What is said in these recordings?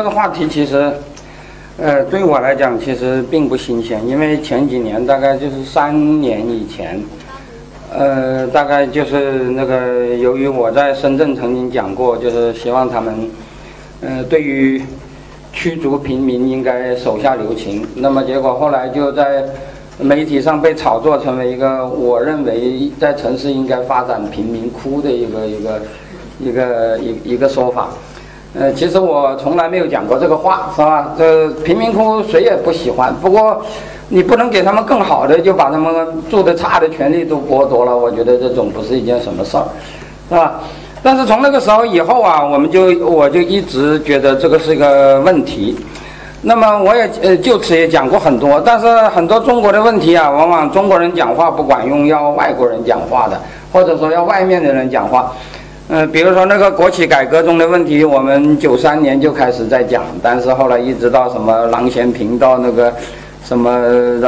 这个话题其实，呃，对我来讲其实并不新鲜，因为前几年大概就是三年以前，呃，大概就是那个由于我在深圳曾经讲过，就是希望他们，呃，对于驱逐平民应该手下留情。那么结果后来就在媒体上被炒作成为一个我认为在城市应该发展贫民窟的一个一个一个一一个说法。呃，其实我从来没有讲过这个话，是吧？这贫民窟谁也不喜欢。不过，你不能给他们更好的，就把他们住的差的权利都剥夺了。我觉得这总不是一件什么事儿，是吧？但是从那个时候以后啊，我们就我就一直觉得这个是一个问题。那么我也呃就此也讲过很多，但是很多中国的问题啊，往往中国人讲话不管用，要外国人讲话的，或者说要外面的人讲话。嗯，比如说那个国企改革中的问题，我们九三年就开始在讲，但是后来一直到什么郎咸平到那个什么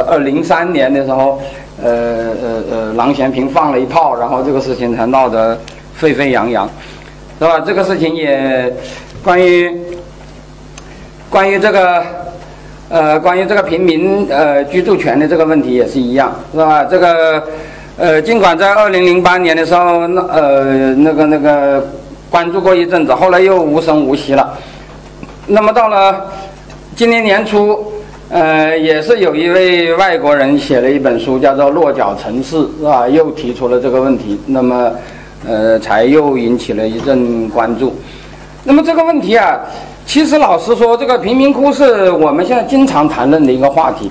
二零三年的时候，呃呃呃，郎咸平放了一炮，然后这个事情才闹得沸沸扬扬，是吧？这个事情也关于关于这个呃关于这个平民呃居住权的这个问题也是一样，是吧？这个。呃，尽管在二零零八年的时候，那呃那个那个关注过一阵子，后来又无声无息了。那么到了今年年初，呃，也是有一位外国人写了一本书，叫做《落脚城市》，是吧？又提出了这个问题，那么呃，才又引起了一阵关注。那么这个问题啊，其实老实说，这个贫民窟是我们现在经常谈论的一个话题。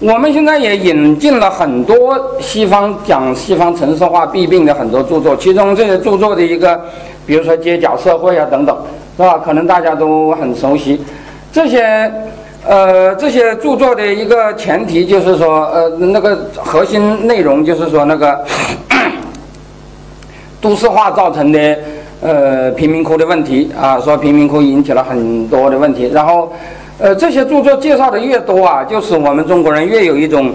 我们现在也引进了很多西方讲西方城市化弊病的很多著作，其中这些著作的一个，比如说《街角社会》啊等等，是吧？可能大家都很熟悉。这些，呃，这些著作的一个前提就是说，呃，那个核心内容就是说，那个 都市化造成的，呃，贫民窟的问题啊，说贫民窟引起了很多的问题，然后。呃，这些著作介绍的越多啊，就使我们中国人越有一种，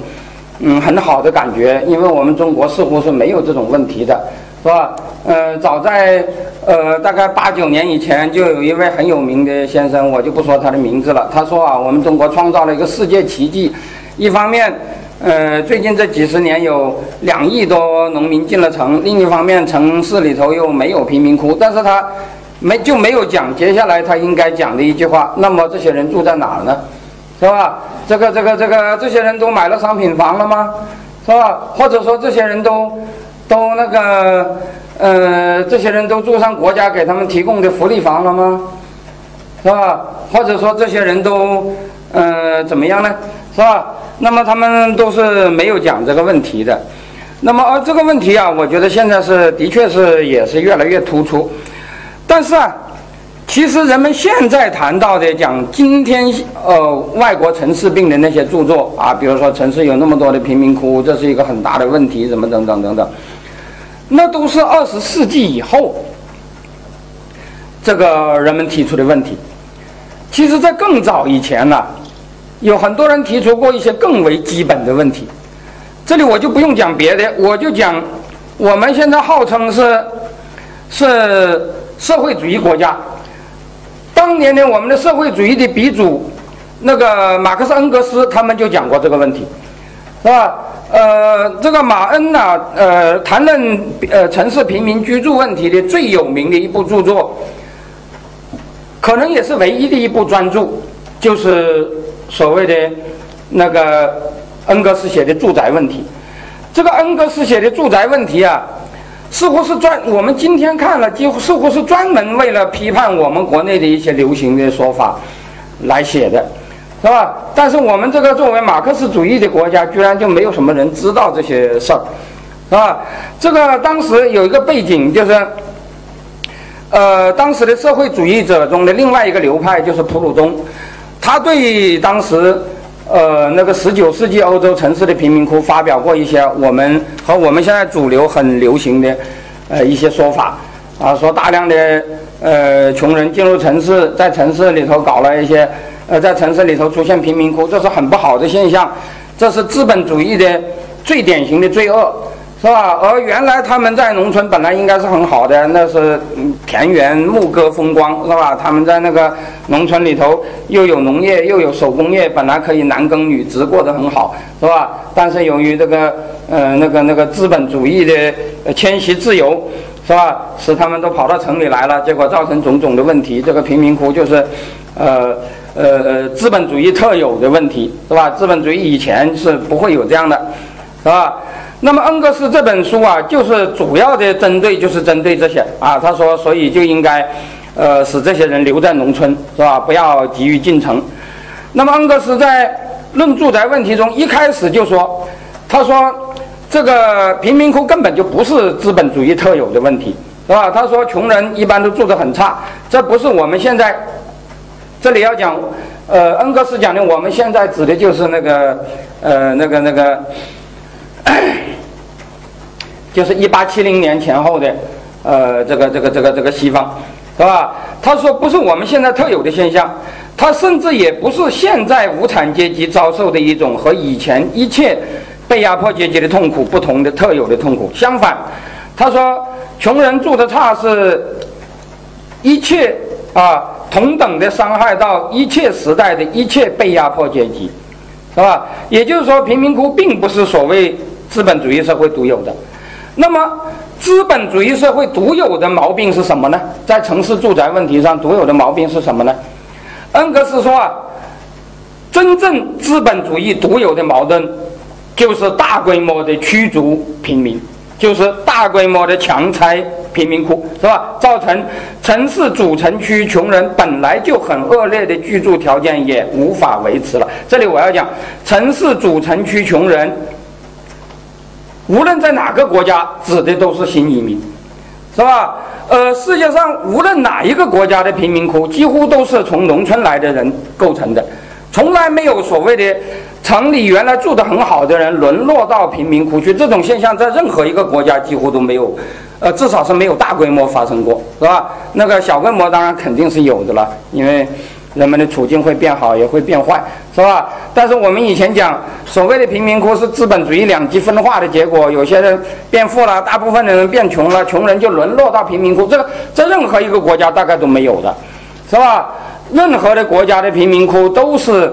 嗯，很好的感觉，因为我们中国似乎是没有这种问题的，是吧？呃，早在呃大概八九年以前，就有一位很有名的先生，我就不说他的名字了。他说啊，我们中国创造了一个世界奇迹，一方面，呃，最近这几十年有两亿多农民进了城，另一方面，城市里头又没有贫民窟，但是他。没就没有讲接下来他应该讲的一句话。那么这些人住在哪儿呢？是吧？这个这个这个这些人都买了商品房了吗？是吧？或者说这些人都都那个呃，这些人都住上国家给他们提供的福利房了吗？是吧？或者说这些人都呃怎么样呢？是吧？那么他们都是没有讲这个问题的。那么而这个问题啊，我觉得现在是的确是也是越来越突出。但是啊，其实人们现在谈到的讲今天呃外国城市病的那些著作啊，比如说城市有那么多的贫民窟，这是一个很大的问题，什么等等等等，那都是二十世纪以后这个人们提出的问题。其实，在更早以前呢，有很多人提出过一些更为基本的问题。这里我就不用讲别的，我就讲我们现在号称是是。社会主义国家，当年呢，我们的社会主义的鼻祖，那个马克思恩格斯他们就讲过这个问题，是吧？呃，这个马恩呐，呃，谈论呃城市平民居住问题的最有名的一部著作，可能也是唯一的一部专著，就是所谓的那个恩格斯写的《住宅问题》。这个恩格斯写的《住宅问题》啊。似乎是专，我们今天看了，几乎似乎是专门为了批判我们国内的一些流行的说法来写的，是吧？但是我们这个作为马克思主义的国家，居然就没有什么人知道这些事儿，是吧？这个当时有一个背景，就是，呃，当时的社会主义者中的另外一个流派就是普鲁东，他对当时。呃，那个十九世纪欧洲城市的贫民窟发表过一些我们和我们现在主流很流行的呃一些说法啊，说大量的呃穷人进入城市，在城市里头搞了一些呃在城市里头出现贫民窟，这是很不好的现象，这是资本主义的最典型的罪恶，是吧？而原来他们在农村本来应该是很好的，那是田园牧歌风光，是吧？他们在那个农村里头又有农业又有手工业，本来可以男耕女织过得很好，是吧？但是由于这个呃那个那个资本主义的迁徙自由，是吧？使他们都跑到城里来了，结果造成种种的问题。这个贫民窟就是，呃呃呃资本主义特有的问题，是吧？资本主义以前是不会有这样的，是吧？那么恩格斯这本书啊，就是主要的针对，就是针对这些啊。他说，所以就应该，呃，使这些人留在农村，是吧？不要急于进城。那么恩格斯在论住宅问题中一开始就说，他说这个贫民窟根本就不是资本主义特有的问题，是吧？他说穷人一般都住得很差，这不是我们现在这里要讲，呃，恩格斯讲的，我们现在指的就是那个，呃，那个那个。就是一八七零年前后的，呃，这个这个这个这个西方，是吧？他说不是我们现在特有的现象，他甚至也不是现在无产阶级遭受的一种和以前一切被压迫阶级的痛苦不同的特有的痛苦。相反，他说穷人住的差是一切啊同等的伤害到一切时代的一切被压迫阶级，是吧？也就是说，贫民窟并不是所谓资本主义社会独有的。那么，资本主义社会独有的毛病是什么呢？在城市住宅问题上，独有的毛病是什么呢？恩格斯说啊，真正资本主义独有的矛盾，就是大规模的驱逐平民，就是大规模的强拆贫民窟，是吧？造成城市主城区穷人本来就很恶劣的居住条件也无法维持了。这里我要讲，城市主城区穷人。无论在哪个国家，指的都是新移民，是吧？呃，世界上无论哪一个国家的贫民窟，几乎都是从农村来的人构成的，从来没有所谓的城里原来住得很好的人沦落到贫民窟去。这种现象在任何一个国家几乎都没有，呃，至少是没有大规模发生过，是吧？那个小规模当然肯定是有的了，因为。人们的处境会变好，也会变坏，是吧？但是我们以前讲，所谓的贫民窟是资本主义两极分化的结果。有些人变富了，大部分的人变穷了，穷人就沦落到贫民窟。这个在任何一个国家大概都没有的，是吧？任何的国家的贫民窟都是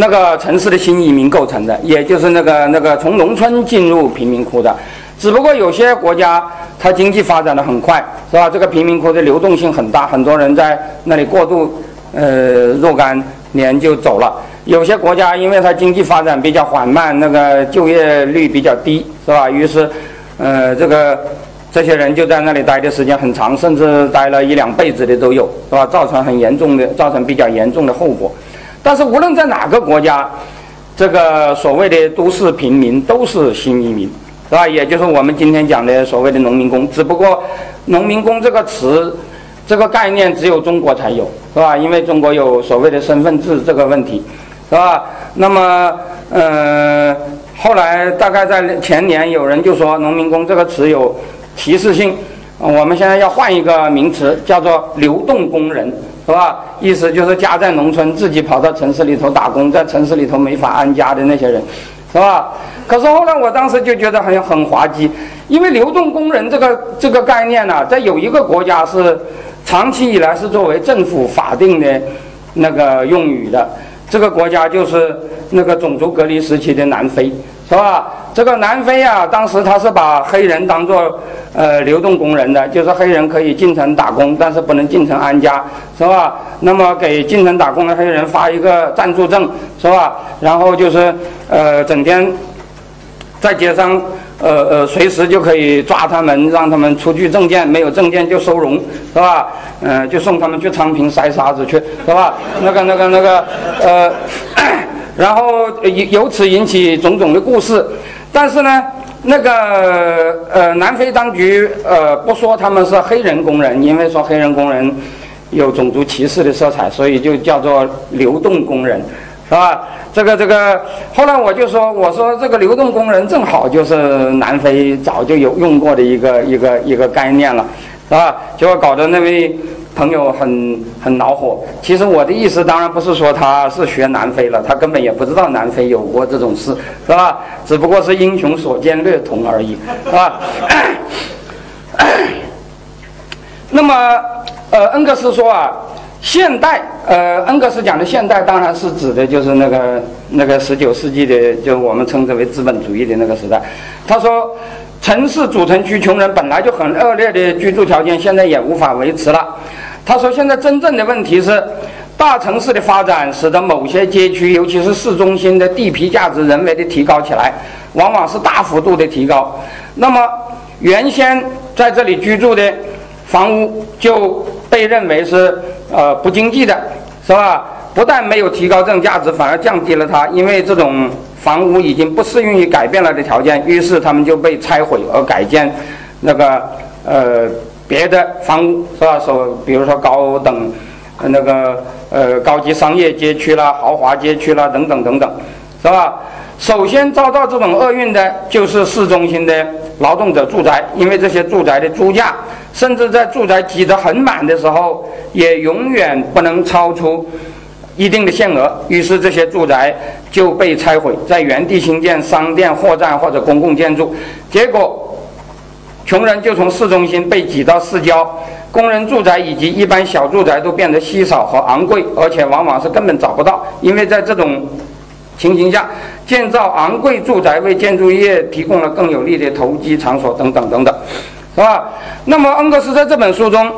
那个城市的新移民构成的，也就是那个那个从农村进入贫民窟的。只不过有些国家它经济发展的很快，是吧？这个贫民窟的流动性很大，很多人在那里过渡，呃，若干年就走了。有些国家因为它经济发展比较缓慢，那个就业率比较低，是吧？于是，呃，这个这些人就在那里待的时间很长，甚至待了一两辈子的都有，是吧？造成很严重的，造成比较严重的后果。但是无论在哪个国家，这个所谓的都市平民都是新移民。是吧？也就是我们今天讲的所谓的农民工，只不过“农民工”这个词、这个概念只有中国才有，是吧？因为中国有所谓的身份制这个问题，是吧？那么，呃，后来大概在前年，有人就说“农民工”这个词有歧视性，我们现在要换一个名词，叫做“流动工人”，是吧？意思就是家在农村，自己跑到城市里头打工，在城市里头没法安家的那些人，是吧？可是后来，我当时就觉得很很滑稽，因为流动工人这个这个概念呢，在有一个国家是长期以来是作为政府法定的那个用语的，这个国家就是那个种族隔离时期的南非，是吧？这个南非啊，当时他是把黑人当做呃流动工人的，就是黑人可以进城打工，但是不能进城安家，是吧？那么给进城打工的黑人发一个暂住证，是吧？然后就是呃整天。在街上，呃呃，随时就可以抓他们，让他们出具证件，没有证件就收容，是吧？嗯，就送他们去昌平筛沙子去，是吧？那个、那个、那个，呃，然后由由此引起种种的故事。但是呢，那个呃，南非当局呃不说他们是黑人工人，因为说黑人工人有种族歧视的色彩，所以就叫做流动工人，是吧？这个这个，后来我就说，我说这个流动工人正好就是南非早就有用过的一个一个一个概念了，是吧？结果搞得那位朋友很很恼火。其实我的意思当然不是说他是学南非了，他根本也不知道南非有过这种事，是吧？只不过是英雄所见略同而已，是吧？那么，呃，恩格斯说啊，现代，呃，恩格斯讲的现代当然是指的就是那个那个十九世纪的，就我们称之为资本主义的那个时代。他说。城市主城区穷人本来就很恶劣的居住条件，现在也无法维持了。他说，现在真正的问题是，大城市的发展使得某些街区，尤其是市中心的地皮价值人为的提高起来，往往是大幅度的提高。那么，原先在这里居住的房屋就被认为是呃不经济的，是吧？不但没有提高这种价值，反而降低了它，因为这种。房屋已经不适用于改变了的条件，于是他们就被拆毁而改建，那个呃别的房屋是吧？说比如说高等那个呃高级商业街区啦、豪华街区啦等等等等，是吧？首先遭到这种厄运的就是市中心的劳动者住宅，因为这些住宅的租价，甚至在住宅挤得很满的时候，也永远不能超出。一定的限额，于是这些住宅就被拆毁，在原地新建商店、货站或者公共建筑，结果穷人就从市中心被挤到市郊，工人住宅以及一般小住宅都变得稀少和昂贵，而且往往是根本找不到，因为在这种情形下，建造昂贵住宅为建筑业提供了更有利的投机场所等等等等，是吧？那么恩格斯在这本书中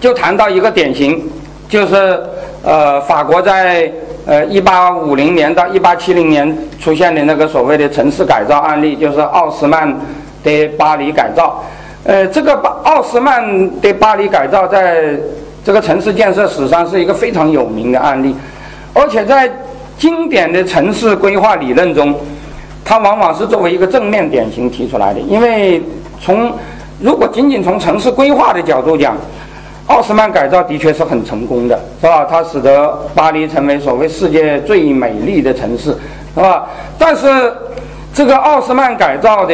就谈到一个典型，就是。呃，法国在呃一八五零年到一八七零年出现的那个所谓的城市改造案例，就是奥斯曼的巴黎改造。呃，这个巴奥斯曼的巴黎改造在这个城市建设史上是一个非常有名的案例，而且在经典的城市规划理论中，它往往是作为一个正面典型提出来的。因为从如果仅仅从城市规划的角度讲，奥斯曼改造的确是很成功的，是吧？它使得巴黎成为所谓世界最美丽的城市，是吧？但是，这个奥斯曼改造的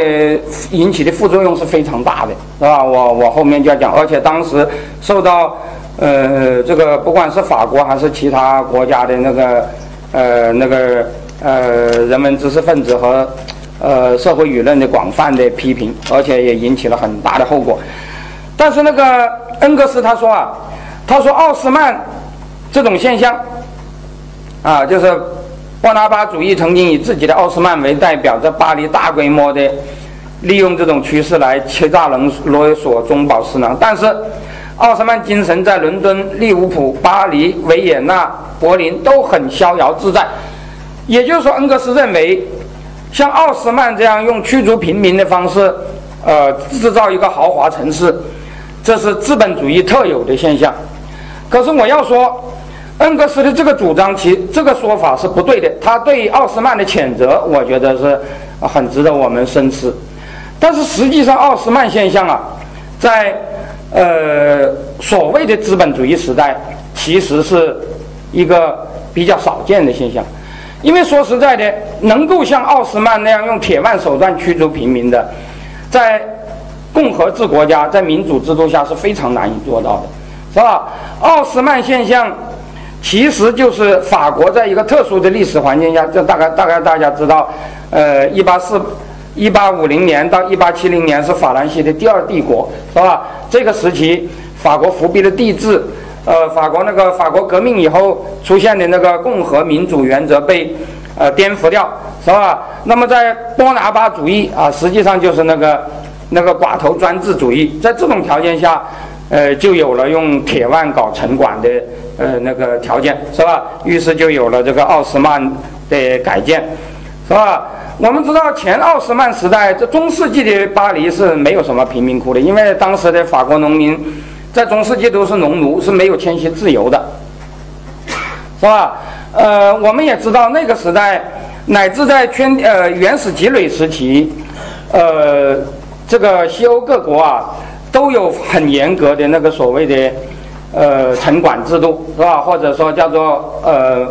引起的副作用是非常大的，是吧？我我后面就要讲，而且当时受到呃这个不管是法国还是其他国家的那个呃那个呃人文知识分子和呃社会舆论的广泛的批评，而且也引起了很大的后果。但是那个恩格斯他说啊，他说奥斯曼这种现象啊，就是波拿巴主义曾经以自己的奥斯曼为代表，在巴黎大规模的利用这种趋势来欺诈人勒索中饱私囊。但是奥斯曼精神在伦敦、利物浦、巴黎、维也纳、柏林都很逍遥自在。也就是说，恩格斯认为，像奥斯曼这样用驱逐平民的方式，呃，制造一个豪华城市。这是资本主义特有的现象，可是我要说，恩格斯的这个主张，其这个说法是不对的。他对奥斯曼的谴责，我觉得是很值得我们深思。但是实际上，奥斯曼现象啊，在呃所谓的资本主义时代，其实是一个比较少见的现象。因为说实在的，能够像奥斯曼那样用铁腕手段驱逐平民的，在共和制国家在民主制度下是非常难以做到的，是吧？奥斯曼现象其实就是法国在一个特殊的历史环境下，这大概大概大家知道，呃，一八四一八五零年到一八七零年是法兰西的第二帝国，是吧？这个时期法国伏笔的帝制，呃，法国那个法国革命以后出现的那个共和民主原则被呃颠覆掉，是吧？那么在波拿巴主义啊，实际上就是那个。那个寡头专制主义，在这种条件下，呃，就有了用铁腕搞城管的呃那个条件，是吧？于是就有了这个奥斯曼的改建，是吧？我们知道前奥斯曼时代，这中世纪的巴黎是没有什么贫民窟的，因为当时的法国农民在中世纪都是农奴，是没有迁徙自由的，是吧？呃，我们也知道那个时代，乃至在圈呃原始积累时期，呃。这个西欧各国啊，都有很严格的那个所谓的呃城管制度，是吧？或者说叫做呃，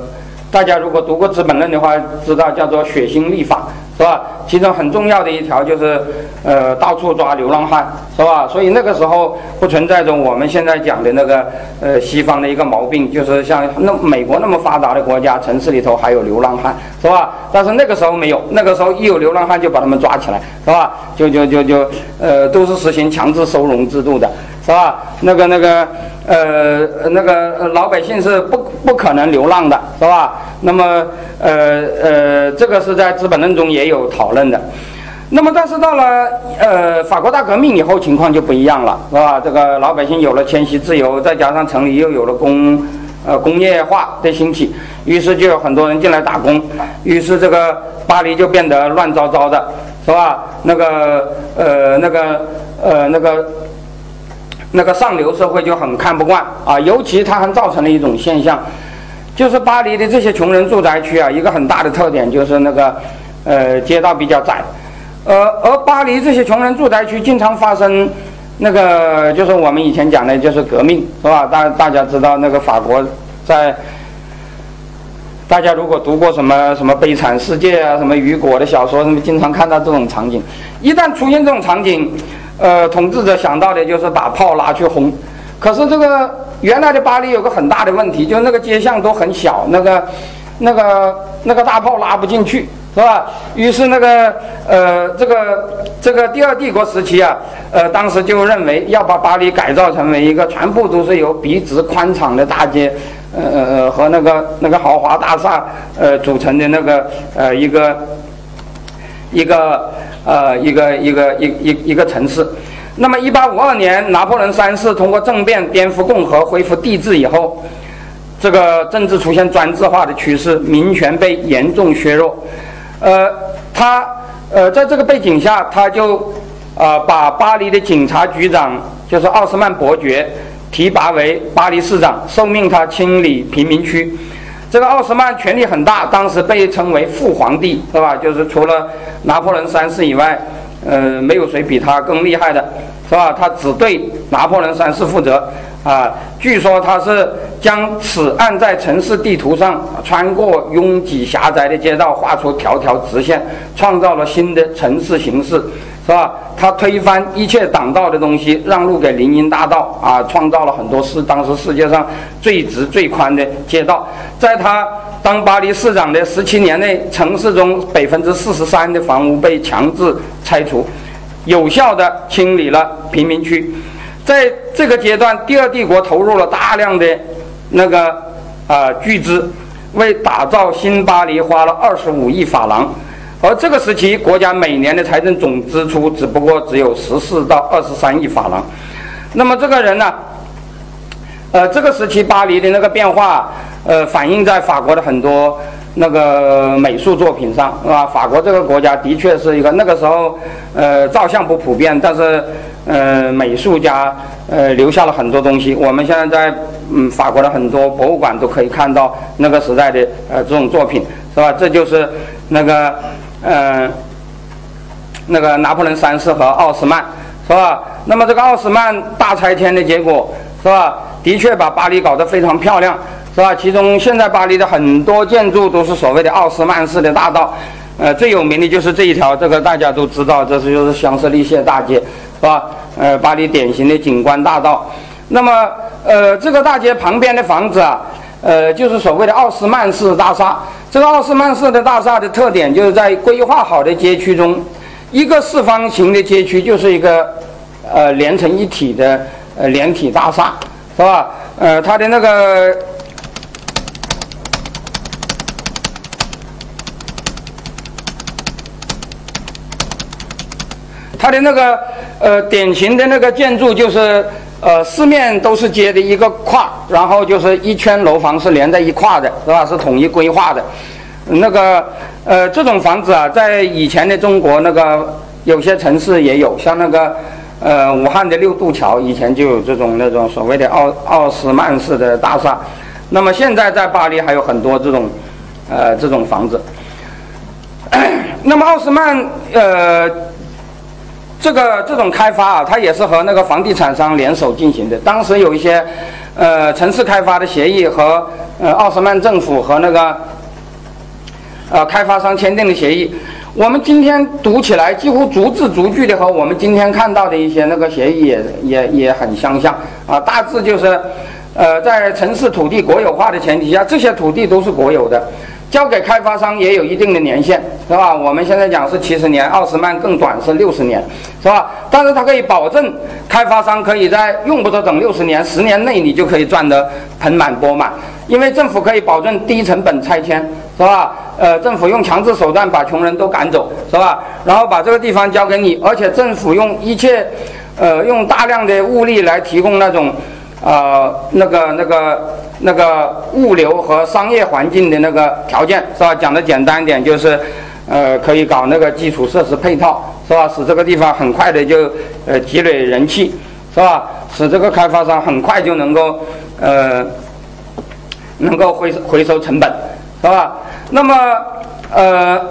大家如果读过《资本论》的话，知道叫做血腥立法，是吧？其中很重要的一条就是，呃，到处抓流浪汉，是吧？所以那个时候不存在着我们现在讲的那个，呃，西方的一个毛病，就是像那美国那么发达的国家，城市里头还有流浪汉，是吧？但是那个时候没有，那个时候一有流浪汉就把他们抓起来，是吧？就就就就，呃，都是实行强制收容制度的，是吧？那个那个，呃，那个老百姓是不不可能流浪的，是吧？那么，呃呃，这个是在《资本论》中也有讨论的。那么，但是到了呃法国大革命以后，情况就不一样了，是吧？这个老百姓有了迁徙自由，再加上城里又有了工呃工业化的兴起，于是就有很多人进来打工，于是这个巴黎就变得乱糟糟的，是吧？那个呃那个呃那个那个上流社会就很看不惯啊，尤其它还造成了一种现象。就是巴黎的这些穷人住宅区啊，一个很大的特点就是那个，呃，街道比较窄，呃，而巴黎这些穷人住宅区经常发生那个，就是我们以前讲的，就是革命，是吧？大大家知道那个法国在，大家如果读过什么什么《悲惨世界》啊，什么雨果的小说，什么经常看到这种场景。一旦出现这种场景，呃，统治者想到的就是把炮拿去轰。可是这个。原来的巴黎有个很大的问题，就是那个街巷都很小，那个、那个、那个大炮拉不进去，是吧？于是那个呃，这个这个第二帝国时期啊，呃，当时就认为要把巴黎改造成为一个全部都是由笔直宽敞的大街，呃呃和那个那个豪华大厦呃组成的那个呃一个一个呃一个一个一一一个城市。那么，一八五二年，拿破仑三世通过政变颠覆共和、恢复帝制以后，这个政治出现专制化的趋势，民权被严重削弱。呃，他呃，在这个背景下，他就呃把巴黎的警察局长就是奥斯曼伯爵提拔为巴黎市长，受命他清理贫民区。这个奥斯曼权力很大，当时被称为父皇帝，是吧？就是除了拿破仑三世以外。呃，没有谁比他更厉害的，是吧？他只对拿破仑三世负责啊。据说他是将此案在城市地图上穿过拥挤狭窄的街道画出条条直线，创造了新的城市形式，是吧？他推翻一切挡道的东西，让路给林荫大道啊，创造了很多世当时世界上最直最宽的街道，在他。当巴黎市长的十七年内，城市中百分之四十三的房屋被强制拆除，有效地清理了贫民区。在这个阶段，第二帝国投入了大量的那个啊巨资，为打造新巴黎花了二十五亿法郎。而这个时期，国家每年的财政总支出只不过只有十四到二十三亿法郎。那么这个人呢？呃，这个时期巴黎的那个变化。呃，反映在法国的很多那个美术作品上，是吧？法国这个国家的确是一个那个时候，呃，照相不普遍，但是，呃，美术家呃留下了很多东西。我们现在在嗯法国的很多博物馆都可以看到那个时代的呃这种作品，是吧？这就是那个呃那个拿破仑三世和奥斯曼，是吧？那么这个奥斯曼大拆迁的结果，是吧？的确把巴黎搞得非常漂亮。是吧？其中现在巴黎的很多建筑都是所谓的奥斯曼式的大道，呃，最有名的就是这一条，这个大家都知道，这是就是香榭丽舍大街，是吧？呃，巴黎典型的景观大道。那么，呃，这个大街旁边的房子啊，呃，就是所谓的奥斯曼式大厦。这个奥斯曼式的大厦的特点就是在规划好的街区中，一个四方形的街区就是一个呃连成一体的呃连体大厦，是吧？呃，它的那个。它的那个呃典型的那个建筑就是呃四面都是街的一个块，然后就是一圈楼房是连在一块的，是吧？是统一规划的。那个呃这种房子啊，在以前的中国那个有些城市也有，像那个呃武汉的六渡桥以前就有这种那种所谓的奥奥斯曼式的大厦。那么现在在巴黎还有很多这种呃这种房子。那么奥斯曼呃。这个这种开发啊，它也是和那个房地产商联手进行的。当时有一些，呃，城市开发的协议和呃奥斯曼政府和那个，呃，开发商签订的协议。我们今天读起来几乎逐字逐句的和我们今天看到的一些那个协议也也也很相像啊，大致就是，呃，在城市土地国有化的前提下，这些土地都是国有的，交给开发商也有一定的年限，是吧？我们现在讲是七十年，奥斯曼更短是六十年，是吧？但是它可以保证开发商可以在用不着等六十年，十年内你就可以赚得盆满钵满，因为政府可以保证低成本拆迁，是吧？呃，政府用强制手段把穷人都赶走，是吧？然后把这个地方交给你，而且政府用一切，呃，用大量的物力来提供那种，呃，那个、那个、那个物流和商业环境的那个条件，是吧？讲的简单一点就是，呃，可以搞那个基础设施配套，是吧？使这个地方很快的就呃积累人气，是吧？使这个开发商很快就能够呃能够回回收成本，是吧？那么，呃，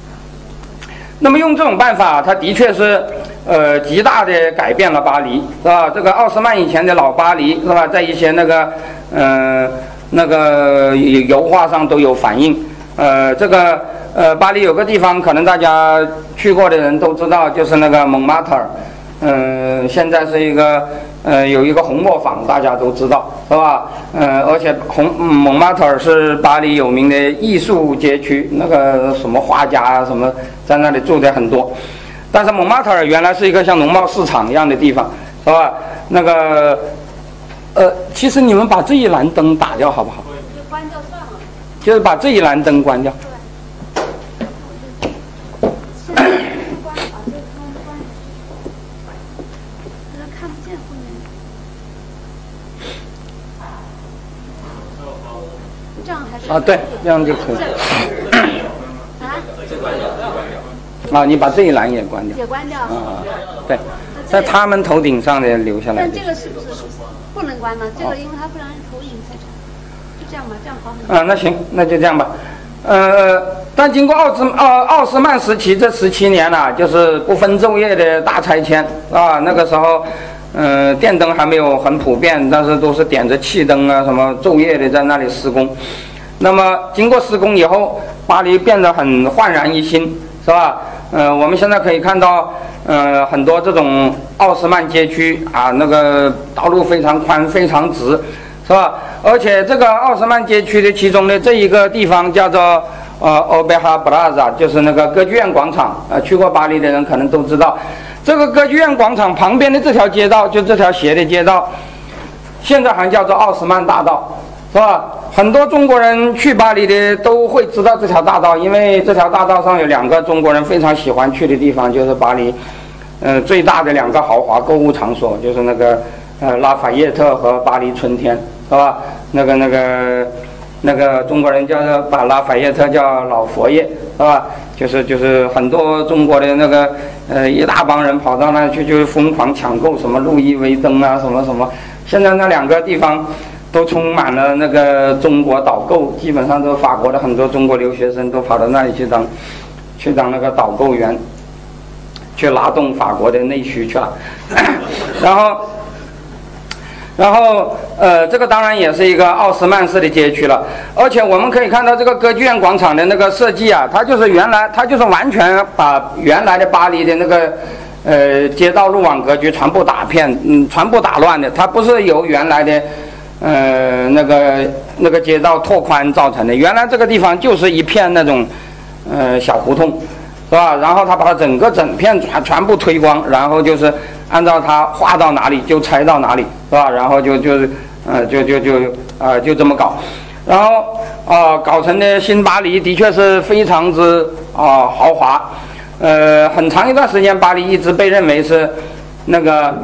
那么用这种办法，它的确是，呃，极大的改变了巴黎，是吧？这个奥斯曼以前的老巴黎，是吧？在一些那个，嗯，那个油画上都有反映。呃，这个，呃，巴黎有个地方，可能大家去过的人都知道，就是那个蒙马特尔。嗯，现在是一个，呃，有一个红磨坊，大家都知道，是吧？呃，而且红蒙马特尔是巴黎有名的艺术街区，那个什么画家啊，什么在那里住的很多。但是蒙马特尔原来是一个像农贸市场一样的地方，是吧？那个，呃，其实你们把这一栏灯打掉好不好？就关掉算了。就是把这一栏灯关掉。啊，对，这样就可以。啊？啊，你把这一栏也关掉。也关掉。啊，对，在他们头顶上的留下来。但这个是不是不能关呢？这个因为它不能投影太长，就这样吧，这样好很多。啊，那行，那就这样吧。呃，但经过奥斯奥奥斯曼时期这十七年呢，就是不分昼夜的大拆迁啊。那个时候，嗯，电灯还没有很普遍，但是都是点着气灯啊，什么昼夜的在那里施工。那么经过施工以后，巴黎变得很焕然一新，是吧？呃，我们现在可以看到，呃，很多这种奥斯曼街区啊，那个道路非常宽，非常直，是吧？而且这个奥斯曼街区的其中的这一个地方叫做呃欧贝哈布拉扎，就是那个歌剧院广场。呃，去过巴黎的人可能都知道，这个歌剧院广场旁边的这条街道，就这条斜的街道，现在还叫做奥斯曼大道，是吧？很多中国人去巴黎的都会知道这条大道，因为这条大道上有两个中国人非常喜欢去的地方，就是巴黎，呃，最大的两个豪华购物场所，就是那个呃拉法叶特和巴黎春天，是吧？那个那个那个中国人叫把拉法叶特叫老佛爷，是吧？就是就是很多中国的那个呃一大帮人跑到那去，就是疯狂抢购什么路易威登啊，什么什么。现在那两个地方。都充满了那个中国导购，基本上都法国的很多中国留学生都跑到那里去当，去当那个导购员，去拉动法国的内需去了。然后，然后呃，这个当然也是一个奥斯曼式的街区了。而且我们可以看到这个歌剧院广场的那个设计啊，它就是原来它就是完全把原来的巴黎的那个呃街道路网格局全部打片，嗯，全部打乱的。它不是由原来的。呃，那个那个街道拓宽造成的，原来这个地方就是一片那种，呃，小胡同，是吧？然后他把它整个整片全全部推光，然后就是按照他画到哪里就拆到哪里，是吧？然后就就是，呃，就就就啊，就这么搞，然后啊，搞成的新巴黎的确是非常之啊豪华，呃，很长一段时间，巴黎一直被认为是那个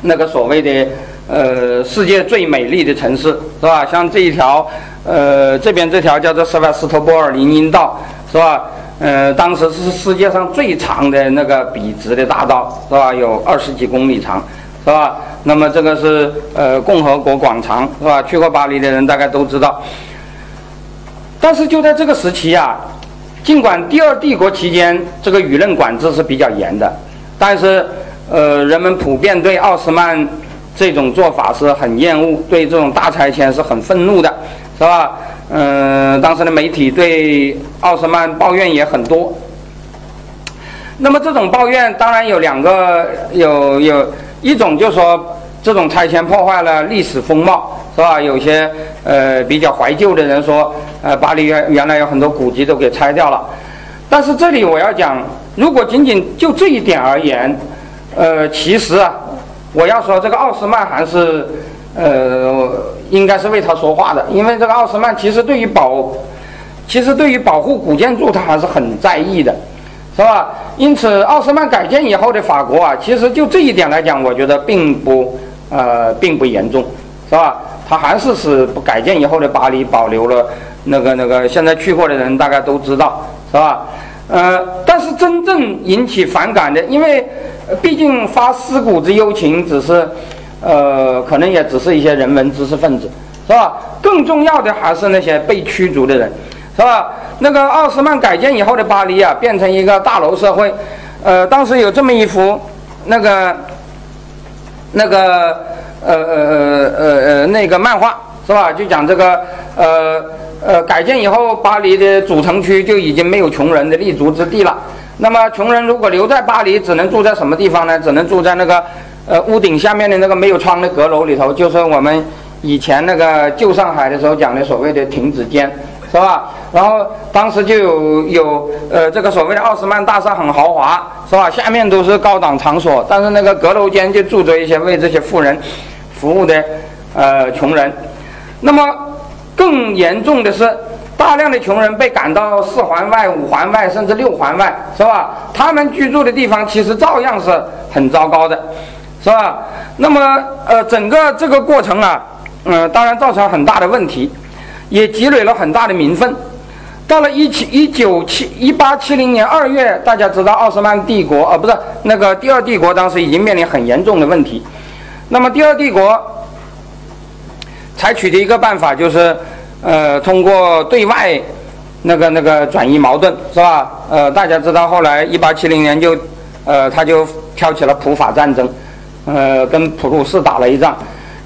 那个所谓的。呃，世界最美丽的城市是吧？像这一条，呃，这边这条叫做塞瓦斯托波尔林荫道是吧？呃，当时是世界上最长的那个笔直的大道是吧？有二十几公里长是吧？那么这个是呃共和国广场是吧？去过巴黎的人大概都知道。但是就在这个时期啊，尽管第二帝国期间这个舆论管制是比较严的，但是呃，人们普遍对奥斯曼。这种做法是很厌恶，对这种大拆迁是很愤怒的，是吧？嗯，当时的媒体对奥斯曼抱怨也很多。那么这种抱怨当然有两个，有有一种就说这种拆迁破坏了历史风貌，是吧？有些呃比较怀旧的人说，呃，巴黎原原来有很多古迹都给拆掉了。但是这里我要讲，如果仅仅就这一点而言，呃，其实啊，我要说这个奥斯曼还是。呃，应该是为他说话的，因为这个奥斯曼其实对于保，其实对于保护古建筑他还是很在意的，是吧？因此，奥斯曼改建以后的法国啊，其实就这一点来讲，我觉得并不呃并不严重，是吧？他还是使改建以后的巴黎保留了那个那个，现在去过的人大概都知道，是吧？呃，但是真正引起反感的，因为毕竟发尸骨之幽情只是。呃，可能也只是一些人文知识分子，是吧？更重要的还是那些被驱逐的人，是吧？那个奥斯曼改建以后的巴黎啊，变成一个大楼社会。呃，当时有这么一幅那个那个呃呃呃呃呃那个漫画，是吧？就讲这个呃呃改建以后，巴黎的主城区就已经没有穷人的立足之地了。那么穷人如果留在巴黎，只能住在什么地方呢？只能住在那个。呃，屋顶下面的那个没有窗的阁楼里头，就是我们以前那个旧上海的时候讲的所谓的亭子间，是吧？然后当时就有有呃，这个所谓的奥斯曼大厦很豪华，是吧？下面都是高档场所，但是那个阁楼间就住着一些为这些富人服务的呃穷人。那么更严重的是，大量的穷人被赶到四环外、五环外，甚至六环外，是吧？他们居住的地方其实照样是很糟糕的。是吧？那么，呃，整个这个过程啊，嗯，当然造成很大的问题，也积累了很大的民愤。到了一七一九七一八七零年二月，大家知道奥斯曼帝国，呃，不是那个第二帝国，当时已经面临很严重的问题。那么第二帝国采取的一个办法就是，呃，通过对外那个那个转移矛盾，是吧？呃，大家知道后来一八七零年就，呃，他就挑起了普法战争。呃，跟普鲁士打了一仗，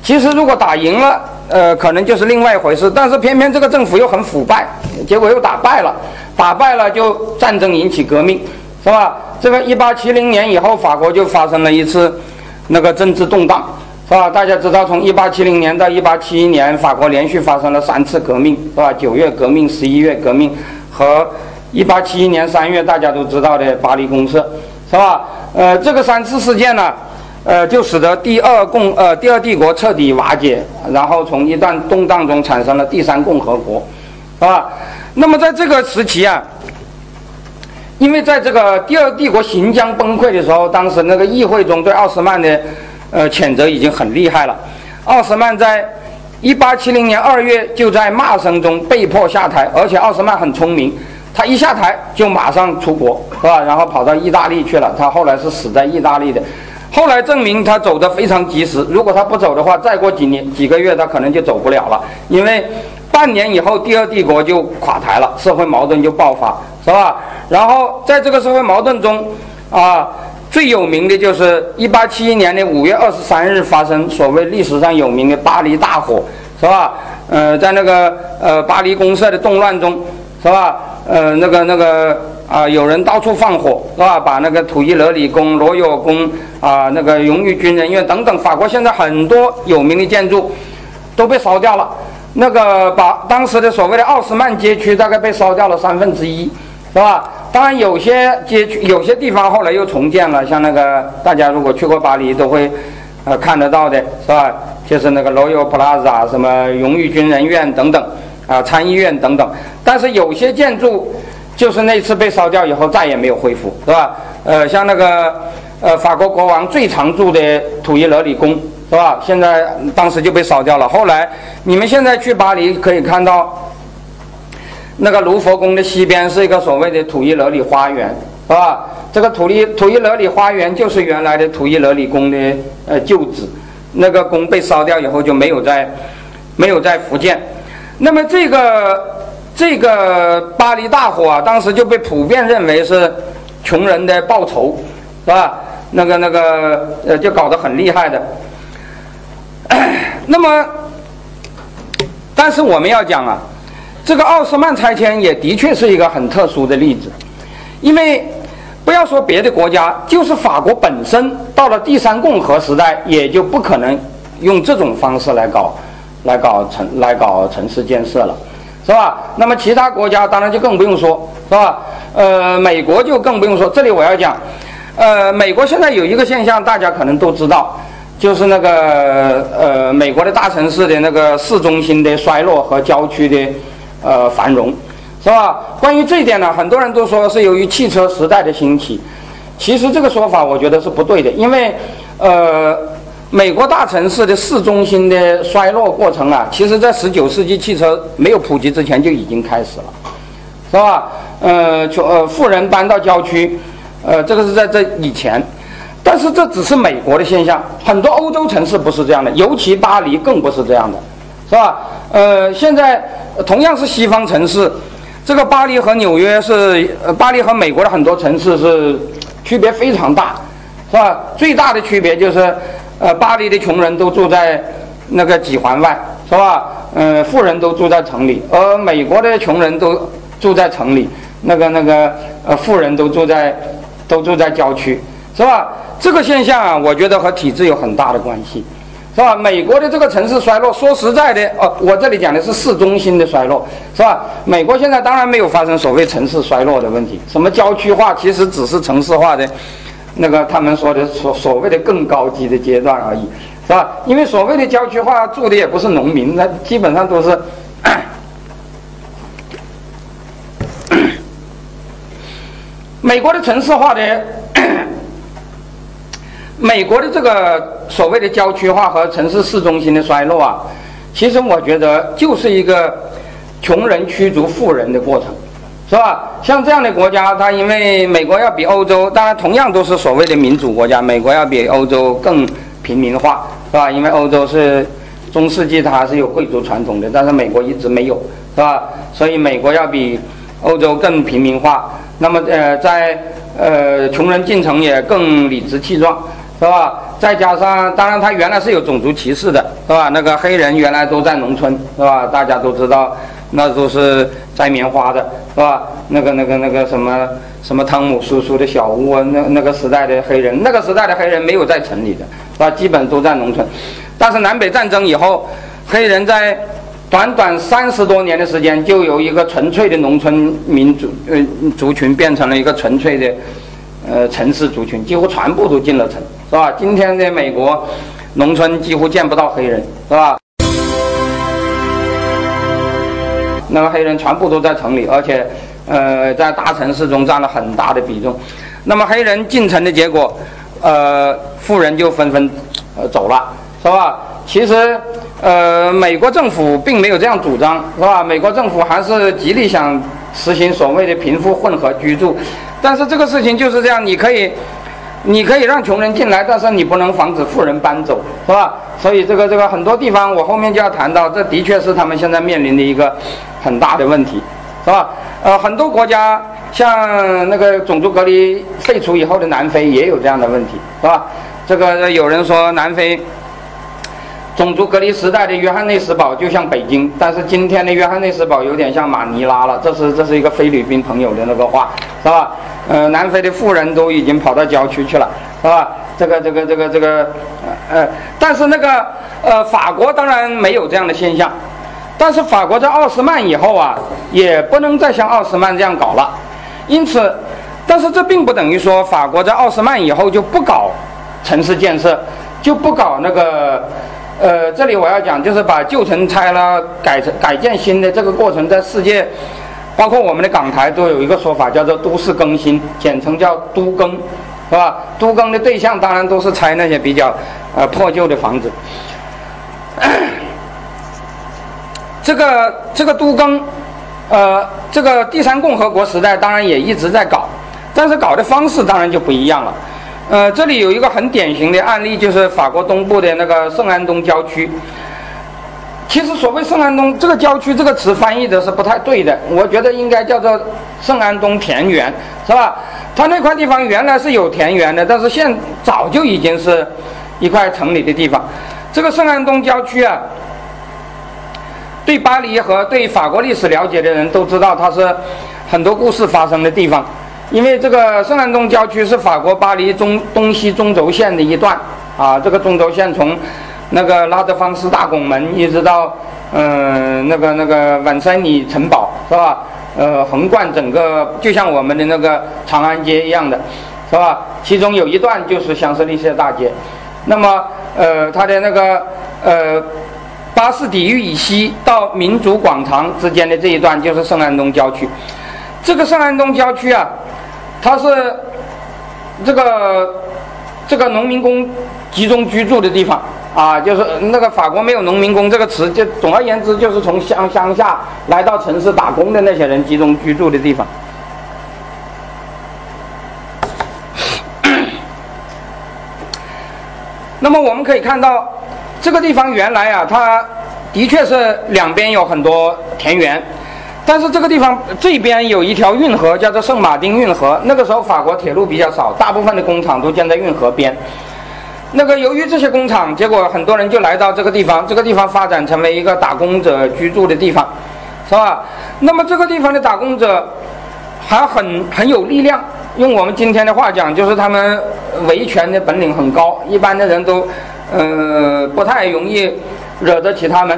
其实如果打赢了，呃，可能就是另外一回事。但是偏偏这个政府又很腐败，结果又打败了，打败了就战争引起革命，是吧？这个一八七零年以后，法国就发生了一次那个政治动荡，是吧？大家知道，从一八七零年到一八七一年，法国连续发生了三次革命，是吧？九月革命、十一月革命和一八七一年三月大家都知道的巴黎公社，是吧？呃，这个三次事件呢？呃，就使得第二共呃第二帝国彻底瓦解，然后从一段动荡中产生了第三共和国，啊，那么在这个时期啊，因为在这个第二帝国行将崩溃的时候，当时那个议会中对奥斯曼的呃谴责已经很厉害了，奥斯曼在一八七零年二月就在骂声中被迫下台，而且奥斯曼很聪明，他一下台就马上出国，是吧？然后跑到意大利去了，他后来是死在意大利的。后来证明他走得非常及时。如果他不走的话，再过几年几个月，他可能就走不了了。因为半年以后，第二帝国就垮台了，社会矛盾就爆发，是吧？然后在这个社会矛盾中，啊，最有名的就是一八七一年的五月二十三日发生所谓历史上有名的巴黎大火，是吧？呃，在那个呃巴黎公社的动乱中，是吧？呃，那个那个。啊，有人到处放火，是吧？把那个土伊勒里宫、罗有宫啊，那个荣誉军人院等等，法国现在很多有名的建筑都被烧掉了。那个把当时的所谓的奥斯曼街区大概被烧掉了三分之一，是吧？当然有些街区、有些地方后来又重建了，像那个大家如果去过巴黎都会呃看得到的，是吧？就是那个 Royal Plaza 什么荣誉军人院等等啊，参议院等等。但是有些建筑。就是那次被烧掉以后，再也没有恢复，是吧？呃，像那个，呃，法国国王最常住的土伊勒里宫，是吧？现在当时就被烧掉了。后来你们现在去巴黎可以看到，那个卢浮宫的西边是一个所谓的土伊勒里花园，是吧？这个土伊土伊勒里花园就是原来的土伊勒里宫的呃旧址，那个宫被烧掉以后就没有在没有在福建。那么这个。这个巴黎大火啊，当时就被普遍认为是穷人的报仇，是吧？那个那个呃，就搞得很厉害的。那么，但是我们要讲啊，这个奥斯曼拆迁也的确是一个很特殊的例子，因为不要说别的国家，就是法国本身到了第三共和时代，也就不可能用这种方式来搞，来搞城来搞城市建设了，是吧？那么其他国家当然就更不用说，是吧？呃，美国就更不用说。这里我要讲，呃，美国现在有一个现象，大家可能都知道。就是那个呃，美国的大城市的那个市中心的衰落和郊区的呃繁荣，是吧？关于这一点呢，很多人都说是由于汽车时代的兴起。其实这个说法我觉得是不对的，因为呃，美国大城市的市中心的衰落过程啊，其实在十九世纪汽车没有普及之前就已经开始了，是吧？呃，穷呃富人搬到郊区，呃，这个是在这以前。但是这只是美国的现象，很多欧洲城市不是这样的，尤其巴黎更不是这样的，是吧？呃，现在同样是西方城市，这个巴黎和纽约是，呃，巴黎和美国的很多城市是区别非常大，是吧？最大的区别就是，呃，巴黎的穷人都住在那个几环外，是吧？嗯，富人都住在城里，而美国的穷人都住在城里，那个那个呃，富人都住在都住在郊区，是吧？这个现象啊，我觉得和体制有很大的关系，是吧？美国的这个城市衰落，说实在的，哦，我这里讲的是市中心的衰落，是吧？美国现在当然没有发生所谓城市衰落的问题，什么郊区化，其实只是城市化的，那个他们说的所所谓的更高级的阶段而已，是吧？因为所谓的郊区化，住的也不是农民，那基本上都是 美国的城市化的。美国的这个所谓的郊区化和城市市中心的衰落啊，其实我觉得就是一个穷人驱逐富人的过程，是吧？像这样的国家，它因为美国要比欧洲，当然同样都是所谓的民主国家，美国要比欧洲更平民化，是吧？因为欧洲是中世纪它还是有贵族传统的，但是美国一直没有，是吧？所以美国要比欧洲更平民化。那么呃，在呃穷人进城也更理直气壮。是吧？再加上，当然他原来是有种族歧视的，是吧？那个黑人原来都在农村，是吧？大家都知道，那都是摘棉花的，是吧？那个、那个、那个什么什么汤姆叔叔的小屋，那那个时代的黑人，那个时代的黑人没有在城里的，是吧？基本都在农村。但是南北战争以后，黑人在短短三十多年的时间，就由一个纯粹的农村民族呃族群，变成了一个纯粹的呃城市族群，几乎全部都进了城。是吧？今天的美国农村几乎见不到黑人，是吧？那个黑人全部都在城里，而且，呃，在大城市中占了很大的比重。那么黑人进城的结果，呃，富人就纷纷呃走了，是吧？其实，呃，美国政府并没有这样主张，是吧？美国政府还是极力想实行所谓的贫富混合居住，但是这个事情就是这样，你可以。你可以让穷人进来，但是你不能防止富人搬走，是吧？所以这个这个很多地方，我后面就要谈到，这的确是他们现在面临的一个很大的问题，是吧？呃，很多国家像那个种族隔离废除以后的南非也有这样的问题，是吧？这个有人说南非种族隔离时代的约翰内斯堡就像北京，但是今天的约翰内斯堡有点像马尼拉了，这是这是一个菲律宾朋友的那个话，是吧？呃，南非的富人都已经跑到郊区去了，是吧？这个、这个、这个、这个，呃，但是那个，呃，法国当然没有这样的现象，但是法国在奥斯曼以后啊，也不能再像奥斯曼这样搞了，因此，但是这并不等于说法国在奥斯曼以后就不搞城市建设，就不搞那个，呃，这里我要讲就是把旧城拆了，改成改建新的这个过程，在世界。包括我们的港台都有一个说法，叫做都市更新，简称叫都更，是吧？都更的对象当然都是拆那些比较呃破旧的房子。这个这个都更，呃，这个第三共和国时代当然也一直在搞，但是搞的方式当然就不一样了。呃，这里有一个很典型的案例，就是法国东部的那个圣安东郊区。其实所谓圣安东这个郊区这个词翻译的是不太对的，我觉得应该叫做圣安东田园，是吧？它那块地方原来是有田园的，但是现早就已经是一块城里的地方。这个圣安东郊区啊，对巴黎和对法国历史了解的人都知道，它是很多故事发生的地方。因为这个圣安东郊区是法国巴黎中东西中轴线的一段啊，这个中轴线从那个拉德芳斯大拱门一直到嗯那个那个万森里城堡是吧？呃，横贯整个就像我们的那个长安街一样的，是吧？其中有一段就是香榭丽舍大街，那么呃它的那个呃巴士底狱以西到民族广场之间的这一段就是圣安东郊区，这个圣安东郊区啊。它是这个这个农民工集中居住的地方啊，就是那个法国没有农民工这个词，就总而言之就是从乡乡下来到城市打工的那些人集中居住的地方。那么我们可以看到，这个地方原来啊，它的确是两边有很多田园。但是这个地方这边有一条运河，叫做圣马丁运河。那个时候法国铁路比较少，大部分的工厂都建在运河边。那个由于这些工厂，结果很多人就来到这个地方，这个地方发展成为一个打工者居住的地方，是吧？那么这个地方的打工者还很很有力量，用我们今天的话讲，就是他们维权的本领很高，一般的人都呃不太容易惹得起他们，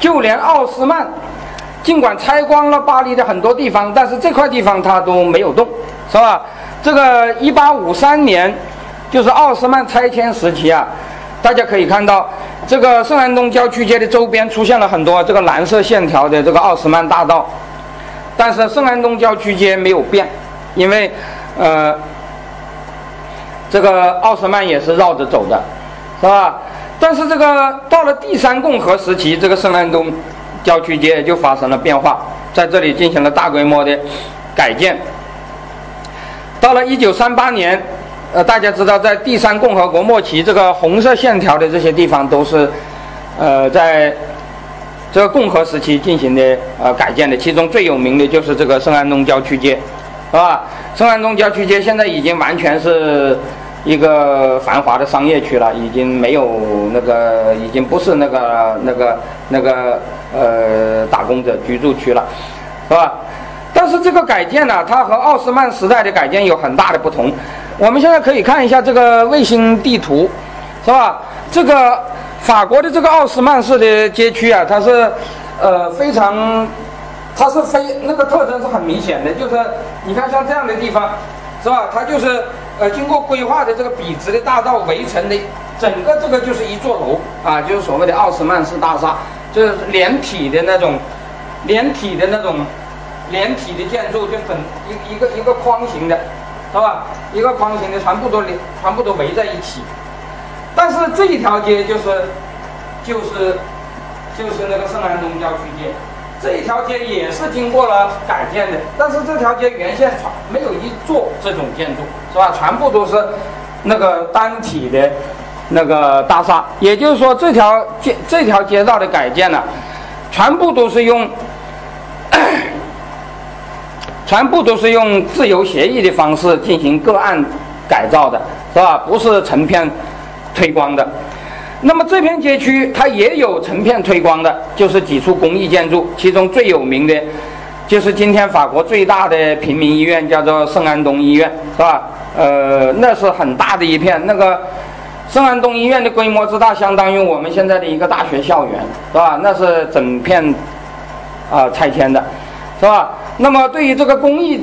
就连奥斯曼。尽管拆光了巴黎的很多地方，但是这块地方它都没有动，是吧？这个一八五三年，就是奥斯曼拆迁时期啊，大家可以看到，这个圣安东郊区街的周边出现了很多这个蓝色线条的这个奥斯曼大道，但是圣安东郊区街没有变，因为呃，这个奥斯曼也是绕着走的，是吧？但是这个到了第三共和时期，这个圣安东。郊区街就发生了变化，在这里进行了大规模的改建。到了一九三八年，呃，大家知道，在第三共和国末期，这个红色线条的这些地方都是，呃，在这个共和时期进行的呃改建的。其中最有名的就是这个圣安东郊区街，是吧？圣安东郊区街现在已经完全是。一个繁华的商业区了，已经没有那个，已经不是那个那个那个呃打工者居住区了，是吧？但是这个改建呢，它和奥斯曼时代的改建有很大的不同。我们现在可以看一下这个卫星地图，是吧？这个法国的这个奥斯曼式的街区啊，它是呃非常，它是非那个特征是很明显的，就是你看像这样的地方，是吧？它就是。呃，经过规划的这个笔直的大道围成的，整个这个就是一座楼啊，就是所谓的奥斯曼式大厦，就是连体的那种，连体的那种，连体的建筑，就整一一个一个框形的，是吧？一个框形的，全部都连，全部都围在一起。但是这一条街就是，就是就是那个圣安东郊区街。这一条街也是经过了改建的，但是这条街原先没有一座这种建筑，是吧？全部都是那个单体的那个大厦。也就是说，这条街这条街道的改建呢，全部都是用 全部都是用自由协议的方式进行个案改造的，是吧？不是成片推光的。那么这片街区它也有成片推光的，就是几处公益建筑，其中最有名的，就是今天法国最大的平民医院，叫做圣安东医院，是吧？呃，那是很大的一片，那个圣安东医院的规模之大，相当于我们现在的一个大学校园，是吧？那是整片啊拆迁的，是吧？那么对于这个公益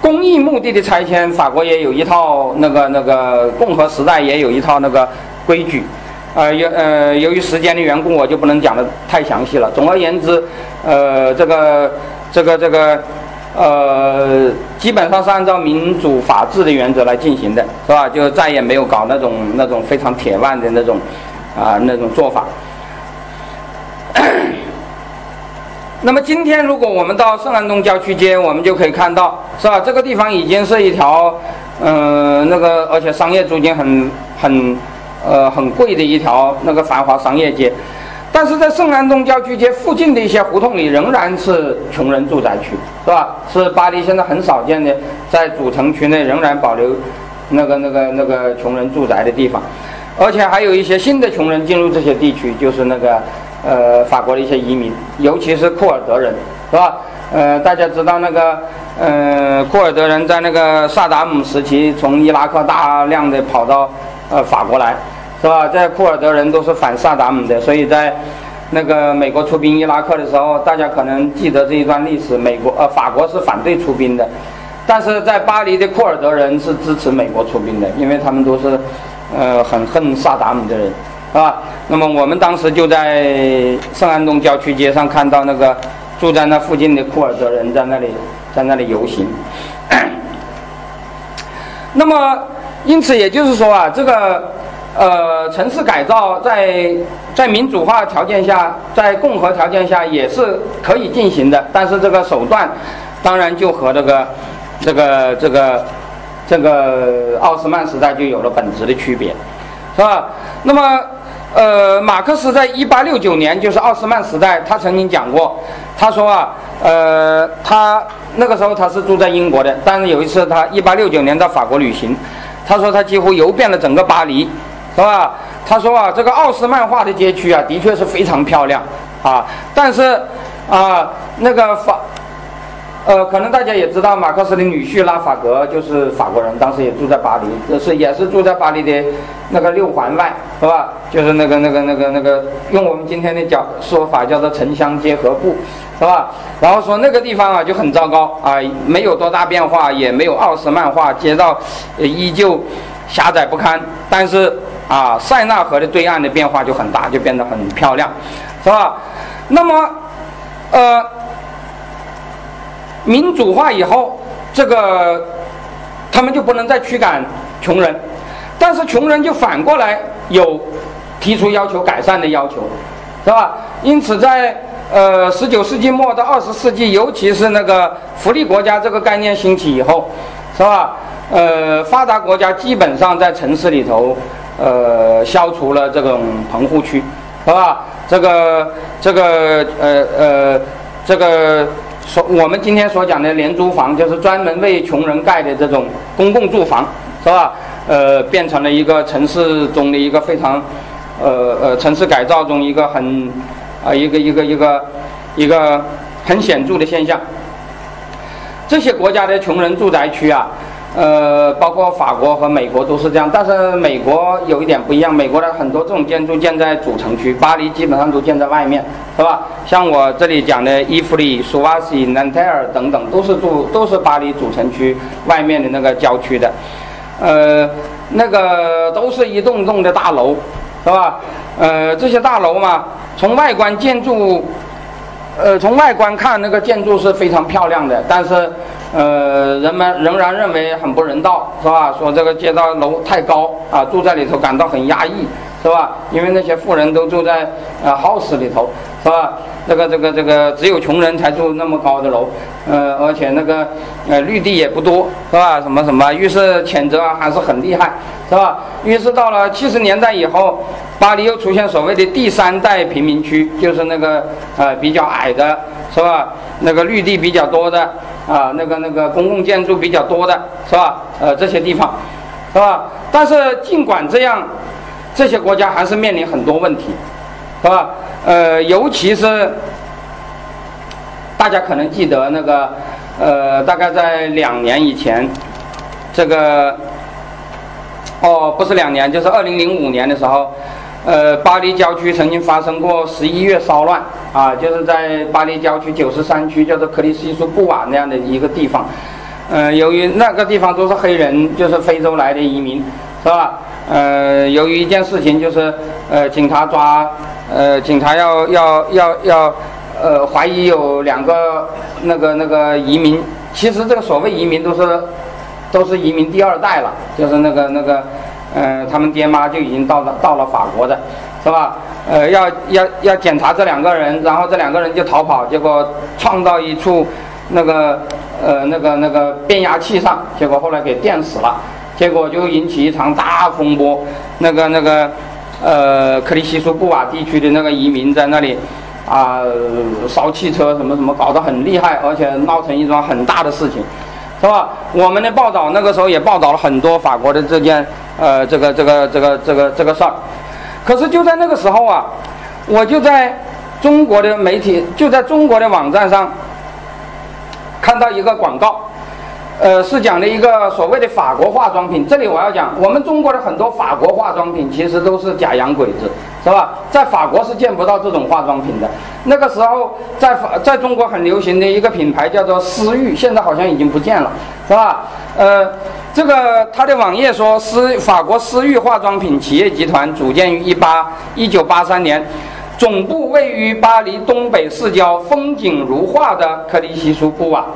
公益目的的拆迁，法国也有一套那个那个共和时代也有一套那个。规矩，呃，由呃，由于时间的缘故，我就不能讲的太详细了。总而言之，呃，这个这个这个，呃，基本上是按照民主法治的原则来进行的，是吧？就再也没有搞那种那种非常铁腕的那种啊那种做法。那么今天，如果我们到圣安东郊区街，我们就可以看到，是吧？这个地方已经是一条，嗯，那个而且商业租金很很。呃，很贵的一条那个繁华商业街，但是在圣安东郊区街附近的一些胡同里，仍然是穷人住宅区，是吧？是巴黎现在很少见的，在主城区内仍然保留那个那个那个穷人住宅的地方，而且还有一些新的穷人进入这些地区，就是那个呃法国的一些移民，尤其是库尔德人，是吧？呃，大家知道那个，呃，库尔德人在那个萨达姆时期从伊拉克大量的跑到呃法国来，是吧？在库尔德人都是反萨达姆的，所以在那个美国出兵伊拉克的时候，大家可能记得这一段历史，美国呃法国是反对出兵的，但是在巴黎的库尔德人是支持美国出兵的，因为他们都是呃很恨萨达姆的人，是吧？那么我们当时就在圣安东郊区街上看到那个。住在那附近的库尔德人在那里，在那里游行。那么，因此也就是说啊，这个呃城市改造在在民主化条件下，在共和条件下也是可以进行的，但是这个手段当然就和这个这个这个这个奥斯曼时代就有了本质的区别，是吧？那么。呃，马克思在一八六九年，就是奥斯曼时代，他曾经讲过，他说啊，呃，他那个时候他是住在英国的，但是有一次他一八六九年到法国旅行，他说他几乎游遍了整个巴黎，是吧？他说啊，这个奥斯曼化的街区啊，的确是非常漂亮啊，但是啊，那个法。呃，可能大家也知道，马克思的女婿拉法格就是法国人，当时也住在巴黎，这是也是住在巴黎的那个六环外，是吧？就是那个那个那个那个，用我们今天的讲说法叫做城乡结合部，是吧？然后说那个地方啊就很糟糕啊，没有多大变化，也没有奥斯曼化，街道依旧狭窄不堪。但是啊，塞纳河的对岸的变化就很大，就变得很漂亮，是吧？那么，呃。民主化以后，这个他们就不能再驱赶穷人，但是穷人就反过来有提出要求改善的要求，是吧？因此，在呃十九世纪末到二十世纪，尤其是那个福利国家这个概念兴起以后，是吧？呃，发达国家基本上在城市里头，呃，消除了这种棚户区，是吧？这个这个呃呃这个。所我们今天所讲的廉租房，就是专门为穷人盖的这种公共住房，是吧？呃，变成了一个城市中的一个非常，呃呃，城市改造中一个很，啊，一个一个一个一个很显著的现象。这些国家的穷人住宅区啊。呃，包括法国和美国都是这样，但是美国有一点不一样，美国的很多这种建筑建在主城区，巴黎基本上都建在外面，是吧？像我这里讲的伊夫里、苏瓦西、南泰尔等等，都是住都是巴黎主城区外面的那个郊区的，呃，那个都是一栋栋的大楼，是吧？呃，这些大楼嘛，从外观建筑，呃，从外观看那个建筑是非常漂亮的，但是。呃，人们仍然认为很不人道，是吧？说这个街道楼太高啊，住在里头感到很压抑，是吧？因为那些富人都住在呃 house 里头，是吧？这个这个这个只有穷人才住那么高的楼，呃，而且那个呃绿地也不多，是吧？什么什么，于是谴责还是很厉害，是吧？于是到了七十年代以后，巴黎又出现所谓的第三代贫民区，就是那个呃比较矮的，是吧？那个绿地比较多的。啊，那个那个公共建筑比较多的是吧？呃，这些地方，是吧？但是尽管这样，这些国家还是面临很多问题，是吧？呃，尤其是大家可能记得那个，呃，大概在两年以前，这个，哦，不是两年，就是二零零五年的时候。呃，巴黎郊区曾经发生过十一月骚乱啊，就是在巴黎郊区九十三区，叫做克里希苏布瓦那样的一个地方。呃，由于那个地方都是黑人，就是非洲来的移民，是吧？呃，由于一件事情，就是呃，警察抓，呃，警察要要要要，呃，怀疑有两个那个那个移民，其实这个所谓移民都是都是移民第二代了，就是那个那个。呃，他们爹妈就已经到了到了法国的，是吧？呃，要要要检查这两个人，然后这两个人就逃跑，结果撞到一处那个呃那个那个变压器上，结果后来给电死了，结果就引起一场大风波。那个那个呃克里希苏布瓦地区的那个移民在那里啊烧汽车什么什么，搞得很厉害，而且闹成一桩很大的事情。是吧？我们的报道那个时候也报道了很多法国的这件，呃，这个这个这个这个这个事儿。可是就在那个时候啊，我就在中国的媒体就在中国的网站上看到一个广告。呃，是讲的一个所谓的法国化妆品。这里我要讲，我们中国的很多法国化妆品其实都是假洋鬼子，是吧？在法国是见不到这种化妆品的。那个时候，在在中国很流行的一个品牌叫做思域，现在好像已经不见了，是吧？呃，这个它的网页说，思法国思域化妆品企业集团组建于一八一九八三年，总部位于巴黎东北市郊风景如画的克里希苏布瓦。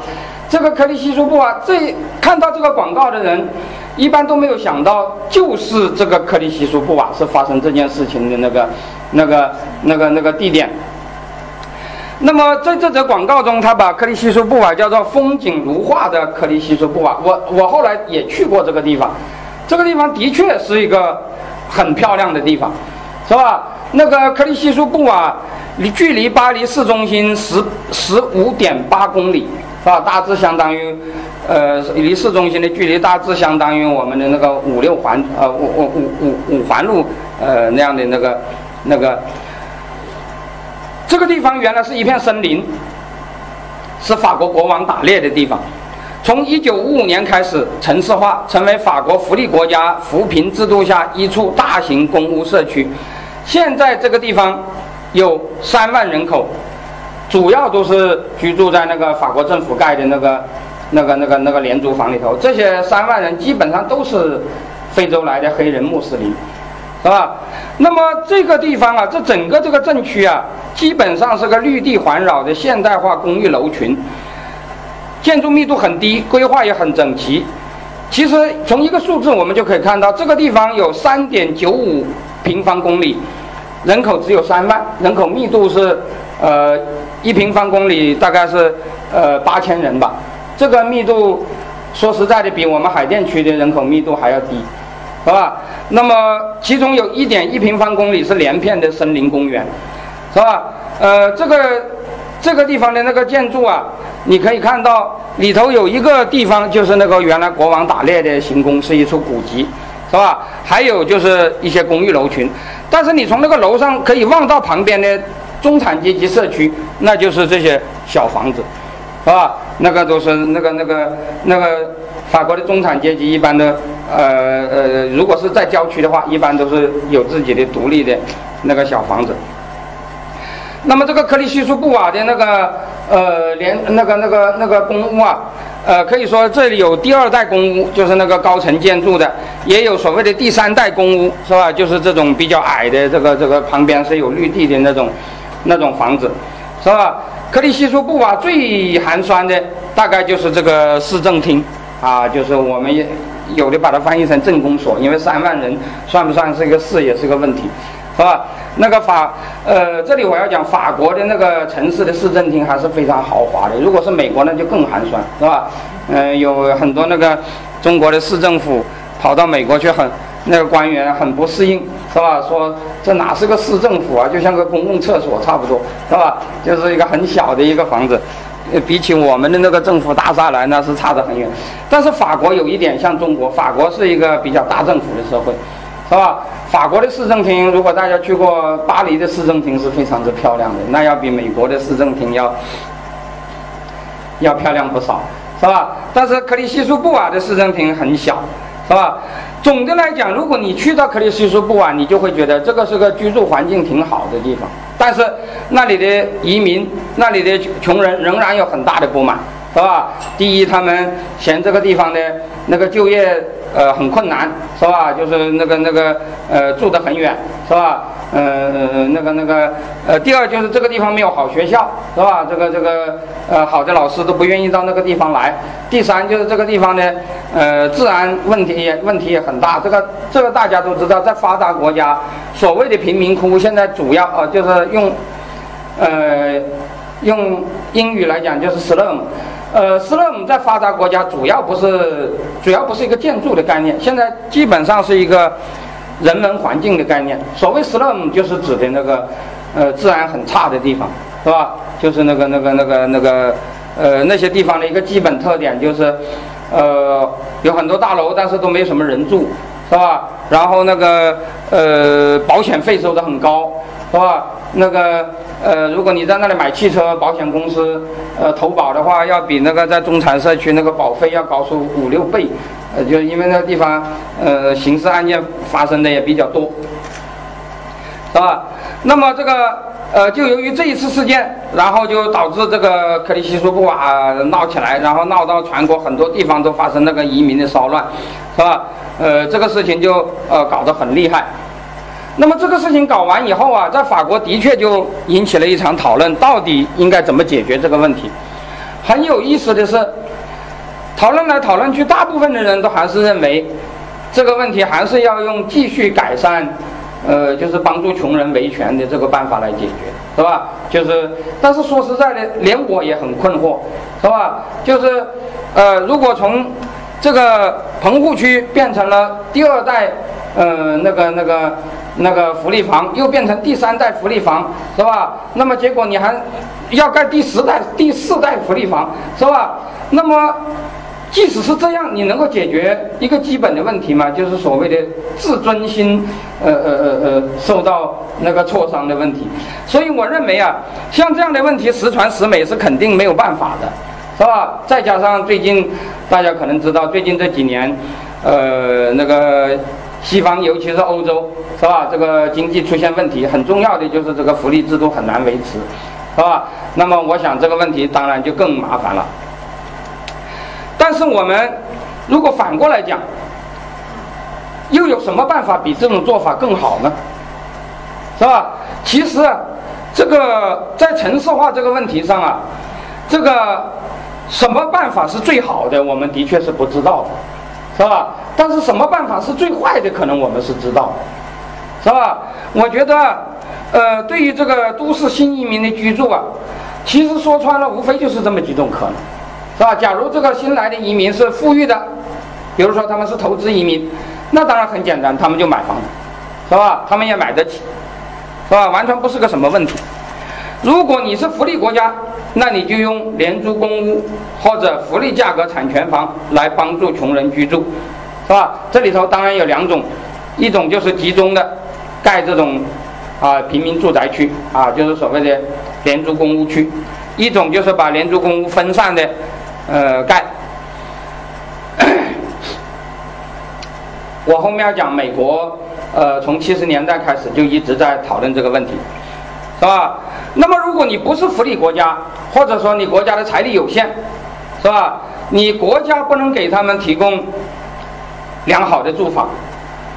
这个克里希苏布瓦，这看到这个广告的人，一般都没有想到，就是这个克里希苏布瓦是发生这件事情的那个、那个、那个、那个地点。那么在这则广告中，他把克里希苏布瓦叫做风景如画的克里希苏布瓦。我我后来也去过这个地方，这个地方的确是一个很漂亮的地方，是吧？那个克里希苏布瓦离距离巴黎市中心十十五点八公里。是吧？大致相当于，呃，离市中心的距离大致相当于我们的那个五六环，呃，五五五五五环路，呃，那样的那个那个。这个地方原来是一片森林，是法国国王打猎的地方。从一九五五年开始城市化，成为法国福利国家扶贫制度下一处大型公屋社区。现在这个地方有三万人口。主要都是居住在那个法国政府盖的那个、那个、那个、那个廉租房里头。这些三万人基本上都是非洲来的黑人穆斯林，是吧？那么这个地方啊，这整个这个镇区啊，基本上是个绿地环绕的现代化公寓楼群，建筑密度很低，规划也很整齐。其实从一个数字我们就可以看到，这个地方有三点九五平方公里，人口只有三万，人口密度是呃。一平方公里大概是呃八千人吧，这个密度说实在的比我们海淀区的人口密度还要低，是吧？那么其中有一点一平方公里是连片的森林公园，是吧？呃，这个这个地方的那个建筑啊，你可以看到里头有一个地方就是那个原来国王打猎的行宫，是一处古迹，是吧？还有就是一些公寓楼群，但是你从那个楼上可以望到旁边的。中产阶级社区，那就是这些小房子，是吧？那个都是那个那个那个法国的中产阶级，一般的呃呃，如果是在郊区的话，一般都是有自己的独立的那个小房子。那么这个克里希苏布瓦的那个呃连那个那个那个公屋啊，呃，可以说这里有第二代公屋，就是那个高层建筑的，也有所谓的第三代公屋，是吧？就是这种比较矮的，这个这个旁边是有绿地的那种。那种房子，是吧？克里希苏布瓦最寒酸的大概就是这个市政厅啊，就是我们有的把它翻译成政工所，因为三万人算不算是一个市也是个问题，是吧？那个法呃，这里我要讲法国的那个城市的市政厅还是非常豪华的，如果是美国那就更寒酸，是吧？嗯，有很多那个中国的市政府跑到美国去很。那个官员很不适应，是吧？说这哪是个市政府啊，就像个公共厕所差不多，是吧？就是一个很小的一个房子，比起我们的那个政府大厦来，那是差得很远。但是法国有一点像中国，法国是一个比较大政府的社会，是吧？法国的市政厅，如果大家去过巴黎的市政厅，是非常之漂亮的，那要比美国的市政厅要要漂亮不少，是吧？但是克里希苏布瓦的市政厅很小，是吧？总的来讲，如果你去到克里斯苏布啊，你就会觉得这个是个居住环境挺好的地方。但是那里的移民，那里的穷人仍然有很大的不满，是吧？第一，他们嫌这个地方的那个就业呃很困难，是吧？就是那个那个呃住得很远，是吧？呃，那个那个，呃，第二就是这个地方没有好学校，是吧？这个这个，呃，好的老师都不愿意到那个地方来。第三就是这个地方呢，呃，治安问题也问题也很大。这个这个大家都知道，在发达国家，所谓的贫民窟现在主要啊就是用，呃，用英语来讲就是 slum，呃，slum 在发达国家主要不是主要不是一个建筑的概念，现在基本上是一个。人文环境的概念，所谓 slum 就是指的那个，呃，治安很差的地方，是吧？就是那个、那个、那个、那个，呃，那些地方的一个基本特点就是，呃，有很多大楼，但是都没什么人住，是吧？然后那个，呃，保险费收的很高，是吧？那个，呃，如果你在那里买汽车，保险公司呃投保的话，要比那个在中产社区那个保费要高出五六倍，呃，就因为那个地方呃刑事案件发生的也比较多，是吧？那么这个。呃，就由于这一次事件，然后就导致这个克里希苏布啊闹起来，然后闹到全国很多地方都发生那个移民的骚乱，是吧？呃，这个事情就呃搞得很厉害。那么这个事情搞完以后啊，在法国的确就引起了一场讨论，到底应该怎么解决这个问题？很有意思的是，讨论来讨论去，大部分的人都还是认为这个问题还是要用继续改善。呃，就是帮助穷人维权的这个办法来解决，是吧？就是，但是说实在的，连我也很困惑，是吧？就是，呃，如果从这个棚户区变成了第二代，呃，那个那个那个福利房，又变成第三代福利房，是吧？那么结果你还要盖第十代、第四代福利房，是吧？那么。即使是这样，你能够解决一个基本的问题吗？就是所谓的自尊心，呃呃呃呃，受到那个挫伤的问题。所以我认为啊，像这样的问题十全十美是肯定没有办法的，是吧？再加上最近大家可能知道，最近这几年，呃，那个西方尤其是欧洲，是吧？这个经济出现问题，很重要的就是这个福利制度很难维持，是吧？那么我想这个问题当然就更麻烦了。但是我们如果反过来讲，又有什么办法比这种做法更好呢？是吧？其实这个在城市化这个问题上啊，这个什么办法是最好的，我们的确是不知道的，是吧？但是什么办法是最坏的，可能我们是知道，是吧？我觉得，呃，对于这个都市新移民的居住啊，其实说穿了，无非就是这么几种可能。是吧？假如这个新来的移民是富裕的，比如说他们是投资移民，那当然很简单，他们就买房子，是吧？他们也买得起，是吧？完全不是个什么问题。如果你是福利国家，那你就用廉租公屋或者福利价格产权房来帮助穷人居住，是吧？这里头当然有两种，一种就是集中的盖这种啊平民住宅区啊，就是所谓的廉租公屋区；一种就是把廉租公屋分散的。呃，盖。我后面要讲美国，呃，从七十年代开始就一直在讨论这个问题，是吧？那么如果你不是福利国家，或者说你国家的财力有限，是吧？你国家不能给他们提供良好的住房，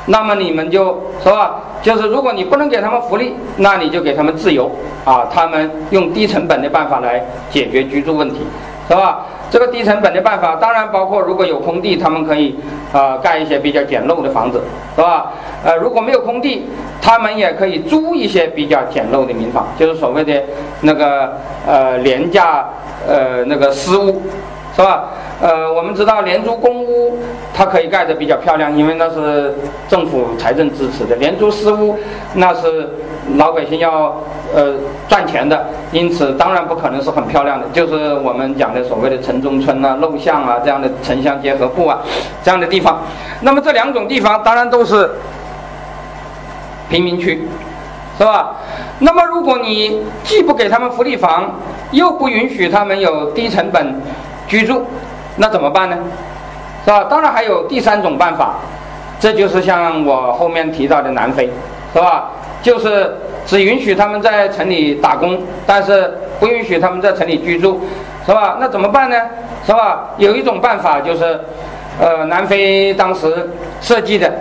那么你们就是吧？就是如果你不能给他们福利，那你就给他们自由啊，他们用低成本的办法来解决居住问题，是吧？这个低成本的办法，当然包括如果有空地，他们可以啊盖一些比较简陋的房子，是吧？呃，如果没有空地，他们也可以租一些比较简陋的民房，就是所谓的那个呃廉价呃那个私屋，是吧？呃，我们知道廉租公屋它可以盖得比较漂亮，因为那是政府财政支持的；廉租私屋那是老百姓要。呃，赚钱的，因此当然不可能是很漂亮的，就是我们讲的所谓的城中村啊、陋巷啊这样的城乡结合部啊这样的地方。那么这两种地方当然都是贫民区，是吧？那么如果你既不给他们福利房，又不允许他们有低成本居住，那怎么办呢？是吧？当然还有第三种办法，这就是像我后面提到的南非，是吧？就是。只允许他们在城里打工，但是不允许他们在城里居住，是吧？那怎么办呢？是吧？有一种办法就是，呃，南非当时设计的，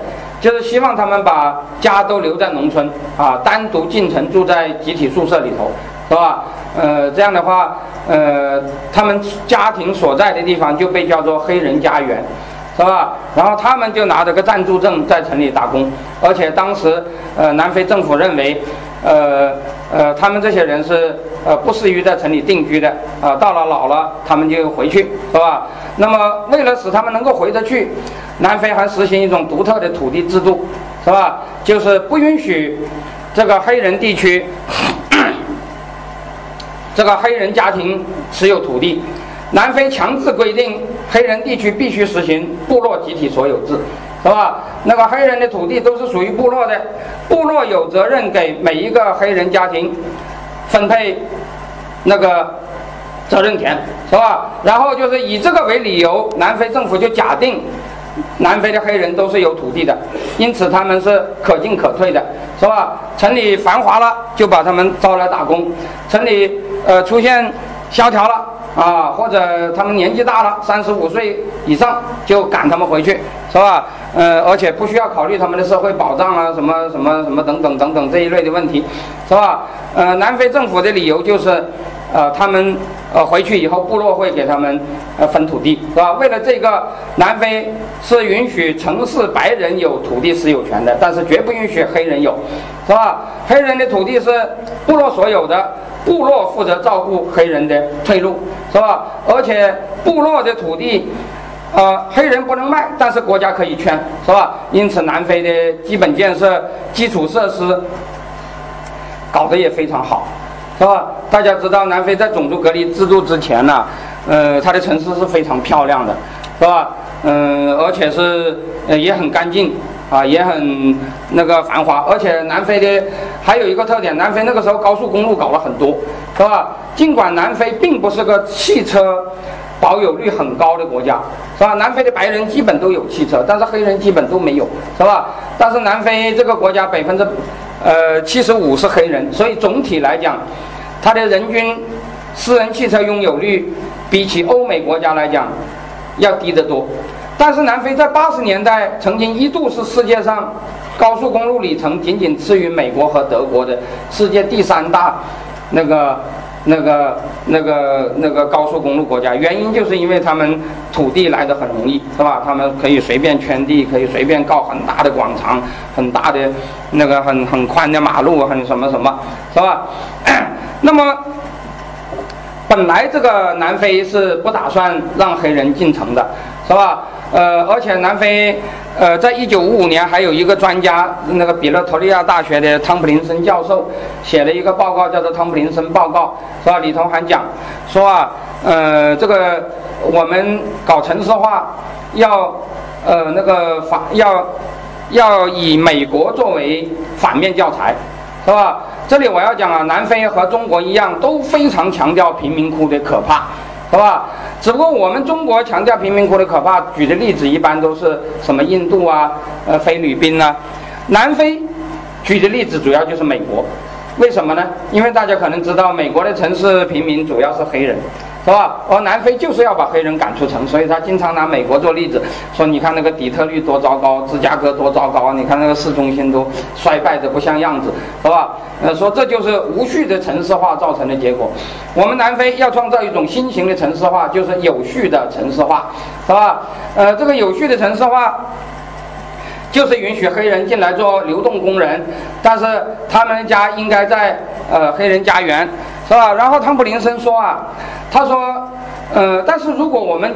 就是希望他们把家都留在农村啊，单独进城住在集体宿舍里头，是吧？呃，这样的话，呃，他们家庭所在的地方就被叫做黑人家园。是吧？然后他们就拿着个暂住证在城里打工，而且当时，呃，南非政府认为，呃呃，他们这些人是呃不适于在城里定居的，啊，到了老了他们就回去，是吧？那么为了使他们能够回得去，南非还实行一种独特的土地制度，是吧？就是不允许这个黑人地区，这个黑人家庭持有土地。南非强制规定，黑人地区必须实行部落集体所有制，是吧？那个黑人的土地都是属于部落的，部落有责任给每一个黑人家庭分配那个责任田，是吧？然后就是以这个为理由，南非政府就假定南非的黑人都是有土地的，因此他们是可进可退的，是吧？城里繁华了，就把他们招来打工；城里呃出现萧条了。啊，或者他们年纪大了，三十五岁以上就赶他们回去，是吧？呃，而且不需要考虑他们的社会保障啊，什么什么什么等等等等这一类的问题，是吧？呃，南非政府的理由就是，呃，他们呃回去以后，部落会给他们呃分土地，是吧？为了这个，南非是允许城市白人有土地私有权的，但是绝不允许黑人有，是吧？黑人的土地是部落所有的。部落负责照顾黑人的退路，是吧？而且部落的土地，呃，黑人不能卖，但是国家可以圈，是吧？因此，南非的基本建设、基础设施搞得也非常好，是吧？大家知道，南非在种族隔离制度之前呢，呃，它的城市是非常漂亮的，是吧？嗯，而且是呃也很干净。啊，也很那个繁华，而且南非的还有一个特点，南非那个时候高速公路搞了很多，是吧？尽管南非并不是个汽车保有率很高的国家，是吧？南非的白人基本都有汽车，但是黑人基本都没有，是吧？但是南非这个国家百分之呃七十五是黑人，所以总体来讲，它的人均私人汽车拥有率比起欧美国家来讲要低得多。但是南非在八十年代曾经一度是世界上高速公路里程仅仅次于美国和德国的世界第三大那个那个那个那个高速公路国家，原因就是因为他们土地来的很容易，是吧？他们可以随便圈地，可以随便搞很大的广场，很大的那个很很宽的马路，很什么什么，是吧？那么本来这个南非是不打算让黑人进城的，是吧？呃，而且南非，呃，在一九五五年还有一个专家，那个比勒托利亚大学的汤普林森教授写了一个报告，叫做《汤普林森报告》，是吧？里头还讲说啊，呃，这个我们搞城市化要，呃，那个反要要以美国作为反面教材，是吧？这里我要讲啊，南非和中国一样，都非常强调贫民窟的可怕，好吧？只不过我们中国强调贫民窟的可怕，举的例子一般都是什么印度啊、呃菲律宾呐，南非举的例子主要就是美国，为什么呢？因为大家可能知道，美国的城市贫民主要是黑人。是吧？而南非就是要把黑人赶出城，所以他经常拿美国做例子，说你看那个底特律多糟糕，芝加哥多糟糕，你看那个市中心都衰败的不像样子，是吧？呃，说这就是无序的城市化造成的结果。我们南非要创造一种新型的城市化，就是有序的城市化，是吧？呃，这个有序的城市化，就是允许黑人进来做流动工人，但是他们家应该在呃黑人家园。是吧？然后汤普林森说啊，他说，呃，但是如果我们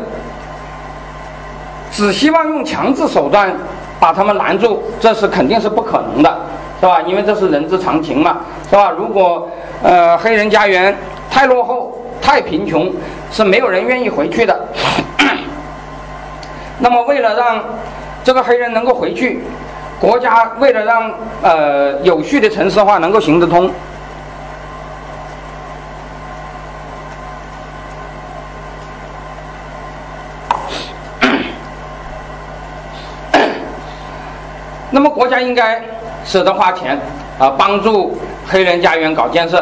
只希望用强制手段把他们拦住，这是肯定是不可能的，是吧？因为这是人之常情嘛，是吧？如果呃黑人家园太落后、太贫穷，是没有人愿意回去的。那么为了让这个黑人能够回去，国家为了让呃有序的城市化能够行得通。国家应该舍得花钱啊，帮助黑人家园搞建设，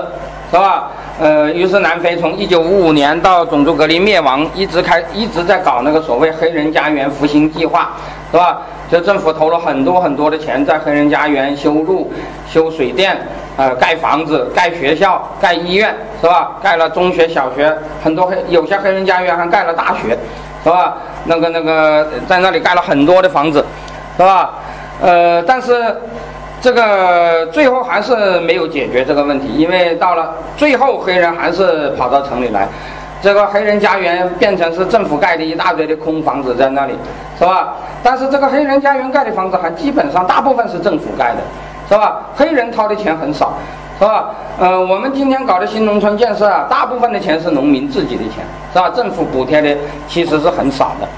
是吧？呃，于是南非从一九五五年到种族隔离灭亡，一直开一直在搞那个所谓黑人家园复兴计划，是吧？就政府投了很多很多的钱在黑人家园修路、修水电，呃，盖房子、盖学校、盖医院，是吧？盖了中学、小学，很多黑有些黑人家园还盖了大学，是吧？那个那个在那里盖了很多的房子，是吧？呃，但是这个最后还是没有解决这个问题，因为到了最后，黑人还是跑到城里来，这个黑人家园变成是政府盖的一大堆的空房子在那里，是吧？但是这个黑人家园盖的房子还基本上大部分是政府盖的，是吧？黑人掏的钱很少，是吧？呃，我们今天搞的新农村建设啊，大部分的钱是农民自己的钱，是吧？政府补贴的其实是很少的。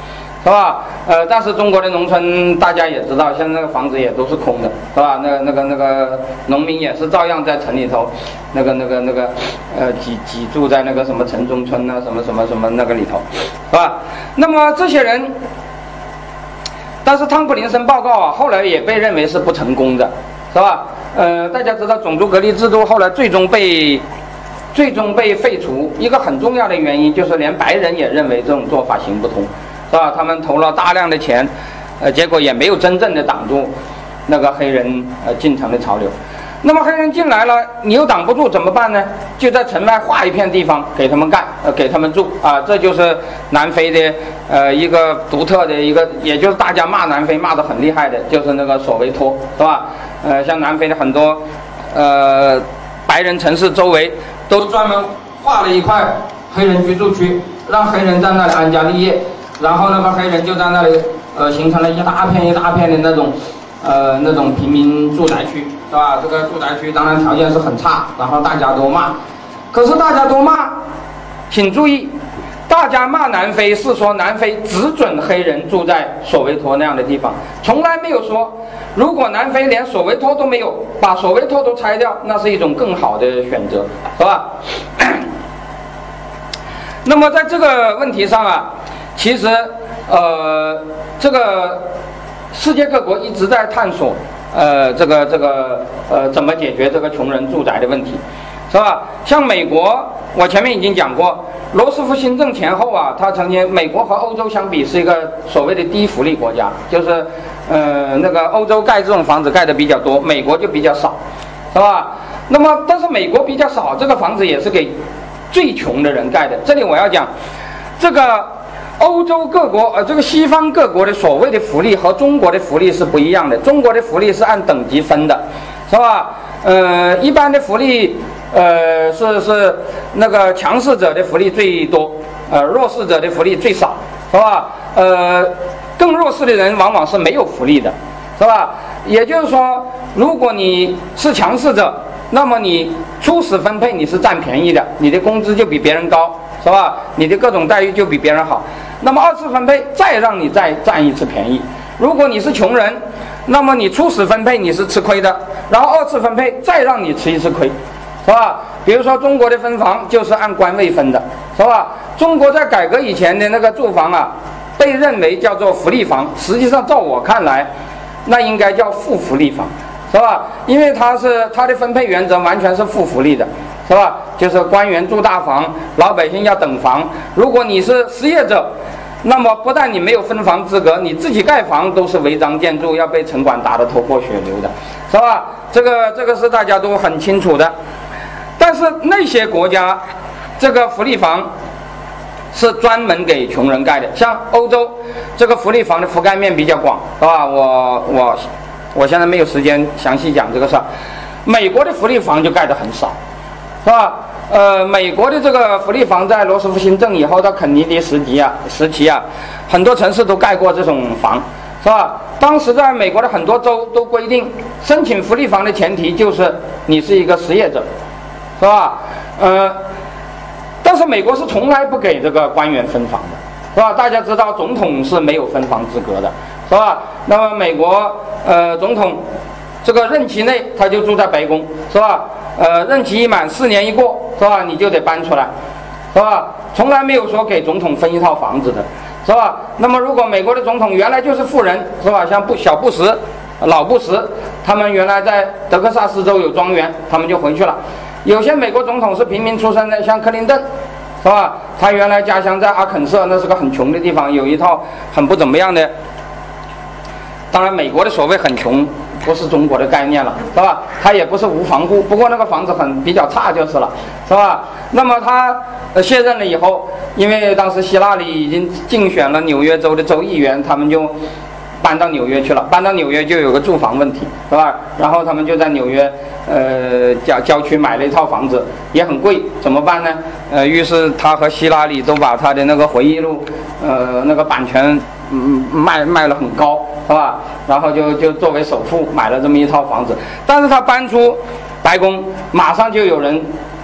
是吧？呃，但是中国的农村大家也知道，现在那个房子也都是空的，是吧？那那个那个农民也是照样在城里头，那个那个那个，呃，挤挤住在那个什么城中村啊，什么什么什么那个里头，是吧？那么这些人，但是汤普林森报告啊，后来也被认为是不成功的，是吧？呃，大家知道种族隔离制度后来最终被最终被废除，一个很重要的原因就是连白人也认为这种做法行不通。是吧？他们投了大量的钱，呃，结果也没有真正的挡住那个黑人呃进城的潮流。那么黑人进来了，你又挡不住，怎么办呢？就在城外划一片地方给他们干，呃，给他们住啊。这就是南非的呃一个独特的一个，也就是大家骂南非骂得很厉害的，就是那个索维托，是吧？呃，像南非的很多呃白人城市周围都专门划了一块黑人居住区，让黑人在那里安家立业。然后那个黑人就在那里，呃，形成了一大片一大片的那种，呃，那种平民住宅区，是吧？这个住宅区当然条件是很差，然后大家都骂，可是大家都骂，请注意，大家骂南非是说南非只准黑人住在索维托那样的地方，从来没有说，如果南非连索维托都没有，把索维托都拆掉，那是一种更好的选择，是吧？那么在这个问题上啊。其实，呃，这个世界各国一直在探索，呃，这个这个呃，怎么解决这个穷人住宅的问题，是吧？像美国，我前面已经讲过，罗斯福新政前后啊，他曾经美国和欧洲相比是一个所谓的低福利国家，就是呃，那个欧洲盖这种房子盖的比较多，美国就比较少，是吧？那么，但是美国比较少，这个房子也是给最穷的人盖的。这里我要讲，这个。欧洲各国，呃，这个西方各国的所谓的福利和中国的福利是不一样的。中国的福利是按等级分的，是吧？呃，一般的福利，呃，是是那个强势者的福利最多，呃，弱势者的福利最少，是吧？呃，更弱势的人往往是没有福利的，是吧？也就是说，如果你是强势者，那么你初始分配你是占便宜的，你的工资就比别人高，是吧？你的各种待遇就比别人好。那么二次分配再让你再占一次便宜。如果你是穷人，那么你初始分配你是吃亏的，然后二次分配再让你吃一次亏，是吧？比如说中国的分房就是按官位分的，是吧？中国在改革以前的那个住房啊，被认为叫做福利房，实际上照我看来，那应该叫负福利房，是吧？因为它是它的分配原则完全是负福利的。是吧？就是官员住大房，老百姓要等房。如果你是失业者，那么不但你没有分房资格，你自己盖房都是违章建筑，要被城管打得头破血流的，是吧？这个这个是大家都很清楚的。但是那些国家，这个福利房是专门给穷人盖的，像欧洲，这个福利房的覆盖面比较广，是吧？我我我现在没有时间详细讲这个事儿。美国的福利房就盖得很少。是吧？呃，美国的这个福利房在罗斯福新政以后到肯尼迪时期啊，时期啊，很多城市都盖过这种房，是吧？当时在美国的很多州都规定，申请福利房的前提就是你是一个失业者，是吧？呃，但是美国是从来不给这个官员分房的，是吧？大家知道总统是没有分房资格的，是吧？那么美国呃总统这个任期内他就住在白宫，是吧？呃，任期一满，四年一过，是吧？你就得搬出来，是吧？从来没有说给总统分一套房子的，是吧？那么，如果美国的总统原来就是富人，是吧？像布小布什、老布什，他们原来在德克萨斯州有庄园，他们就回去了。有些美国总统是平民出身的，像克林顿，是吧？他原来家乡在阿肯色，那是个很穷的地方，有一套很不怎么样的。当然，美国的所谓很穷。不是中国的概念了，是吧？他也不是无房户，不过那个房子很比较差就是了，是吧？那么他卸任了以后，因为当时希拉里已经竞选了纽约州的州议员，他们就搬到纽约去了。搬到纽约就有个住房问题，是吧？然后他们就在纽约呃郊郊区买了一套房子，也很贵，怎么办呢？呃，于是他和希拉里都把他的那个回忆录，呃，那个版权。嗯嗯，卖卖了很高，是吧？然后就就作为首付买了这么一套房子，但是他搬出白宫，马上就有人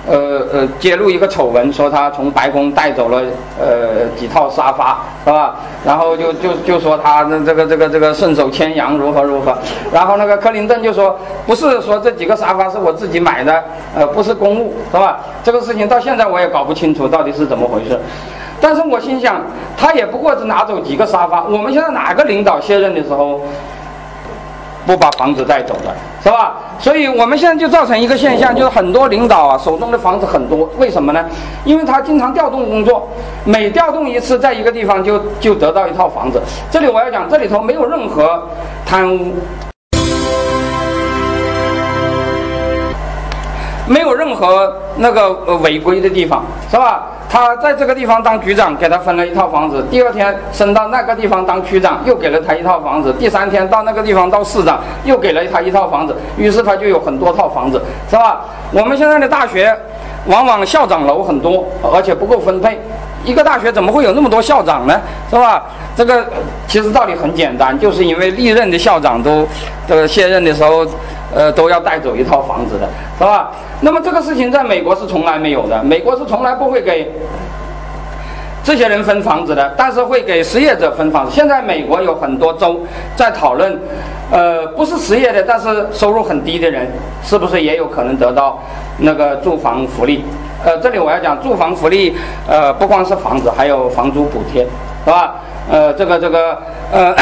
呃呃，揭露一个丑闻，说他从白宫带走了呃几套沙发，是吧？然后就就就说他这这个这个这个顺手牵羊如何如何。然后那个克林顿就说，不是说这几个沙发是我自己买的，呃，不是公务，是吧？这个事情到现在我也搞不清楚到底是怎么回事。但是我心想，他也不过是拿走几个沙发。我们现在哪个领导卸任的时候？不把房子带走的，是吧？所以我们现在就造成一个现象，就是很多领导啊手中的房子很多，为什么呢？因为他经常调动工作，每调动一次，在一个地方就就得到一套房子。这里我要讲，这里头没有任何贪污，没有任何那个违规的地方，是吧？他在这个地方当局长，给他分了一套房子；第二天升到那个地方当区长，又给了他一套房子；第三天到那个地方当市长，又给了他一套房子。于是他就有很多套房子，是吧？我们现在的大学，往往校长楼很多，而且不够分配。一个大学怎么会有那么多校长呢？是吧？这个其实道理很简单，就是因为历任的校长都这个卸任的时候。呃，都要带走一套房子的，是吧？那么这个事情在美国是从来没有的，美国是从来不会给这些人分房子的，但是会给失业者分房子。现在美国有很多州在讨论，呃，不是失业的，但是收入很低的人，是不是也有可能得到那个住房福利？呃，这里我要讲住房福利，呃，不光是房子，还有房租补贴，是吧？呃，这个这个，呃。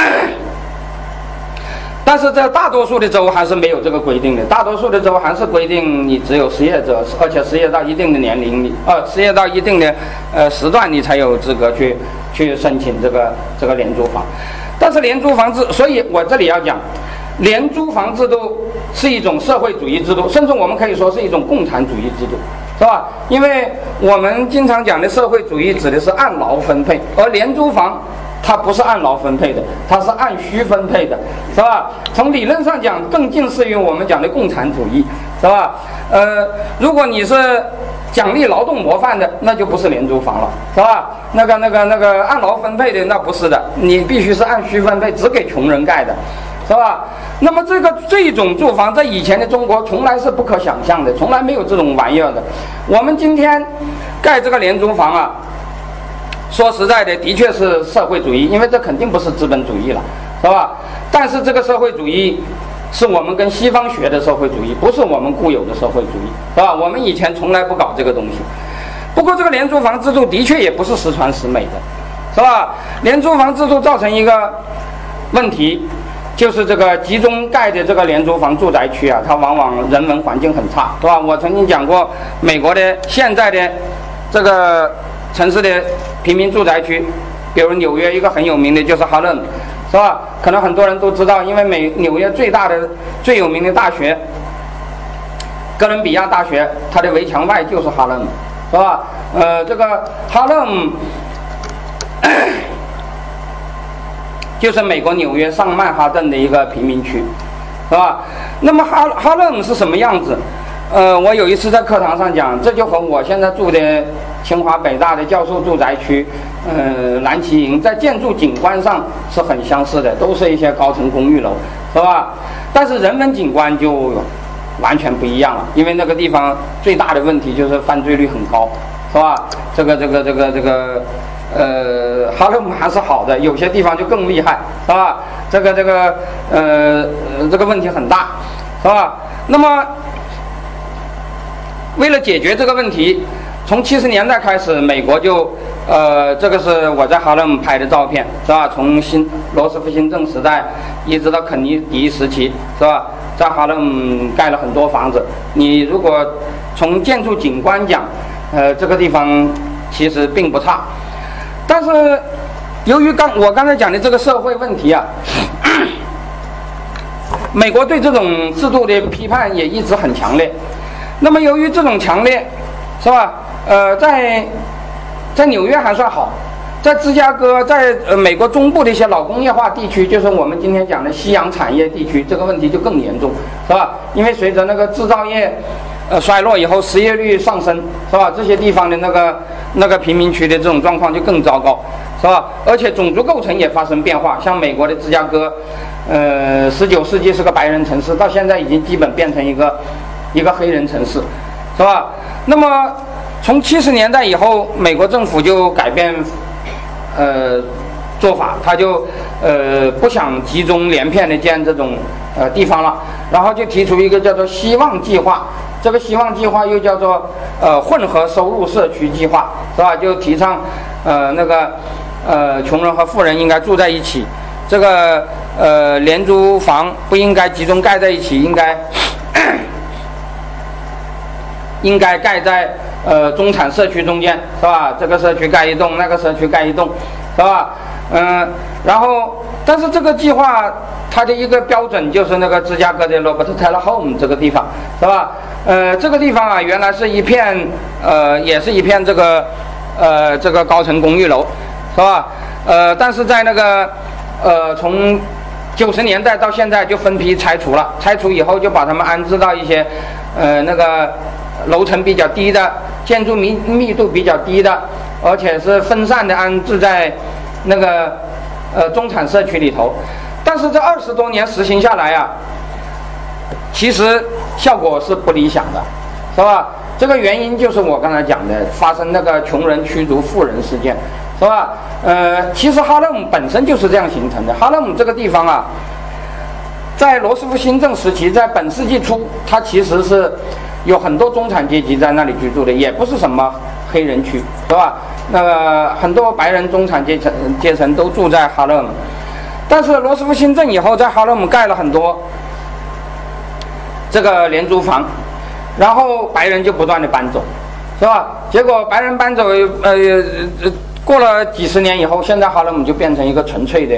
但是在大多数的州还是没有这个规定的，大多数的州还是规定你只有失业者，而且失业到一定的年龄，你呃失业到一定的呃时段，你才有资格去去申请这个这个廉租房。但是廉租房制，所以我这里要讲，廉租房制度是一种社会主义制度，甚至我们可以说是一种共产主义制度，是吧？因为我们经常讲的社会主义指的是按劳分配，而廉租房。它不是按劳分配的，它是按需分配的，是吧？从理论上讲，更近似于我们讲的共产主义，是吧？呃，如果你是奖励劳动模范的，那就不是廉租房了，是吧？那个、那个、那个按劳分配的，那不是的，你必须是按需分配，只给穷人盖的，是吧？那么这个这种住房在以前的中国从来是不可想象的，从来没有这种玩意儿的。我们今天盖这个廉租房啊。说实在的，的确是社会主义，因为这肯定不是资本主义了，是吧？但是这个社会主义是我们跟西方学的社会主义，不是我们固有的社会主义，是吧？我们以前从来不搞这个东西。不过这个廉租房制度的确也不是十全十美的，是吧？廉租房制度造成一个问题，就是这个集中盖的这个廉租房住宅区啊，它往往人文环境很差，是吧？我曾经讲过，美国的现在的这个。城市的平民住宅区，比如纽约一个很有名的就是哈伦，是吧？可能很多人都知道，因为美纽约最大的、最有名的大学——哥伦比亚大学，它的围墙外就是哈伦，是吧？呃，这个哈伦 就是美国纽约上曼哈顿的一个贫民区，是吧？那么哈哈伦是什么样子？呃，我有一次在课堂上讲，这就和我现在住的清华北大的教授住宅区，呃，蓝旗营，在建筑景观上是很相似的，都是一些高层公寓楼，是吧？但是人文景观就完全不一样了，因为那个地方最大的问题就是犯罪率很高，是吧？这个这个这个这个，呃，哈勒姆还是好的，有些地方就更厉害，是吧？这个这个呃，这个问题很大，是吧？那么。为了解决这个问题，从七十年代开始，美国就，呃，这个是我在哈勒姆拍的照片，是吧？从新罗斯福新政时代一直到肯尼迪时期，是吧？在哈勒姆盖了很多房子。你如果从建筑景观讲，呃，这个地方其实并不差。但是，由于刚我刚才讲的这个社会问题啊，美国对这种制度的批判也一直很强烈。那么由于这种强烈，是吧？呃，在在纽约还算好，在芝加哥，在呃美国中部的一些老工业化地区，就是我们今天讲的夕阳产业地区，这个问题就更严重，是吧？因为随着那个制造业呃衰落以后，失业率上升，是吧？这些地方的那个那个贫民区的这种状况就更糟糕，是吧？而且种族构成也发生变化，像美国的芝加哥，呃，十九世纪是个白人城市，到现在已经基本变成一个。一个黑人城市，是吧？那么从七十年代以后，美国政府就改变，呃，做法，他就呃不想集中连片的建这种呃地方了，然后就提出一个叫做“希望计划”。这个“希望计划”又叫做呃混合收入社区计划，是吧？就提倡呃那个呃穷人和富人应该住在一起，这个呃廉租房不应该集中盖在一起，应该。应该盖在呃中产社区中间，是吧？这个社区盖一栋，那个社区盖一栋，是吧？嗯，然后，但是这个计划它的一个标准就是那个芝加哥的罗伯特泰勒 home 这个地方，是吧？呃，这个地方啊，原来是一片呃，也是一片这个呃这个高层公寓楼，是吧？呃，但是在那个呃从九十年代到现在就分批拆除了，拆除以后就把它们安置到一些呃那个。楼层比较低的建筑密密度比较低的，而且是分散的安置在那个呃中产社区里头，但是这二十多年实行下来啊，其实效果是不理想的，是吧？这个原因就是我刚才讲的，发生那个穷人驱逐富人事件，是吧？呃，其实哈勒姆本身就是这样形成的。哈勒姆这个地方啊，在罗斯福新政时期，在本世纪初，它其实是。有很多中产阶级在那里居住的，也不是什么黑人区，是吧？那个很多白人中产阶层阶层都住在哈勒姆，但是罗斯福新政以后，在哈勒姆盖了很多这个廉租房，然后白人就不断的搬走，是吧？结果白人搬走，呃，过了几十年以后，现在哈勒姆就变成一个纯粹的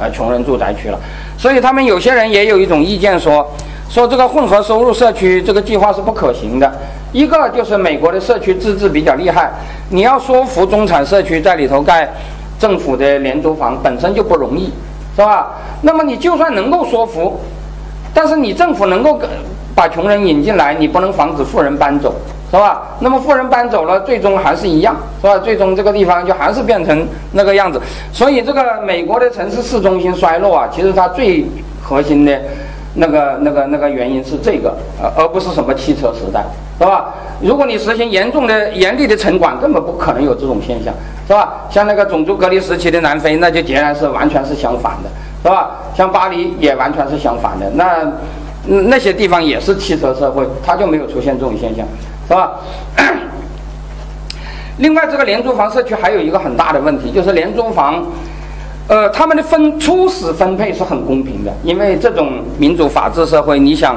呃穷人住宅区了，所以他们有些人也有一种意见说。说这个混合收入社区这个计划是不可行的，一个就是美国的社区自治比较厉害，你要说服中产社区在里头盖政府的廉租房本身就不容易，是吧？那么你就算能够说服，但是你政府能够把穷人引进来，你不能防止富人搬走，是吧？那么富人搬走了，最终还是一样，是吧？最终这个地方就还是变成那个样子。所以这个美国的城市市中心衰落啊，其实它最核心的。那个、那个、那个原因是这个，呃，而不是什么汽车时代，是吧？如果你实行严重的、严厉的城管，根本不可能有这种现象，是吧？像那个种族隔离时期的南非，那就截然是完全是相反的，是吧？像巴黎也完全是相反的，那那些地方也是汽车社会，它就没有出现这种现象，是吧？另外，这个廉租房社区还有一个很大的问题，就是廉租房。呃，他们的分初始分配是很公平的，因为这种民主法治社会，你想，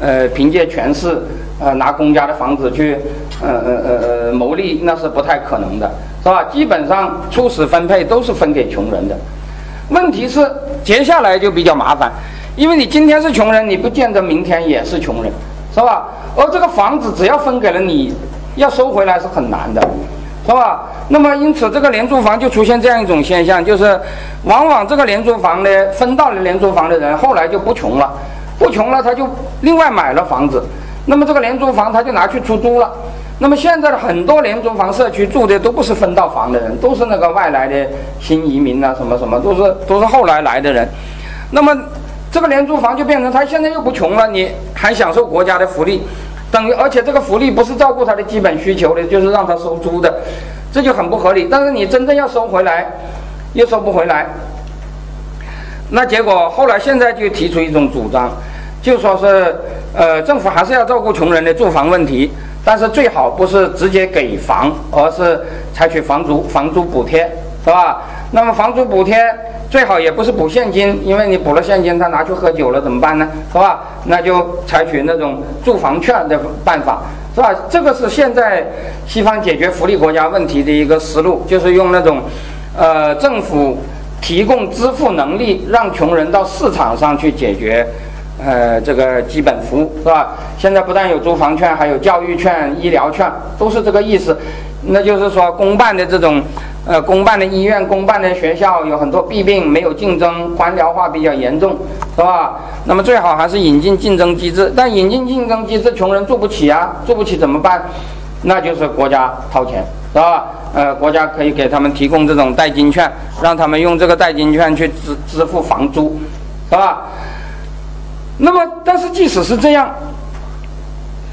呃，凭借权势，呃，拿公家的房子去，呃呃呃呃牟利，那是不太可能的，是吧？基本上初始分配都是分给穷人的。问题是接下来就比较麻烦，因为你今天是穷人，你不见得明天也是穷人，是吧？而这个房子只要分给了你，要收回来是很难的。是吧？那么因此，这个廉租房就出现这样一种现象，就是往往这个廉租房呢，分到了廉租房的人，后来就不穷了，不穷了，他就另外买了房子。那么这个廉租房他就拿去出租了。那么现在的很多廉租房社区住的都不是分到房的人，都是那个外来的新移民啊，什么什么，都是都是后来来的人。那么这个廉租房就变成他现在又不穷了，你还享受国家的福利。等于，而且这个福利不是照顾他的基本需求的，就是让他收租的，这就很不合理。但是你真正要收回来，又收不回来。那结果后来现在就提出一种主张，就说是，呃，政府还是要照顾穷人的住房问题，但是最好不是直接给房，而是采取房租房租补贴，是吧？那么房租补贴。最好也不是补现金，因为你补了现金，他拿去喝酒了怎么办呢？是吧？那就采取那种住房券的办法，是吧？这个是现在西方解决福利国家问题的一个思路，就是用那种，呃，政府提供支付能力，让穷人到市场上去解决，呃，这个基本服务，是吧？现在不但有租房券，还有教育券、医疗券，都是这个意思。那就是说，公办的这种。呃，公办的医院、公办的学校有很多弊病，没有竞争，官僚化比较严重，是吧？那么最好还是引进竞争机制。但引进竞争机制，穷人住不起啊，住不起怎么办？那就是国家掏钱，是吧？呃，国家可以给他们提供这种代金券，让他们用这个代金券去支支付房租，是吧？那么，但是即使是这样，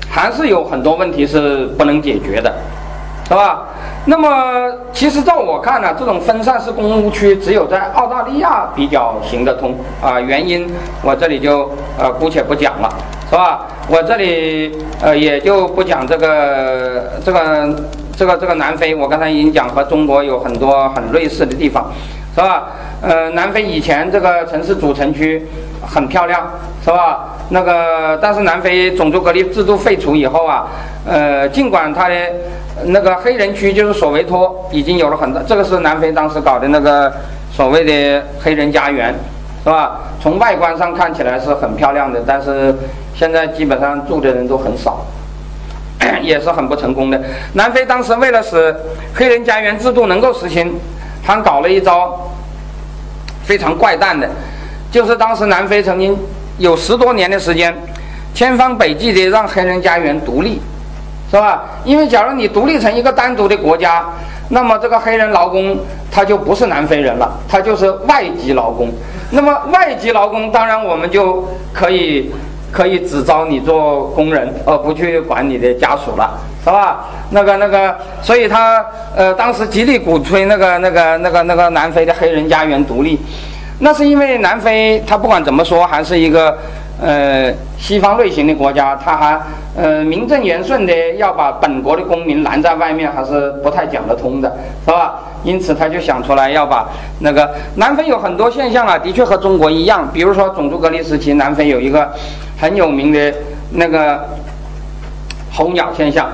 还是有很多问题是不能解决的，是吧？那么，其实在我看呢，这种分散式公务区只有在澳大利亚比较行得通啊。原因我这里就呃姑且不讲了，是吧？我这里呃也就不讲这个这个这个这个南非。我刚才已经讲和中国有很多很类似的地方，是吧？呃，南非以前这个城市主城区很漂亮，是吧？那个但是南非种族隔离制度废除以后啊，呃，尽管它的那个黑人区就是索维托已经有了很多，这个是南非当时搞的那个所谓的黑人家园，是吧？从外观上看起来是很漂亮的，但是现在基本上住的人都很少，也是很不成功的。南非当时为了使黑人家园制度能够实行，还搞了一招非常怪诞的，就是当时南非曾经有十多年的时间，千方百计的让黑人家园独立。是吧？因为假如你独立成一个单独的国家，那么这个黑人劳工他就不是南非人了，他就是外籍劳工。那么外籍劳工，当然我们就可以可以只招你做工人，而不去管你的家属了，是吧？那个那个，所以他呃当时极力鼓吹那个那个那个那个南非的黑人家园独立，那是因为南非他不管怎么说还是一个。呃，西方类型的国家，他还呃名正言顺的要把本国的公民拦在外面，还是不太讲得通的，是吧？因此他就想出来要把那个南非有很多现象啊，的确和中国一样。比如说种族隔离时期，南非有一个很有名的那个候鸟现象，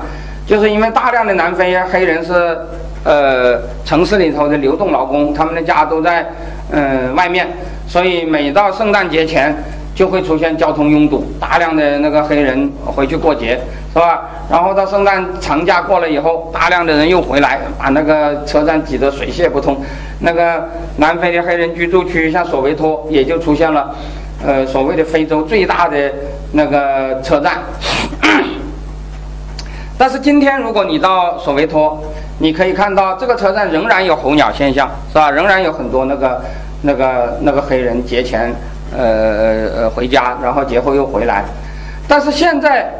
就是因为大量的南非黑人是呃城市里头的流动劳工，他们的家都在嗯外面，所以每到圣诞节前。就会出现交通拥堵，大量的那个黑人回去过节，是吧？然后到圣诞长假过了以后，大量的人又回来，把那个车站挤得水泄不通。那个南非的黑人居住区，像索维托，也就出现了，呃，所谓的非洲最大的那个车站。但是今天，如果你到索维托，你可以看到这个车站仍然有候鸟现象，是吧？仍然有很多那个、那个、那个黑人节前。呃呃回家，然后节后又回来，但是现在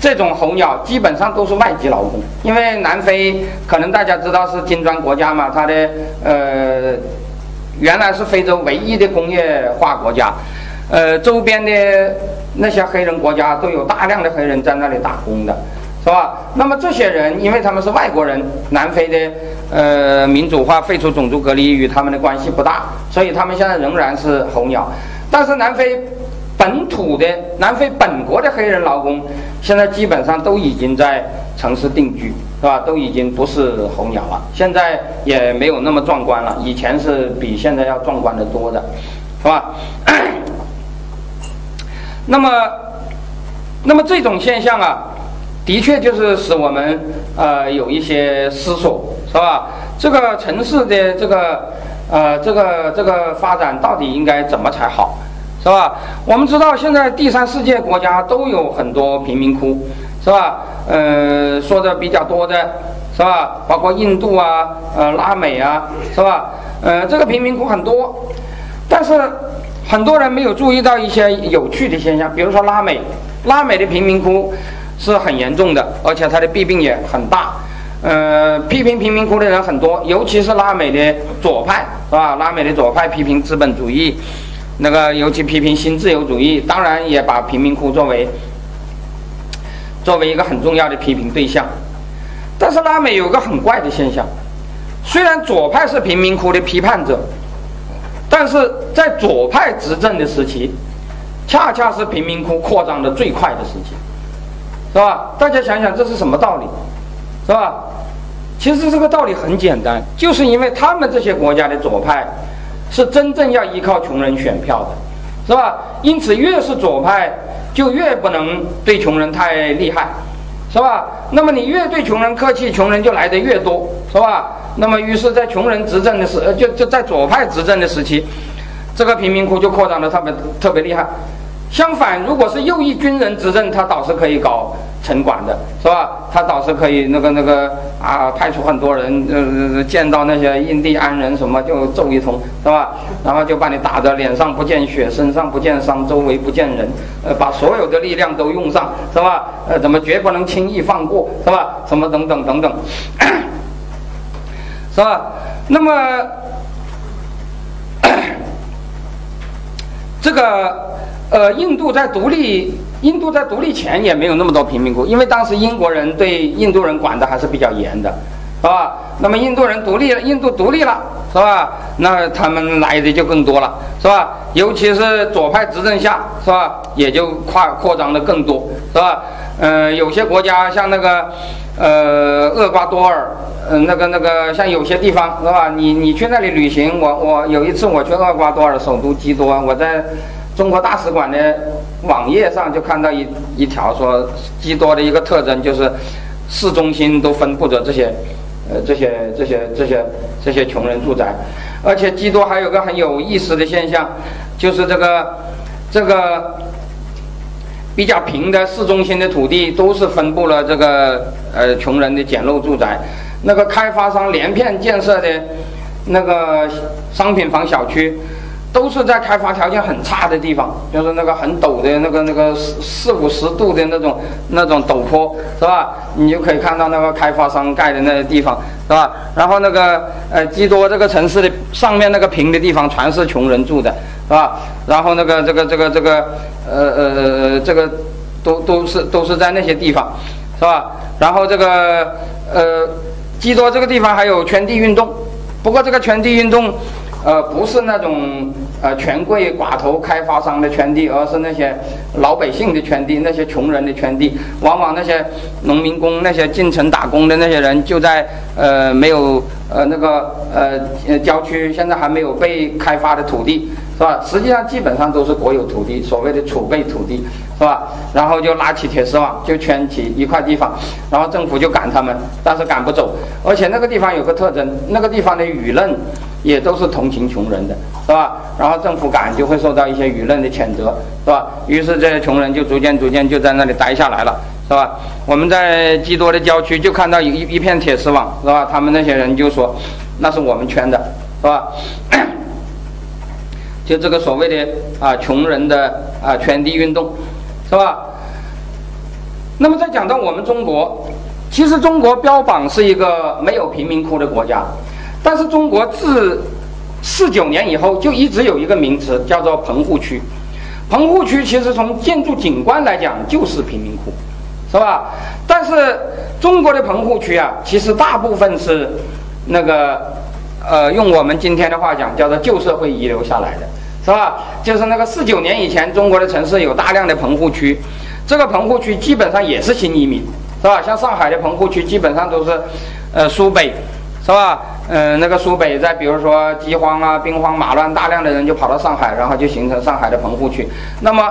这种候鸟基本上都是外籍劳工，因为南非可能大家知道是金砖国家嘛，它的呃原来是非洲唯一的工业化国家，呃周边的那些黑人国家都有大量的黑人在那里打工的。是吧？那么这些人，因为他们是外国人，南非的呃民主化废除种族隔离与他们的关系不大，所以他们现在仍然是候鸟。但是南非本土的南非本国的黑人劳工，现在基本上都已经在城市定居，是吧？都已经不是候鸟了，现在也没有那么壮观了。以前是比现在要壮观的多的，是吧？那么，那么这种现象啊。的确，就是使我们呃有一些思索，是吧？这个城市的这个呃这个这个发展到底应该怎么才好，是吧？我们知道现在第三世界国家都有很多贫民窟，是吧？呃，说的比较多的是吧？包括印度啊，呃，拉美啊，是吧？呃，这个贫民窟很多，但是很多人没有注意到一些有趣的现象，比如说拉美，拉美的贫民窟。是很严重的，而且它的弊病也很大。呃，批评贫民窟的人很多，尤其是拉美的左派，是吧？拉美的左派批评资本主义，那个尤其批评新自由主义，当然也把贫民窟作为作为一个很重要的批评对象。但是拉美有个很怪的现象，虽然左派是贫民窟的批判者，但是在左派执政的时期，恰恰是贫民窟扩张的最快的时期。是吧？大家想想，这是什么道理？是吧？其实这个道理很简单，就是因为他们这些国家的左派是真正要依靠穷人选票的，是吧？因此，越是左派，就越不能对穷人太厉害，是吧？那么你越对穷人客气，穷人就来的越多，是吧？那么，于是，在穷人执政的时，就就在左派执政的时期，这个贫民窟就扩张的特别特别厉害。相反，如果是右翼军人执政，他倒是可以搞城管的，是吧？他倒是可以那个那个啊，派出很多人，呃，见到那些印第安人什么就揍一通，是吧？然后就把你打得脸上不见血，身上不见伤，周围不见人，呃，把所有的力量都用上，是吧？呃，怎么绝不能轻易放过，是吧？什么等等等等，是吧？那么 这个呃，印度在独立。印度在独立前也没有那么多贫民窟，因为当时英国人对印度人管的还是比较严的，是吧？那么印度人独立了，印度独立了，是吧？那他们来的就更多了，是吧？尤其是左派执政下，是吧？也就扩扩张的更多，是吧？嗯，有些国家像那个，呃，厄瓜多尔，嗯，那个那个像有些地方，是吧？你你去那里旅行，我我有一次我去厄瓜多尔首都基多，我在。中国大使馆的网页上就看到一一条说，基多的一个特征就是市中心都分布着这些，呃，这些这些这些这些穷人住宅，而且基多还有个很有意思的现象，就是这个这个比较平的市中心的土地都是分布了这个呃穷人的简陋住宅，那个开发商连片建设的那个商品房小区。都是在开发条件很差的地方，就是那个很陡的那个那个四四五十度的那种那种陡坡，是吧？你就可以看到那个开发商盖的那些地方，是吧？然后那个呃基多这个城市的上面那个平的地方全是穷人住的，是吧？然后那个这个这个这个呃呃这个都都是都是在那些地方，是吧？然后这个呃基多这个地方还有圈地运动，不过这个圈地运动。呃，不是那种呃权贵寡头开发商的圈地，而是那些老百姓的圈地，那些穷人的圈地。往往那些农民工、那些进城打工的那些人，就在呃没有呃那个呃郊区，现在还没有被开发的土地，是吧？实际上基本上都是国有土地，所谓的储备土地，是吧？然后就拉起铁丝网，就圈起一块地方，然后政府就赶他们，但是赶不走。而且那个地方有个特征，那个地方的舆论。也都是同情穷人的，是吧？然后政府赶就会受到一些舆论的谴责，是吧？于是这些穷人就逐渐逐渐就在那里待下来了，是吧？我们在基多的郊区就看到一一片铁丝网，是吧？他们那些人就说，那是我们圈的，是吧？就这个所谓的啊穷人的啊圈地运动，是吧？那么再讲到我们中国，其实中国标榜是一个没有贫民窟的国家。但是中国自四九年以后就一直有一个名词叫做棚户区，棚户区其实从建筑景观来讲就是贫民窟，是吧？但是中国的棚户区啊，其实大部分是那个呃，用我们今天的话讲叫做旧社会遗留下来的，是吧？就是那个四九年以前，中国的城市有大量的棚户区，这个棚户区基本上也是新移民，是吧？像上海的棚户区基本上都是呃苏北，是吧？嗯，那个苏北在，比如说饥荒啊、兵荒马乱，大量的人就跑到上海，然后就形成上海的棚户区。那么，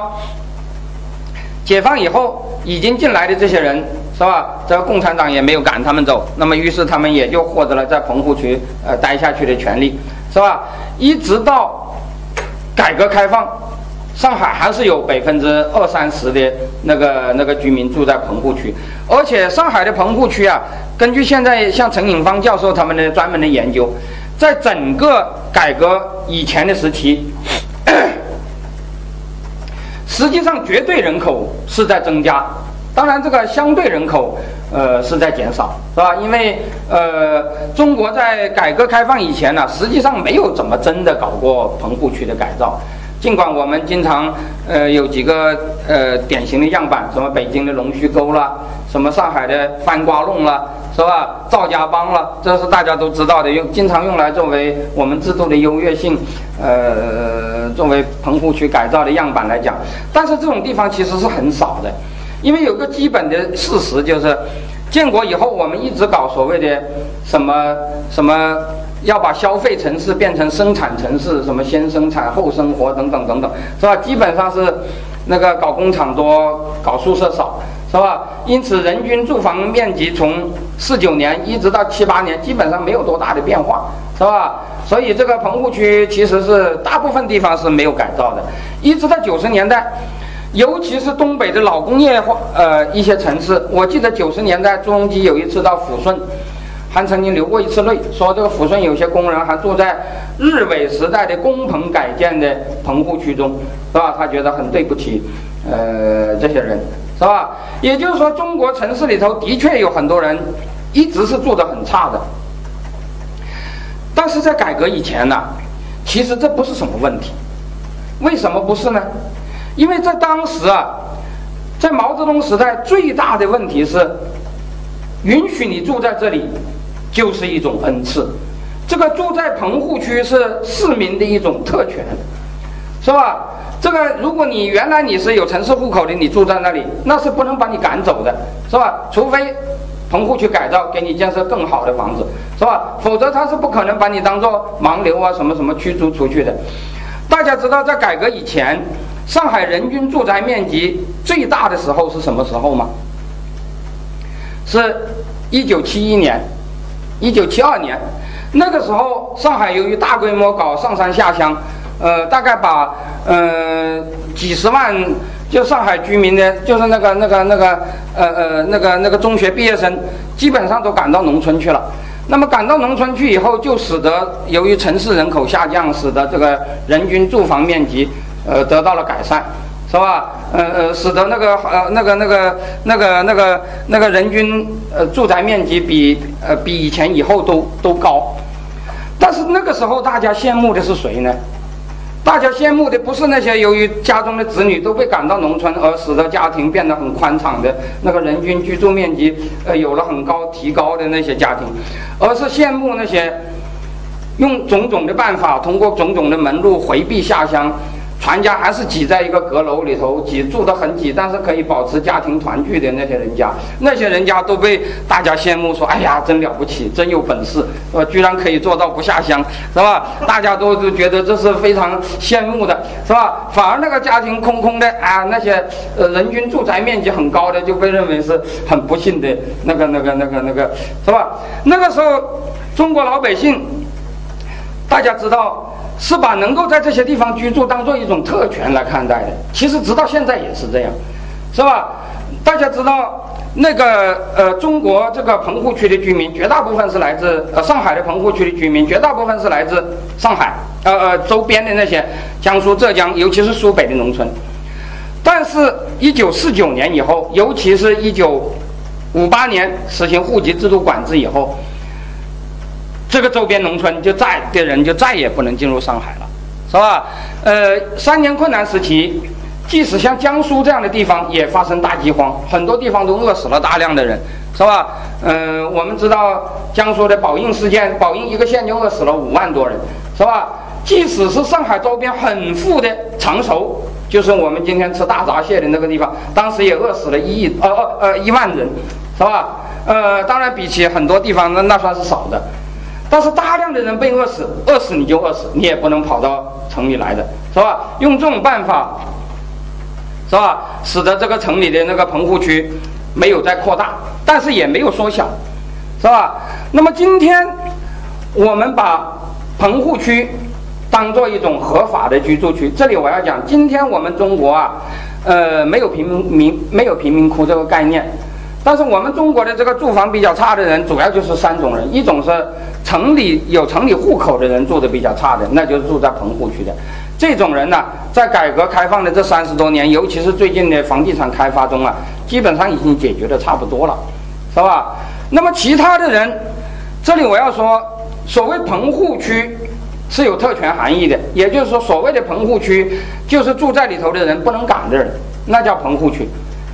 解放以后已经进来的这些人，是吧？这个共产党也没有赶他们走，那么于是他们也就获得了在棚户区呃待下去的权利，是吧？一直到改革开放。上海还是有百分之二三十的那个那个居民住在棚户区，而且上海的棚户区啊，根据现在像陈颖芳教授他们的专门的研究，在整个改革以前的时期，实际上绝对人口是在增加，当然这个相对人口呃是在减少，是吧？因为呃中国在改革开放以前呢，实际上没有怎么真的搞过棚户区的改造。尽管我们经常，呃，有几个呃典型的样板，什么北京的龙须沟啦，什么上海的翻瓜弄啦，是吧？赵家浜了，这是大家都知道的，用经常用来作为我们制度的优越性，呃，作为棚户区改造的样板来讲。但是这种地方其实是很少的，因为有个基本的事实就是，建国以后我们一直搞所谓的什么什么。要把消费城市变成生产城市，什么先生产后生活等等等等，是吧？基本上是那个搞工厂多，搞宿舍少，是吧？因此，人均住房面积从四九年一直到七八年，基本上没有多大的变化，是吧？所以这个棚户区其实是大部分地方是没有改造的，一直到九十年代，尤其是东北的老工业化呃一些城市。我记得九十年代朱镕基有一次到抚顺，还曾经流过一次泪，说这个抚顺有些工人还住在日伪时代的工棚改建的棚户区中，是吧？他觉得很对不起呃这些人，是吧？也就是说，中国城市里头的确有很多人一直是住得很差的。但是在改革以前呢，其实这不是什么问题。为什么不是呢？因为在当时啊，在毛泽东时代，最大的问题是，允许你住在这里，就是一种恩赐。这个住在棚户区是市民的一种特权，是吧？这个如果你原来你是有城市户口的，你住在那里，那是不能把你赶走的，是吧？除非棚户区改造，给你建设更好的房子，是吧？否则他是不可能把你当做盲流啊什么什么驱逐出去的。大家知道，在改革以前，上海人均住宅面积最大的时候是什么时候吗？是一九七一年、一九七二年。那个时候，上海由于大规模搞上山下乡，呃，大概把呃几十万就上海居民的，就是那个那个那个呃呃那个那个中学毕业生，基本上都赶到农村去了。那么赶到农村去以后，就使得由于城市人口下降，使得这个人均住房面积，呃，得到了改善，是吧？呃呃，使得那个呃那个那个那个那个那个人均呃住宅面积比呃比以前以后都都高。但是那个时候大家羡慕的是谁呢？大家羡慕的不是那些由于家中的子女都被赶到农村而使得家庭变得很宽敞的那个人均居住面积呃有了很高提高的那些家庭，而是羡慕那些用种种的办法通过种种的门路回避下乡。全家还是挤在一个阁楼里头，挤住得很挤，但是可以保持家庭团聚的那些人家，那些人家都被大家羡慕，说：“哎呀，真了不起，真有本事，呃，居然可以做到不下乡，是吧？” 大家都都觉得这是非常羡慕的，是吧？反而那个家庭空空的啊，那些呃人均住宅面积很高的，就被认为是很不幸的那个、那个、那个、那个，是吧？那个时候，中国老百姓，大家知道。是把能够在这些地方居住当做一种特权来看待的。其实直到现在也是这样，是吧？大家知道那个呃，中国这个棚户区的居民，绝大部分是来自呃上海的棚户区的居民，绝大部分是来自上海呃呃周边的那些江苏、浙江，尤其是苏北的农村。但是，一九四九年以后，尤其是一九五八年实行户籍制度管制以后。这个周边农村就再的人就再也不能进入上海了，是吧？呃，三年困难时期，即使像江苏这样的地方也发生大饥荒，很多地方都饿死了大量的人，是吧？嗯，我们知道江苏的宝应事件，宝应一个县就饿死了五万多人，是吧？即使是上海周边很富的常熟，就是我们今天吃大闸蟹的那个地方，当时也饿死了一亿呃呃呃一万人，是吧？呃，当然比起很多地方那那算是少的。但是大量的人被饿死，饿死你就饿死，你也不能跑到城里来的，是吧？用这种办法，是吧？使得这个城里的那个棚户区没有再扩大，但是也没有缩小，是吧？那么今天我们把棚户区当做一种合法的居住区，这里我要讲，今天我们中国啊，呃，没有贫民没有贫民窟这个概念。但是我们中国的这个住房比较差的人，主要就是三种人：一种是城里有城里户口的人住的比较差的，那就是住在棚户区的。这种人呢，在改革开放的这三十多年，尤其是最近的房地产开发中啊，基本上已经解决的差不多了，是吧？那么其他的人，这里我要说，所谓棚户区是有特权含义的，也就是说，所谓的棚户区就是住在里头的人不能赶的人，那叫棚户区。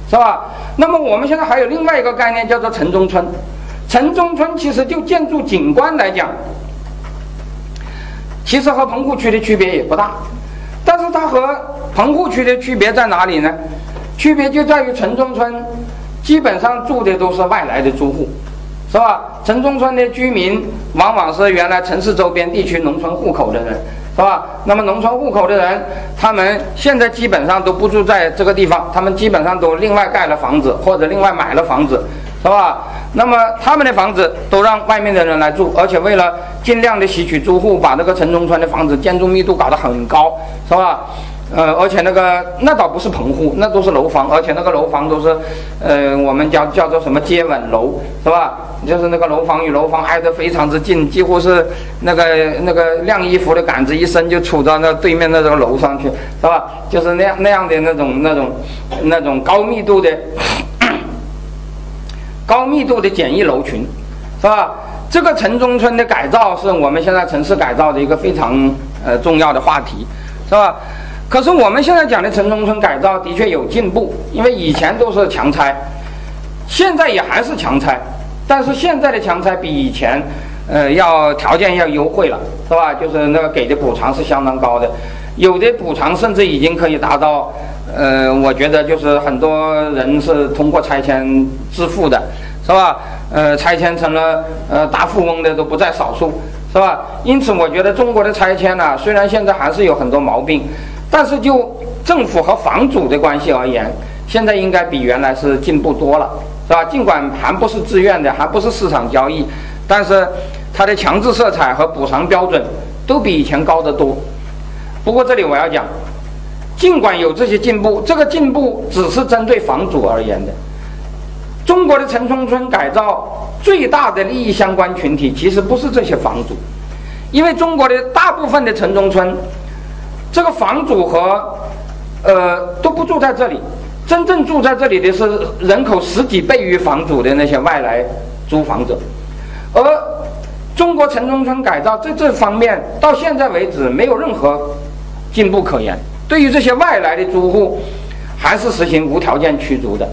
是吧？那么我们现在还有另外一个概念，叫做城中村。城中村其实就建筑景观来讲，其实和棚户区的区别也不大。但是它和棚户区的区别在哪里呢？区别就在于城中村基本上住的都是外来的租户，是吧？城中村的居民往往是原来城市周边地区农村户口的人。是吧？那么农村户口的人，他们现在基本上都不住在这个地方，他们基本上都另外盖了房子或者另外买了房子，是吧？那么他们的房子都让外面的人来住，而且为了尽量的吸取租户，把这个城中村的房子建筑密度搞得很高，是吧？呃，而且那个那倒不是棚户，那都是楼房，而且那个楼房都是，呃，我们叫叫做什么接吻楼，是吧？就是那个楼房与楼房挨得非常之近，几乎是那个那个晾衣服的杆子一伸就杵到那对面那个楼上去，是吧？就是那样那样的那种那种那种高密度的高密度的简易楼群，是吧？这个城中村的改造是我们现在城市改造的一个非常呃重要的话题，是吧？可是我们现在讲的城中村改造的确有进步，因为以前都是强拆，现在也还是强拆，但是现在的强拆比以前，呃，要条件要优惠了，是吧？就是那个给的补偿是相当高的，有的补偿甚至已经可以达到，呃，我觉得就是很多人是通过拆迁致富的，是吧？呃，拆迁成了呃大富翁的都不在少数，是吧？因此，我觉得中国的拆迁呢，虽然现在还是有很多毛病。但是就政府和房主的关系而言，现在应该比原来是进步多了，是吧？尽管还不是自愿的，还不是市场交易，但是它的强制色彩和补偿标准都比以前高得多。不过这里我要讲，尽管有这些进步，这个进步只是针对房主而言的。中国的城中村改造最大的利益相关群体其实不是这些房主，因为中国的大部分的城中村。这个房主和，呃，都不住在这里，真正住在这里的是人口十几倍于房主的那些外来租房者，而中国城中村改造在这方面到现在为止没有任何进步可言。对于这些外来的租户，还是实行无条件驱逐的，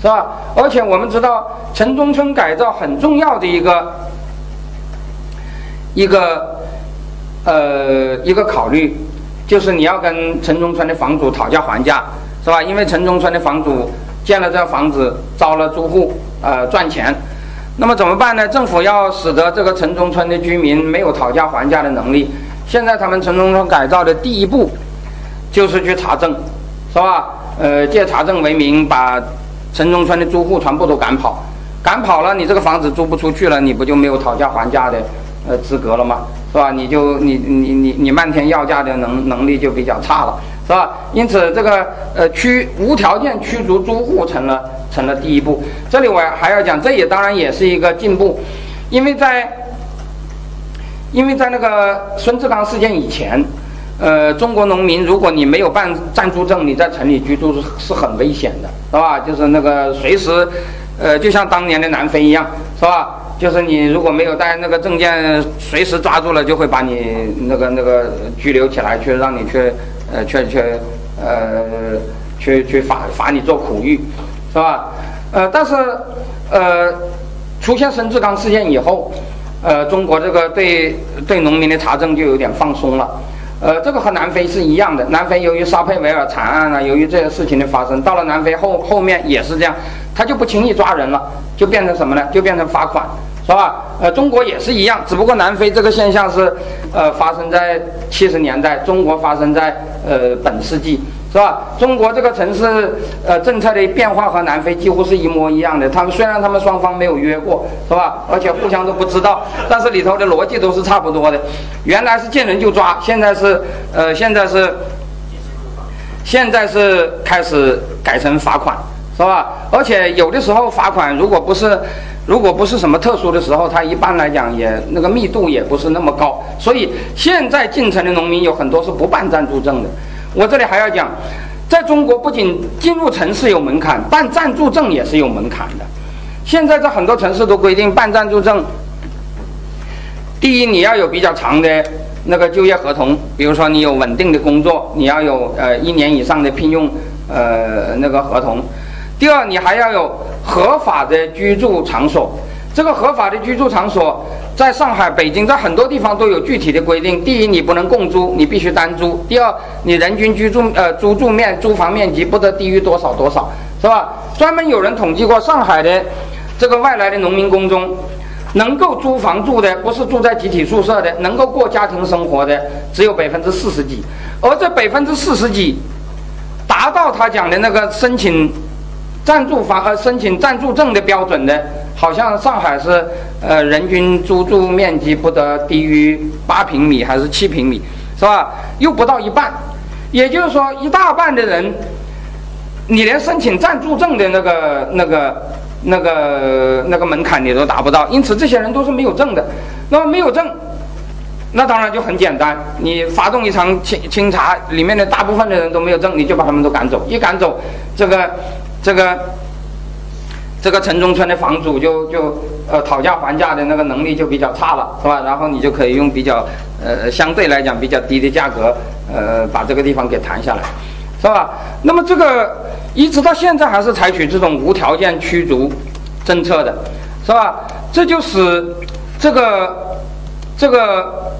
是吧？而且我们知道城中村改造很重要的一个一个呃一个考虑。就是你要跟城中村的房主讨价还价，是吧？因为城中村的房主建了这房子，招了租户，呃，赚钱。那么怎么办呢？政府要使得这个城中村的居民没有讨价还价的能力。现在他们城中村改造的第一步，就是去查证，是吧？呃，借查证为名，把城中村的租户全部都赶跑。赶跑了，你这个房子租不出去了，你不就没有讨价还价的呃资格了吗？是吧？你就你你你你漫天要价的能能力就比较差了，是吧？因此这个呃驱无条件驱逐租户成了成了第一步。这里我还要讲，这也当然也是一个进步，因为在因为在那个孙志刚事件以前，呃，中国农民如果你没有办暂住证，你在城里居住是是很危险的，是吧？就是那个随时，呃，就像当年的南非一样，是吧？就是你如果没有带那个证件，随时抓住了就会把你那个那个拘留起来，去让你去呃去去呃去去罚罚你做苦役，是吧？呃，但是呃出现孙志刚事件以后，呃中国这个对对农民的查证就有点放松了，呃这个和南非是一样的，南非由于沙佩维尔惨案啊，由于这些事情的发生，到了南非后后面也是这样，他就不轻易抓人了，就变成什么呢？就变成罚款。是吧？呃，中国也是一样，只不过南非这个现象是，呃，发生在七十年代，中国发生在呃本世纪，是吧？中国这个城市呃政策的变化和南非几乎是一模一样的。他们虽然他们双方没有约过，是吧？而且互相都不知道，但是里头的逻辑都是差不多的。原来是见人就抓，现在是呃现在是现在是开始改成罚款，是吧？而且有的时候罚款如果不是。如果不是什么特殊的时候，它一般来讲也那个密度也不是那么高，所以现在进城的农民有很多是不办暂住证的。我这里还要讲，在中国不仅进入城市有门槛，办暂住证也是有门槛的。现在在很多城市都规定办暂住证，第一你要有比较长的那个就业合同，比如说你有稳定的工作，你要有呃一年以上的聘用呃那个合同。第二，你还要有合法的居住场所。这个合法的居住场所，在上海、北京，在很多地方都有具体的规定。第一，你不能共租，你必须单租。第二，你人均居住呃租住面租房面积不得低于多少多少，是吧？专门有人统计过，上海的这个外来的农民工中，能够租房住的，不是住在集体宿舍的，能够过家庭生活的，只有百分之四十几。而这百分之四十几，达到他讲的那个申请。暂住房呃，申请暂住证的标准的，好像上海是呃，人均租住面积不得低于八平米还是七平米，是吧？又不到一半，也就是说，一大半的人，你连申请暂住证的那个、那个、那个、那个门槛你都达不到，因此这些人都是没有证的。那么没有证，那当然就很简单，你发动一场清清查，里面的大部分的人都没有证，你就把他们都赶走。一赶走，这个、这个。这个城中村的房主就就呃讨价还价的那个能力就比较差了，是吧？然后你就可以用比较呃相对来讲比较低的价格呃把这个地方给谈下来，是吧？那么这个一直到现在还是采取这种无条件驱逐政策的，是吧？这就使这个这个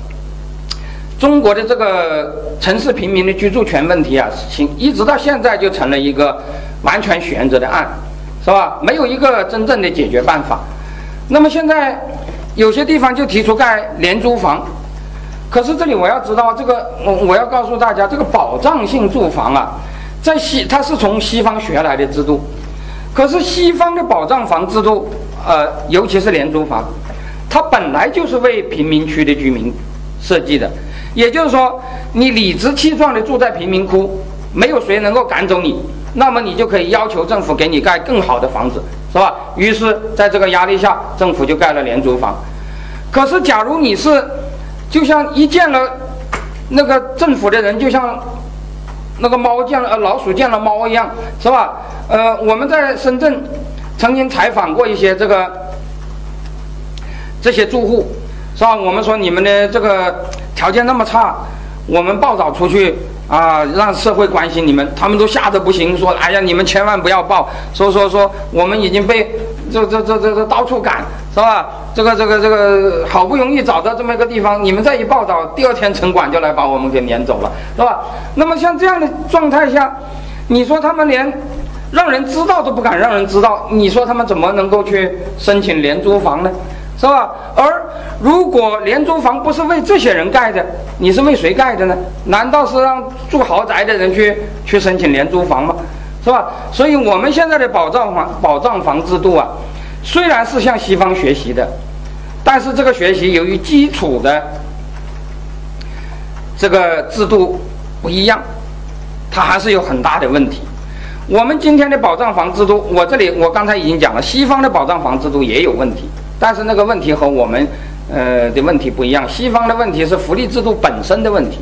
中国的这个城市平民的居住权问题啊，行一直到现在就成了一个完全悬着的案。是吧？没有一个真正的解决办法。那么现在有些地方就提出盖廉租房，可是这里我要知道这个，我我要告诉大家，这个保障性住房啊，在西它是从西方学来的制度，可是西方的保障房制度，呃，尤其是廉租房，它本来就是为贫民区的居民设计的，也就是说，你理直气壮的住在贫民窟，没有谁能够赶走你。那么你就可以要求政府给你盖更好的房子，是吧？于是，在这个压力下，政府就盖了廉租房。可是，假如你是，就像一见了那个政府的人，就像那个猫见了呃老鼠见了猫一样，是吧？呃，我们在深圳曾经采访过一些这个这些住户，是吧？我们说你们的这个条件那么差，我们报道出去。啊，让社会关心你们，他们都吓得不行，说：“哎呀，你们千万不要报，说说说，我们已经被这这这这这到处赶，是吧？这个这个这个好不容易找到这么一个地方，你们再一报道，第二天城管就来把我们给撵走了，是吧？那么像这样的状态下，你说他们连让人知道都不敢让人知道，你说他们怎么能够去申请廉租房呢？”是吧？而如果廉租房不是为这些人盖的，你是为谁盖的呢？难道是让住豪宅的人去去申请廉租房吗？是吧？所以我们现在的保障房保障房制度啊，虽然是向西方学习的，但是这个学习由于基础的这个制度不一样，它还是有很大的问题。我们今天的保障房制度，我这里我刚才已经讲了，西方的保障房制度也有问题。但是那个问题和我们，呃的问题不一样。西方的问题是福利制度本身的问题，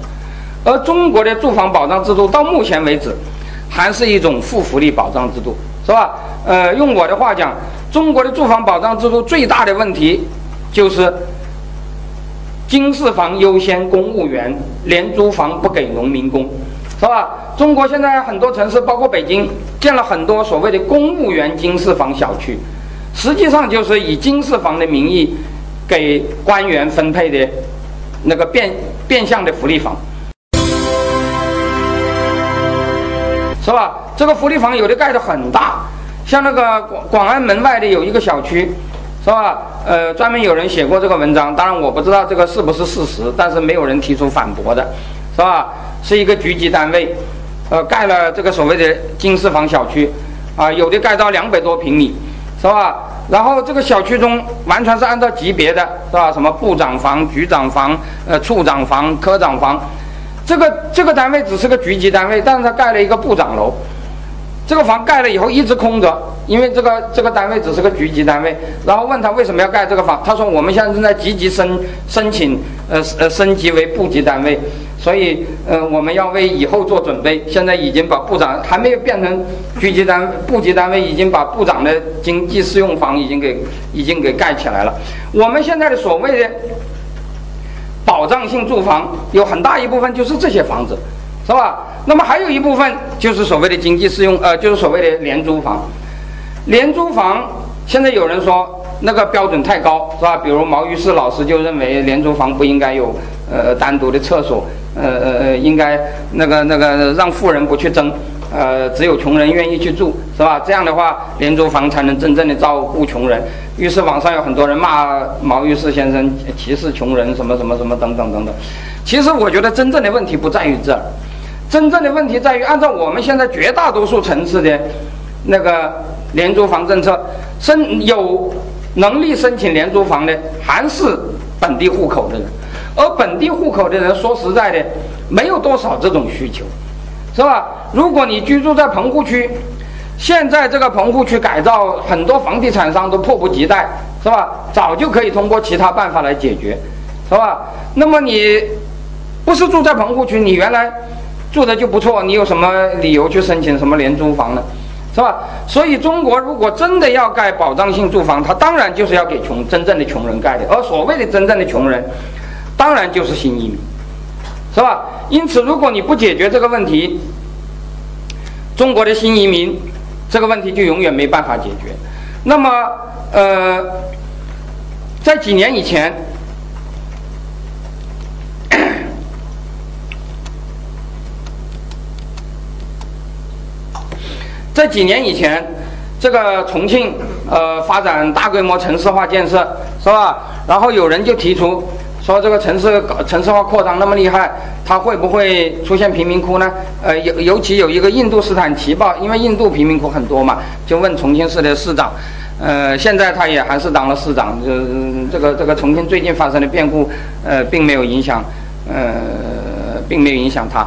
而中国的住房保障制度到目前为止，还是一种负福利保障制度，是吧？呃，用我的话讲，中国的住房保障制度最大的问题，就是经适房优先公务员，廉租房不给农民工，是吧？中国现在很多城市，包括北京，建了很多所谓的公务员经适房小区。实际上就是以经适房的名义给官员分配的那个变变相的福利房，是吧？这个福利房有的盖的很大，像那个广广安门外的有一个小区，是吧？呃，专门有人写过这个文章，当然我不知道这个是不是事实，但是没有人提出反驳的，是吧？是一个局级单位，呃，盖了这个所谓的经适房小区，啊，有的盖到两百多平米。是吧？然后这个小区中完全是按照级别的，是吧？什么部长房、局长房、呃处长房、科长房，这个这个单位只是个局级单位，但是他盖了一个部长楼。这个房盖了以后一直空着，因为这个这个单位只是个局级单位。然后问他为什么要盖这个房，他说我们现在正在积极申申请，呃呃升级为部级单位，所以呃我们要为以后做准备。现在已经把部长还没有变成局级单部级单位，已经把部长的经济适用房已经给已经给盖起来了。我们现在的所谓的保障性住房，有很大一部分就是这些房子。是吧？那么还有一部分就是所谓的经济适用，呃，就是所谓的廉租房。廉租房现在有人说那个标准太高，是吧？比如毛于轼老师就认为廉租房不应该有呃单独的厕所，呃呃呃，应该那个那个让富人不去争，呃，只有穷人愿意去住，是吧？这样的话，廉租房才能真正的照顾穷人。于是网上有很多人骂毛于轼先生歧视穷人，什么什么什么等等等等。其实我觉得真正的问题不在于这儿。真正的问题在于，按照我们现在绝大多数城市的那个廉租房政策，申有能力申请廉租房的还是本地户口的人，而本地户口的人说实在的，没有多少这种需求，是吧？如果你居住在棚户区，现在这个棚户区改造，很多房地产商都迫不及待，是吧？早就可以通过其他办法来解决，是吧？那么你不是住在棚户区，你原来住的就不错，你有什么理由去申请什么廉租房呢？是吧？所以中国如果真的要盖保障性住房，它当然就是要给穷真正的穷人盖的，而所谓的真正的穷人，当然就是新移民，是吧？因此，如果你不解决这个问题，中国的新移民这个问题就永远没办法解决。那么，呃，在几年以前。在几年以前，这个重庆呃发展大规模城市化建设是吧？然后有人就提出说，这个城市城市化扩张那么厉害，它会不会出现贫民窟呢？呃，尤尤其有一个印度斯坦奇报，因为印度贫民窟很多嘛，就问重庆市的市长，呃，现在他也还是当了市长，就这个这个重庆最近发生的变故，呃，并没有影响，呃，并没有影响他。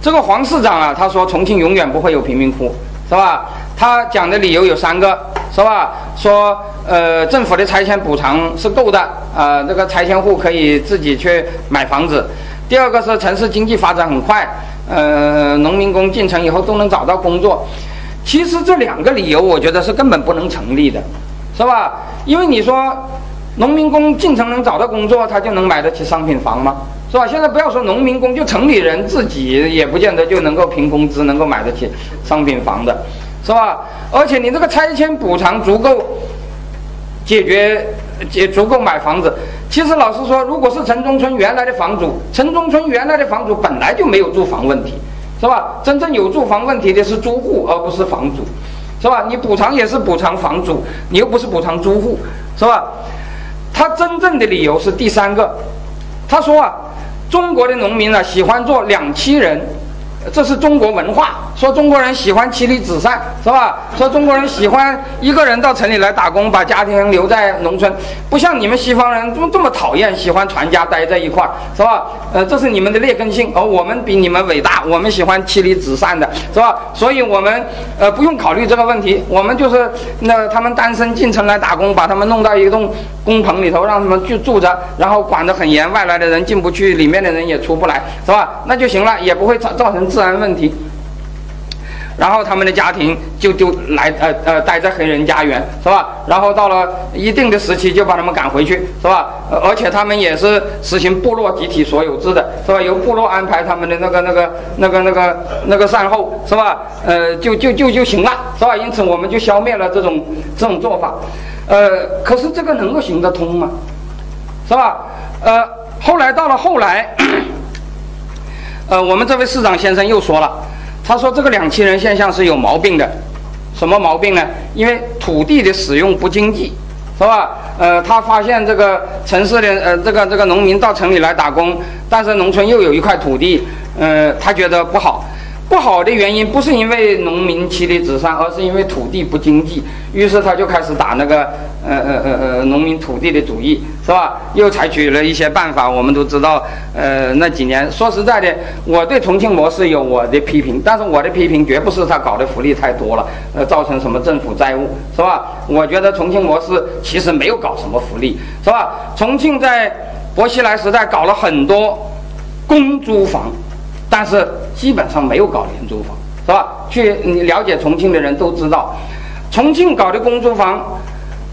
这个黄市长啊，他说重庆永远不会有贫民窟。是吧？他讲的理由有三个，是吧？说，呃，政府的拆迁补偿是够的，啊，这个拆迁户可以自己去买房子。第二个是城市经济发展很快，呃，农民工进城以后都能找到工作。其实这两个理由，我觉得是根本不能成立的，是吧？因为你说，农民工进城能找到工作，他就能买得起商品房吗？是吧？现在不要说农民工，就城里人自己也不见得就能够凭工资能够买得起商品房的，是吧？而且你这个拆迁补偿足够解决，也足够买房子。其实老实说，如果是城中村原来的房主，城中村原来的房主本来就没有住房问题，是吧？真正有住房问题的是租户，而不是房主，是吧？你补偿也是补偿房主，你又不是补偿租户，是吧？他真正的理由是第三个，他说啊。中国的农民呢，喜欢做两栖人。这是中国文化，说中国人喜欢妻离子散，是吧？说中国人喜欢一个人到城里来打工，把家庭留在农村，不像你们西方人这么这么讨厌，喜欢全家待在一块儿，是吧？呃，这是你们的劣根性，而我们比你们伟大，我们喜欢妻离子散的，是吧？所以我们呃不用考虑这个问题，我们就是那他们单身进城来打工，把他们弄到一栋工棚里头，让他们去住着，然后管得很严，外来的人进不去，里面的人也出不来，是吧？那就行了，也不会造造成。治安问题，然后他们的家庭就就来呃呃待在黑人家园是吧？然后到了一定的时期就把他们赶回去是吧？而且他们也是实行部落集体所有制的是吧？由部落安排他们的那个那个那个那个那个善后是吧？呃，就就就就行了是吧？因此我们就消灭了这种这种做法，呃，可是这个能够行得通吗？是吧？呃，后来到了后来。呃，我们这位市长先生又说了，他说这个两栖人现象是有毛病的，什么毛病呢？因为土地的使用不经济，是吧？呃，他发现这个城市的呃这个这个农民到城里来打工，但是农村又有一块土地，呃，他觉得不好。不好的原因不是因为农民妻离子散，而是因为土地不经济。于是他就开始打那个呃呃呃呃农民土地的主意，是吧？又采取了一些办法。我们都知道，呃，那几年说实在的，我对重庆模式有我的批评，但是我的批评绝不是他搞的福利太多了，呃，造成什么政府债务，是吧？我觉得重庆模式其实没有搞什么福利，是吧？重庆在薄熙来时代搞了很多公租房。但是基本上没有搞廉租房，是吧？去了解重庆的人都知道，重庆搞的公租房，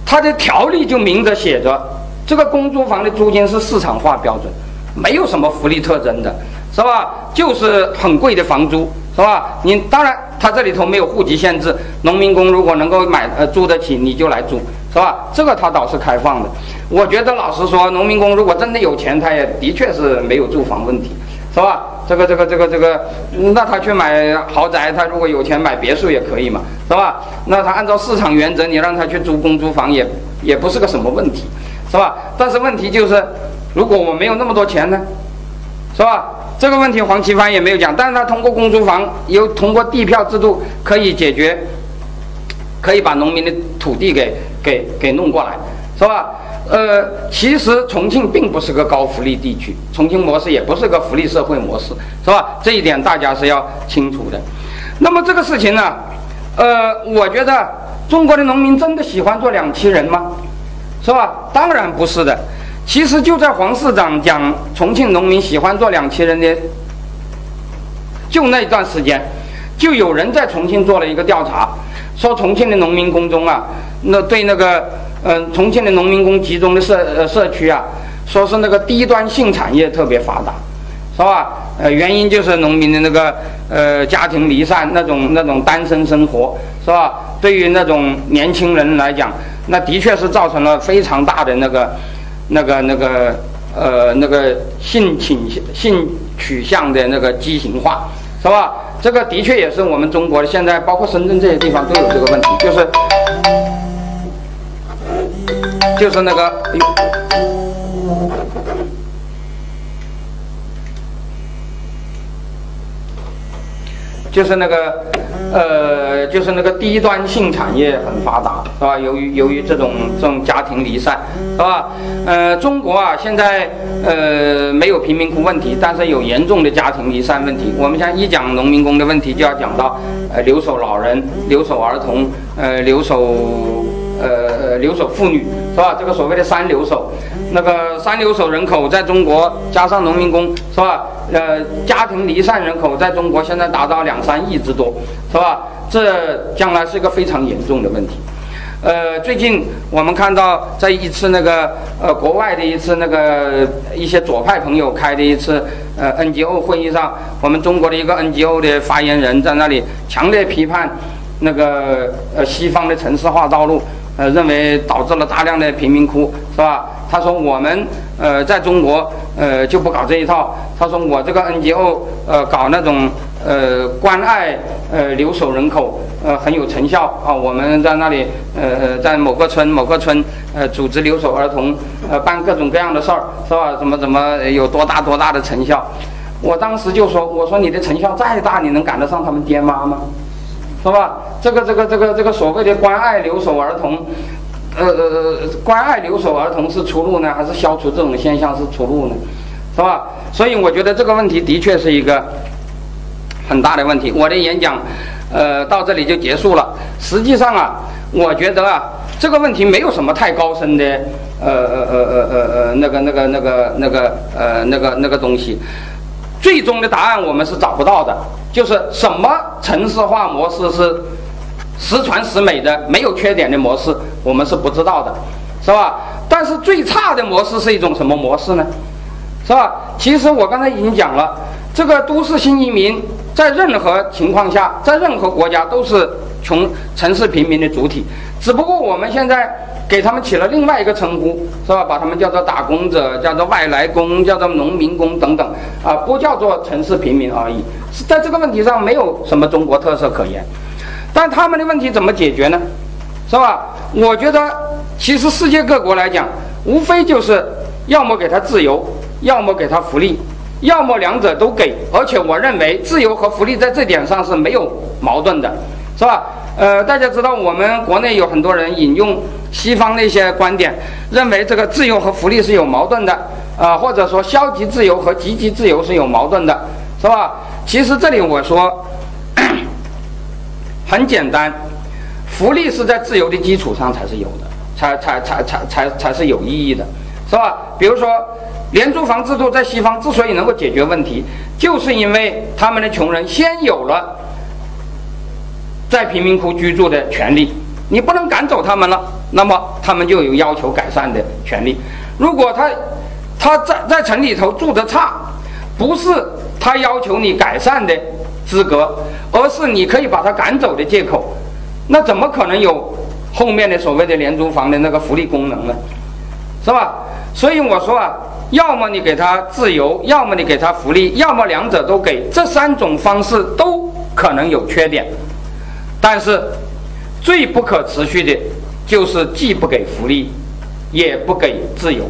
它的条例就明着写着，这个公租房的租金是市场化标准，没有什么福利特征的，是吧？就是很贵的房租，是吧？你当然，它这里头没有户籍限制，农民工如果能够买呃租得起，你就来租，是吧？这个它倒是开放的。我觉得老实说，农民工如果真的有钱，他也的确是没有住房问题。是吧？这个这个这个这个，那他去买豪宅，他如果有钱买别墅也可以嘛，是吧？那他按照市场原则，你让他去租公租房也也不是个什么问题，是吧？但是问题就是，如果我没有那么多钱呢，是吧？这个问题黄奇帆也没有讲，但是他通过公租房，又通过地票制度可以解决，可以把农民的土地给给给弄过来，是吧？呃，其实重庆并不是个高福利地区，重庆模式也不是个福利社会模式，是吧？这一点大家是要清楚的。那么这个事情呢，呃，我觉得中国的农民真的喜欢做两栖人吗？是吧？当然不是的。其实就在黄市长讲重庆农民喜欢做两栖人的，就那一段时间，就有人在重庆做了一个调查，说重庆的农民工中啊，那对那个嗯重庆的农民工集中的社呃社区啊，说是那个低端性产业特别发达，是吧？呃，原因就是农民的那个呃家庭离散那种那种单身生活，是吧？对于那种年轻人来讲，那的确是造成了非常大的那个。那个、那个、呃、那个性倾向、性取向的那个畸形化，是吧？这个的确也是我们中国的现在，包括深圳这些地方都有这个问题，就是，就是那个。就是那个，呃，就是那个低端性产业很发达，是吧？由于由于这种这种家庭离散，是吧？呃，中国啊，现在呃没有贫民窟问题，但是有严重的家庭离散问题。我们像一讲农民工的问题，就要讲到呃留守老人、留守儿童、呃留守。呃，留守妇女是吧？这个所谓的三留守，那个三留守人口在中国加上农民工是吧？呃，家庭离散人口在中国现在达到两三亿之多，是吧？这将来是一个非常严重的问题。呃，最近我们看到在一次那个呃国外的一次那个一些左派朋友开的一次呃 NGO 会议上，我们中国的一个 NGO 的发言人在那里强烈批判那个呃西方的城市化道路。呃，认为导致了大量的贫民窟，是吧？他说我们呃在中国呃就不搞这一套。他说我这个 NGO 呃搞那种呃关爱呃留守人口呃很有成效啊。我们在那里呃在某个村某个村呃组织留守儿童呃办各种各样的事儿，是吧？怎么怎么有多大多大的成效？我当时就说，我说你的成效再大，你能赶得上他们爹妈吗？是吧？这个这个这个这个所谓的关爱留守儿童，呃呃，关爱留守儿童是出路呢，还是消除这种现象是出路呢？是吧？所以我觉得这个问题的确是一个很大的问题。我的演讲，呃，到这里就结束了。实际上啊，我觉得啊，这个问题没有什么太高深的，呃呃呃呃呃呃那个那个那个那个呃那个那个东西。最终的答案我们是找不到的，就是什么城市化模式是十全十美的、没有缺点的模式，我们是不知道的，是吧？但是最差的模式是一种什么模式呢？是吧？其实我刚才已经讲了，这个都市新移民在任何情况下，在任何国家都是穷城市平民的主体，只不过我们现在。给他们起了另外一个称呼，是吧？把他们叫做打工者，叫做外来工，叫做农民工等等，啊，不叫做城市平民而已。是在这个问题上没有什么中国特色可言。但他们的问题怎么解决呢？是吧？我觉得其实世界各国来讲，无非就是要么给他自由，要么给他福利，要么两者都给。而且我认为自由和福利在这点上是没有矛盾的，是吧？呃，大家知道我们国内有很多人引用。西方那些观点认为这个自由和福利是有矛盾的，啊，或者说消极自由和积极自由是有矛盾的，是吧？其实这里我说很简单，福利是在自由的基础上才是有的，才才才才才才是有意义的，是吧？比如说廉租房制度在西方之所以能够解决问题，就是因为他们的穷人先有了在贫民窟居住的权利。你不能赶走他们了，那么他们就有要求改善的权利。如果他他在在城里头住的差，不是他要求你改善的资格，而是你可以把他赶走的借口，那怎么可能有后面的所谓的廉租房的那个福利功能呢？是吧？所以我说啊，要么你给他自由，要么你给他福利，要么两者都给，这三种方式都可能有缺点，但是。最不可持续的，就是既不给福利，也不给自由，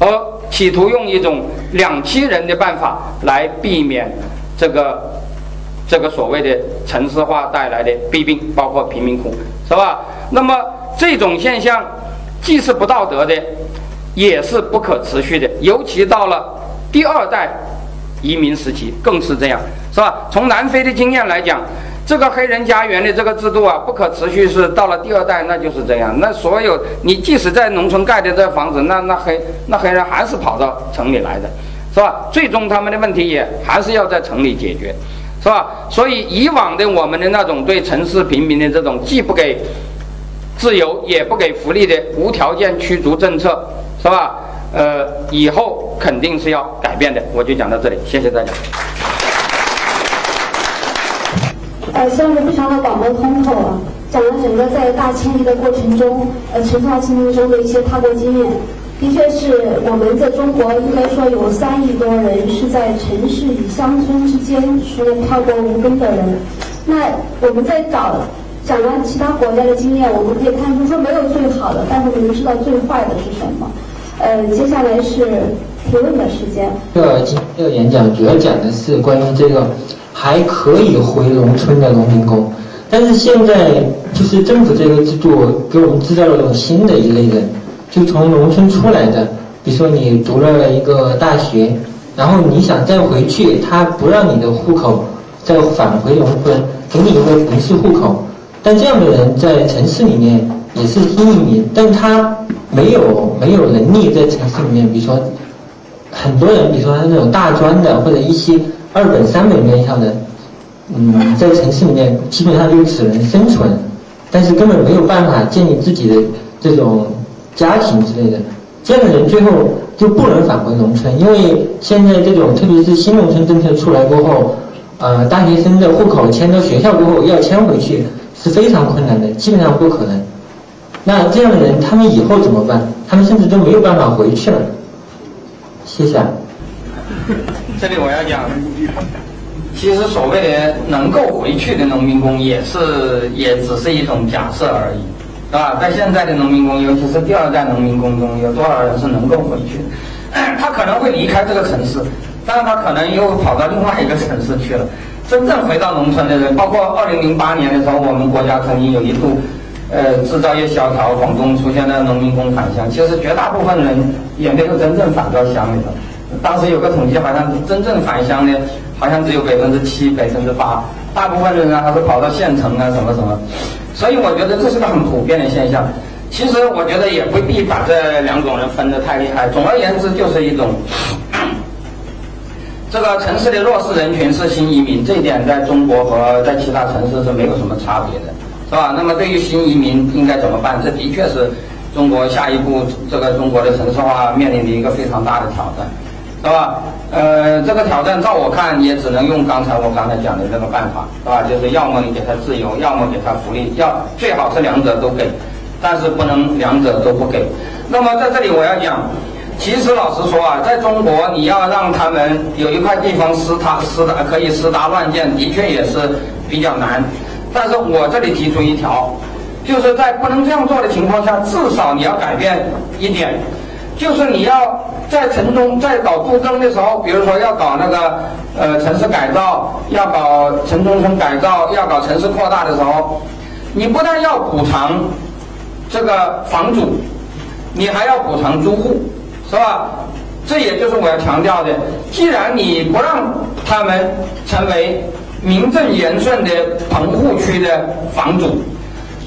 而企图用一种两栖人的办法来避免这个这个所谓的城市化带来的弊病，包括贫民窟，是吧？那么这种现象既是不道德的，也是不可持续的，尤其到了第二代移民时期更是这样，是吧？从南非的经验来讲，这个黑人家园的这个制度啊，不可持续是到了第二代那就是这样。那所有你即使在农村盖的这房子，那那黑那黑人还是跑到城里来的，是吧？最终他们的问题也还是要在城里解决，是吧？所以以往的我们的那种对城市平民的这种既不给自由也不给福利的无条件驱逐政策。是吧？呃，以后肯定是要改变的。我就讲到这里，谢谢大家。呃，相对非常的广博通透啊，讲了整个在大迁移的过程中，呃，陈超心目中的一些踏过经验。的确是我们在中国应该说有三亿多人是在城市与乡村之间是漂泊无根的人。那我们在找。讲了其他国家的经验，我们可以看出说没有最好的，但是我们知道最坏的是什么。呃，接下来是提问的时间。这个今这个演讲主要讲的是关于这个还可以回农村的农民工，但是现在就是政府这个制度给我们制造了一种新的一类人，就从农村出来的，比如说你读了一个大学，然后你想再回去，他不让你的户口再返回农村，给你一个城市户口。但这样的人在城市里面也是新移民，但他没有没有能力在城市里面，比如说很多人，比如说他那种大专的或者一些二本三本院校的，嗯，在城市里面基本上就只能生存，但是根本没有办法建立自己的这种家庭之类的。这样的人最后就不能返回农村，因为现在这种特别是新农村政策出来过后，呃，大学生的户口迁到学校过后要迁回去。是非常困难的，基本上不可能。那这样的人，他们以后怎么办？他们甚至都没有办法回去了。谢谢。这里我要讲，其实所谓的能够回去的农民工，也是也只是一种假设而已，啊？在现在的农民工，尤其是第二代农民工中，有多少人是能够回去？他可能会离开这个城市，但是他可能又跑到另外一个城市去了。真正回到农村的人，包括二零零八年的时候，我们国家曾经有一度，呃，制造业萧条，广东出现了农民工返乡。其实绝大部分人也没有真正返到乡里头。当时有个统计，好像真正返乡的，好像只有百分之七、百分之八。大部分人呢，还是跑到县城啊，什么什么。所以我觉得这是个很普遍的现象。其实我觉得也不必把这两种人分得太厉害。总而言之，就是一种。这个城市的弱势人群是新移民，这一点在中国和在其他城市是没有什么差别的，是吧？那么对于新移民应该怎么办？这的确是中国下一步这个中国的城市化面临的一个非常大的挑战，是吧？呃，这个挑战照我看也只能用刚才我刚才讲的这个办法，是吧？就是要么你给他自由，要么给他福利，要最好是两者都给，但是不能两者都不给。那么在这里我要讲。其实老实说啊，在中国，你要让他们有一块地方私他私打可以私搭乱建，的确也是比较难。但是我这里提出一条，就是在不能这样做的情况下，至少你要改变一点，就是你要在城中在搞都更的时候，比如说要搞那个呃城市改造，要搞城中村改造，要搞城市扩大的时候，你不但要补偿这个房主，你还要补偿租户。是吧？这也就是我要强调的。既然你不让他们成为名正言顺的棚户区的房主，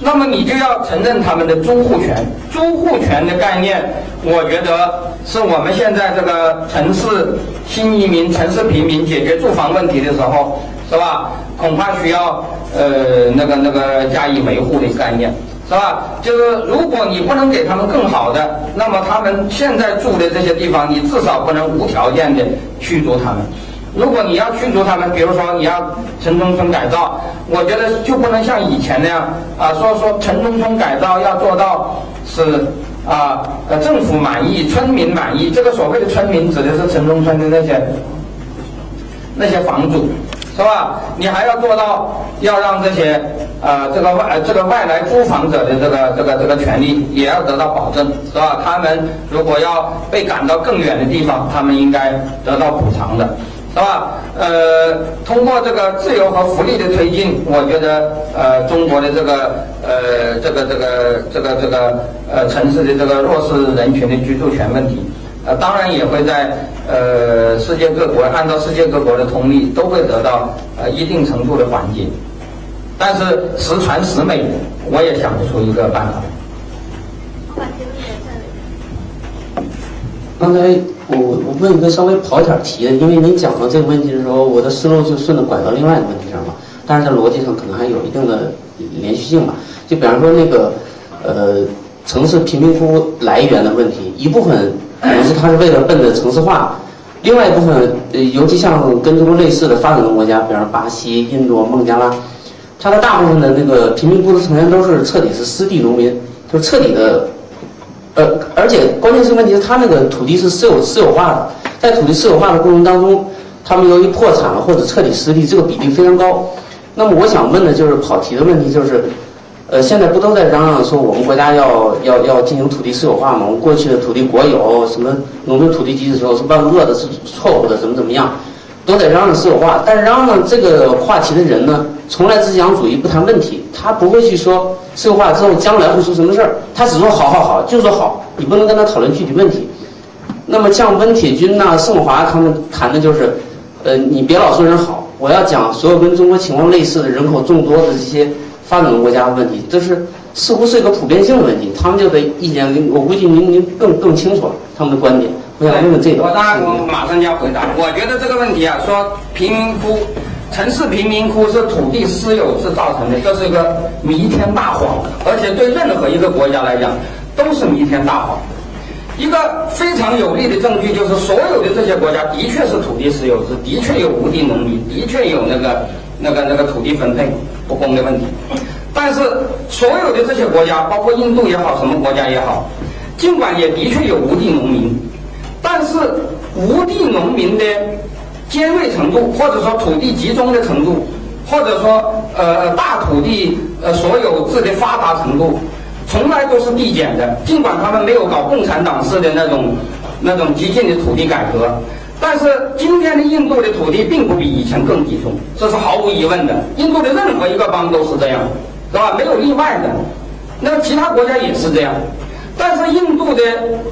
那么你就要承认他们的租户权。租户权的概念，我觉得是我们现在这个城市新移民、城市平民解决住房问题的时候，是吧？恐怕需要呃那个那个加以维护的概念。是吧？就是如果你不能给他们更好的，那么他们现在住的这些地方，你至少不能无条件的驱逐他们。如果你要驱逐他们，比如说你要城中村改造，我觉得就不能像以前那样啊，说说城中村改造要做到是啊呃政府满意、村民满意。这个所谓的村民指的是城中村的那些那些房主。是吧？你还要做到，要让这些呃这个外这个外来租房者的这个这个这个权利也要得到保证，是吧？他们如果要被赶到更远的地方，他们应该得到补偿的，是吧？呃，通过这个自由和福利的推进，我觉得呃，中国的这个呃，这个这个这个这个呃城市的这个弱势人群的居住权问题，呃，当然也会在呃世界各国按照世界各国的通例，都会得到呃一定程度的缓解。但是十全十美，我也想不出一个办法。刚才我我问一个稍微跑一点题的，因为您讲到这个问题的时候，我的思路就顺着拐到另外一个问题上了。但是在逻辑上可能还有一定的连续性吧。就比方说那个呃城市贫民窟来源的问题，一部分可能是它是为了奔着城市化，另外一部分尤其像跟中国类似的发展中国家，比方说巴西、印度、孟加拉，它的大部分的那个贫民窟的成员都是彻底是失地农民，就彻底的。呃，而且关键是问题是，他那个土地是私有私有化的，在土地私有化的过程当中，他们由于破产了或者彻底失地，这个比例非常高。那么我想问的就是跑题的问题，就是，呃，现在不都在嚷嚷说我们国家要要要进行土地私有化吗？我们过去的土地国有，什么农村土地机制的时候是万恶的，是错误的，怎么怎么样？都在嚷嚷私有化，但是嚷嚷这个话题的人呢，从来只讲主义不谈问题，他不会去说私有化之后将来会出什么事儿，他只说好好好，就说好，你不能跟他讨论具体问题。那么像温铁军呐、盛华他们谈的就是，呃，你别老说人好，我要讲所有跟中国情况类似的人口众多的这些发展中国家的问题，这是似乎是一个普遍性的问题，他们就得意见，我估计您您更更清楚了他们的观点。我当然，我马上就要回答。我觉得这个问题啊，说贫民窟、城市贫民窟是土地私有制造成的，这是一个弥天大谎，而且对任何一个国家来讲都是弥天大谎。一个非常有力的证据就是，所有的这些国家的确是土地私有制，的确有无地农民，的确有那个那个那个土地分配不公的问题。但是，所有的这些国家，包括印度也好，什么国家也好，尽管也的确有无地农民。但是无地农民的尖锐程度，或者说土地集中的程度，或者说呃大土地呃所有制的发达程度，从来都是递减的。尽管他们没有搞共产党式的那种那种激进的土地改革，但是今天的印度的土地并不比以前更集中，这是毫无疑问的。印度的任何一个邦都是这样，是吧？没有例外的。那其他国家也是这样。但是印度的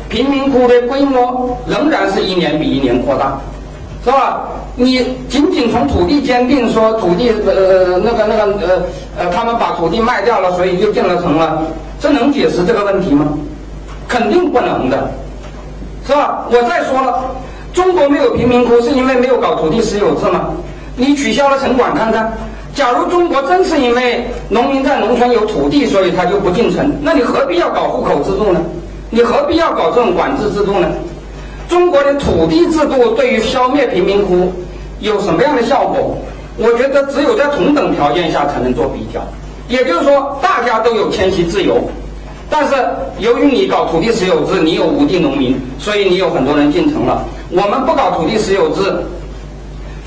贫民窟的规模仍然是一年比一年扩大，是吧？你仅仅从土地鉴定说土地呃那个那个呃呃他们把土地卖掉了，所以就建了城了，这能解释这个问题吗？肯定不能的，是吧？我再说了，中国没有贫民窟是因为没有搞土地私有制吗？你取消了城管看看。假如中国真是因为农民在农村有土地，所以他就不进城，那你何必要搞户口制度呢？你何必要搞这种管制制度呢？中国的土地制度对于消灭贫民窟有什么样的效果？我觉得只有在同等条件下才能做比较。也就是说，大家都有迁徙自由，但是由于你搞土地私有制，你有无地农民，所以你有很多人进城了。我们不搞土地私有制。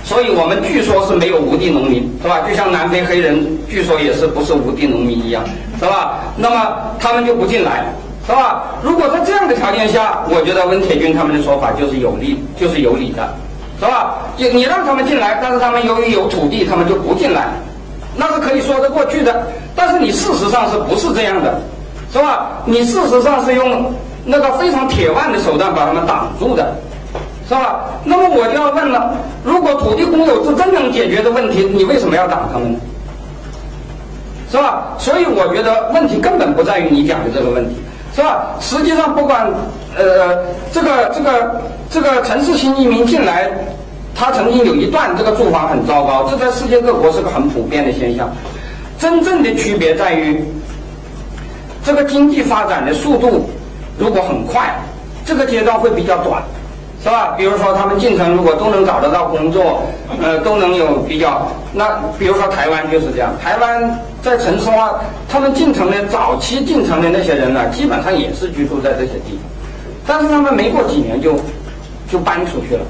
所以我们据说是没有无地农民，是吧？就像南非黑人据说也是不是无地农民一样，是吧？那么他们就不进来，是吧？如果在这样的条件下，我觉得温铁军他们的说法就是有利，就是有理的，是吧？你你让他们进来，但是他们由于有土地，他们就不进来，那是可以说得过去的。但是你事实上是不是这样的，是吧？你事实上是用那个非常铁腕的手段把他们挡住的。是吧？那么我就要问了：如果土地公有制真能解决的问题，你为什么要挡他们呢？是吧？所以我觉得问题根本不在于你讲的这个问题，是吧？实际上，不管呃这个这个这个城市新移民进来，他曾经有一段这个住房很糟糕，这在世界各国是个很普遍的现象。真正的区别在于，这个经济发展的速度如果很快，这个阶段会比较短。是吧？比如说他们进城，如果都能找得到工作，呃，都能有比较。那比如说台湾就是这样，台湾在城市化，他们进城的早期进城的那些人呢，基本上也是居住在这些地方，但是他们没过几年就就搬出去了。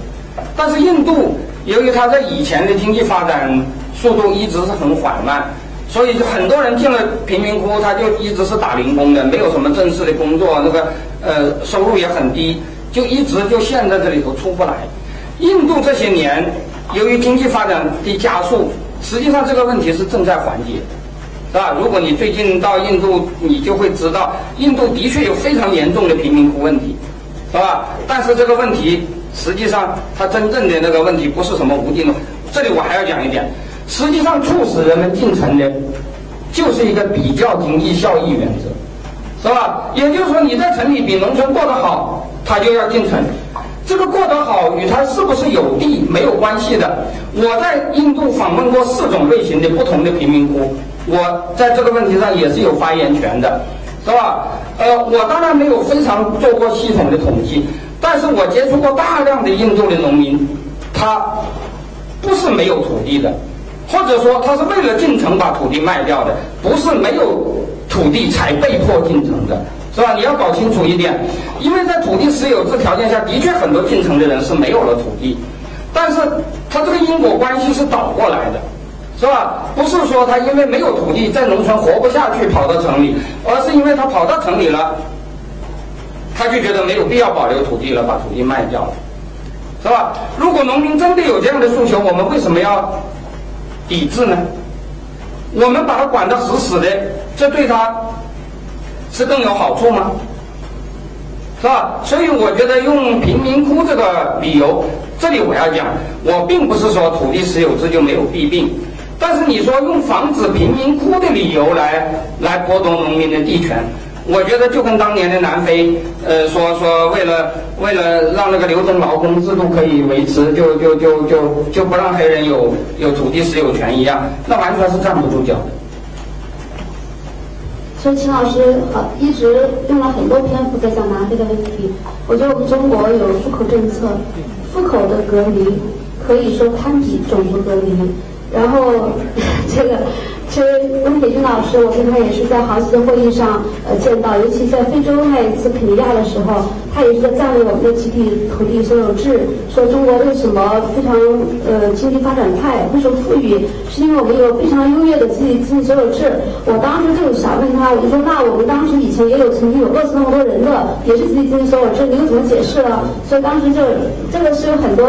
但是印度由于它在以前的经济发展速度一直是很缓慢，所以很多人进了贫民窟，他就一直是打零工的，没有什么正式的工作，那个呃收入也很低。就一直就陷在这里头出不来。印度这些年由于经济发展的加速，实际上这个问题是正在缓解，是吧？如果你最近到印度，你就会知道，印度的确有非常严重的贫民窟问题，是吧？但是这个问题实际上它真正的那个问题不是什么无尽的。这里我还要讲一点，实际上促使人们进城的，就是一个比较经济效益原则，是吧？也就是说，你在城里比农村过得好，他就要进城。这个过得好与他是不是有地没有关系的。我在印度访问过四种类型的不同的贫民窟，我在这个问题上也是有发言权的，是吧？呃，我当然没有非常做过系统的统计，但是我接触过大量的印度的农民，他不是没有土地的，或者说他是为了进城把土地卖掉的，不是没有土地才被迫进城的。是吧？你要搞清楚一点，因为在土地私有制条件下的确很多进城的人是没有了土地，但是他这个因果关系是倒过来的，是吧？不是说他因为没有土地在农村活不下去跑到城里，而是因为他跑到城里了，他就觉得没有必要保留土地了，把土地卖掉了，是吧？如果农民真的有这样的诉求，我们为什么要抵制呢？我们把他管得死死的，这对他。是更有好处吗？是吧？所以我觉得用贫民窟这个理由，这里我要讲，我并不是说土地私有制就没有弊病，但是你说用防止贫民窟的理由来来剥夺农民的地权，我觉得就跟当年的南非，呃，说说为了为了让那个流动劳工制度可以维持，就就就就就不让黑人有有土地私有权一样，那完全是站不住脚的。所以秦老师好一直用了很多篇幅在讲南非的问题。我觉得我们中国有户口政策，户口的隔离可以说堪比种族隔离。然后 这个。其实温铁军老师，我跟他也是在好几次会议上呃见到，尤其在非洲那一次肯尼亚的时候，他也是在赞美我们的集体土地所有制，说中国为什么非常呃经济发展快，为什么富裕，是因为我们有非常优越的集体经济所有制。我当时就想问他，我就说那我们当时以前也有曾经有饿死那么多人的，也是集体经济所有制，你又怎么解释呢？所以当时就这个是有很多。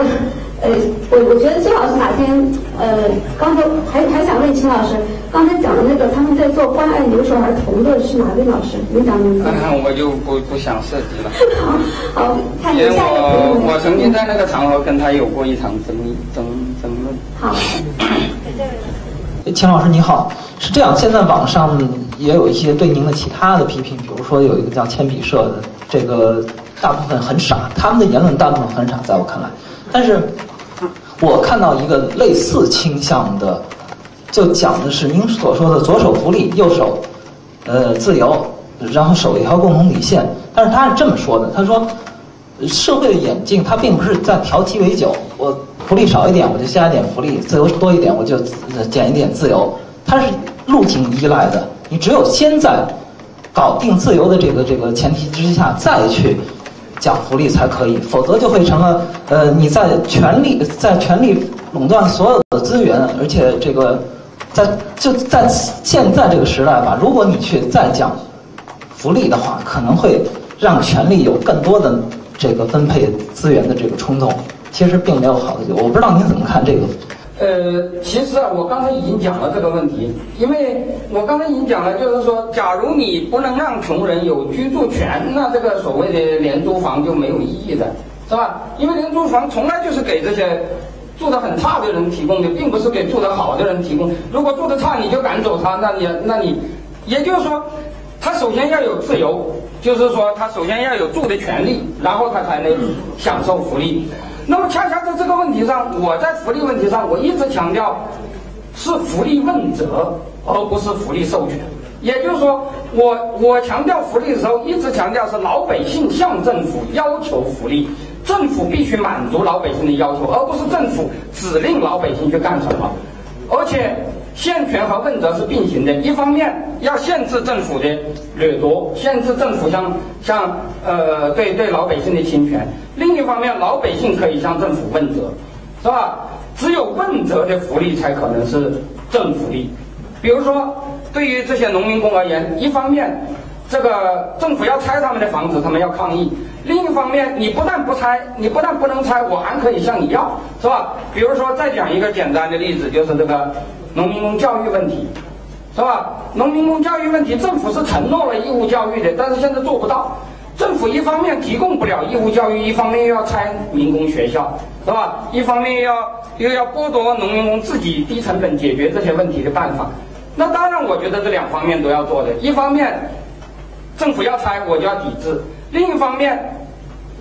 呃，我我觉得最好是哪天，呃，刚才还还想问秦老师，刚才讲的那个他们在做关爱留守儿童的是哪位老师？您讲名字？我就不不想涉及了。好，好，看下一个我我曾经在那个场合跟他有过一场争议争争论。好。秦老师你好，是这样，现在网上也有一些对您的其他的批评，比如说有一个叫铅笔社的，这个大部分很傻，他们的言论大部分很傻，在我看来，但是。我看到一个类似倾向的，就讲的是您所说的左手福利，右手，呃自由，然后守一条共同底线。但是他是这么说的，他说，社会的演进它并不是在调鸡尾酒，我福利少一点我就加一点福利，自由多一点我就减一点自由，它是路径依赖的。你只有先在搞定自由的这个这个前提之下再去。讲福利才可以，否则就会成了，呃，你在权力在权力垄断所有的资源，而且这个，在就在现在这个时代吧，如果你去再讲福利的话，可能会让权力有更多的这个分配资源的这个冲动，其实并没有好的。我不知道您怎么看这个。呃，其实啊，我刚才已经讲了这个问题，因为我刚才已经讲了，就是说，假如你不能让穷人有居住权，那这个所谓的廉租房就没有意义的，是吧？因为廉租房从来就是给这些住得很差的人提供的，并不是给住得好的人提供。如果住得差你就赶走他，那你那你，也就是说，他首先要有自由，就是说他首先要有住的权利，然后他才能享受福利。那么恰恰在这个问题上，我在福利问题上，我一直强调是福利问责，而不是福利授权。也就是说，我我强调福利的时候，一直强调是老百姓向政府要求福利，政府必须满足老百姓的要求，而不是政府指令老百姓去干什么，而且。限权和问责是并行的，一方面要限制政府的掠夺，限制政府向向呃对对老百姓的侵权；另一方面，老百姓可以向政府问责，是吧？只有问责的福利才可能是正福利。比如说，对于这些农民工而言，一方面这个政府要拆他们的房子，他们要抗议；另一方面，你不但不拆，你不但不能拆，我还可以向你要，是吧？比如说，再讲一个简单的例子，就是这个农民工教育问题，是吧？农民工教育问题，政府是承诺了义务教育的，但是现在做不到。政府一方面提供不了义务教育，一方面又要拆民工学校，是吧？一方面要又要剥夺农民工自己低成本解决这些问题的办法。那当然，我觉得这两方面都要做的。一方面，政府要拆，我就要抵制；另一方面，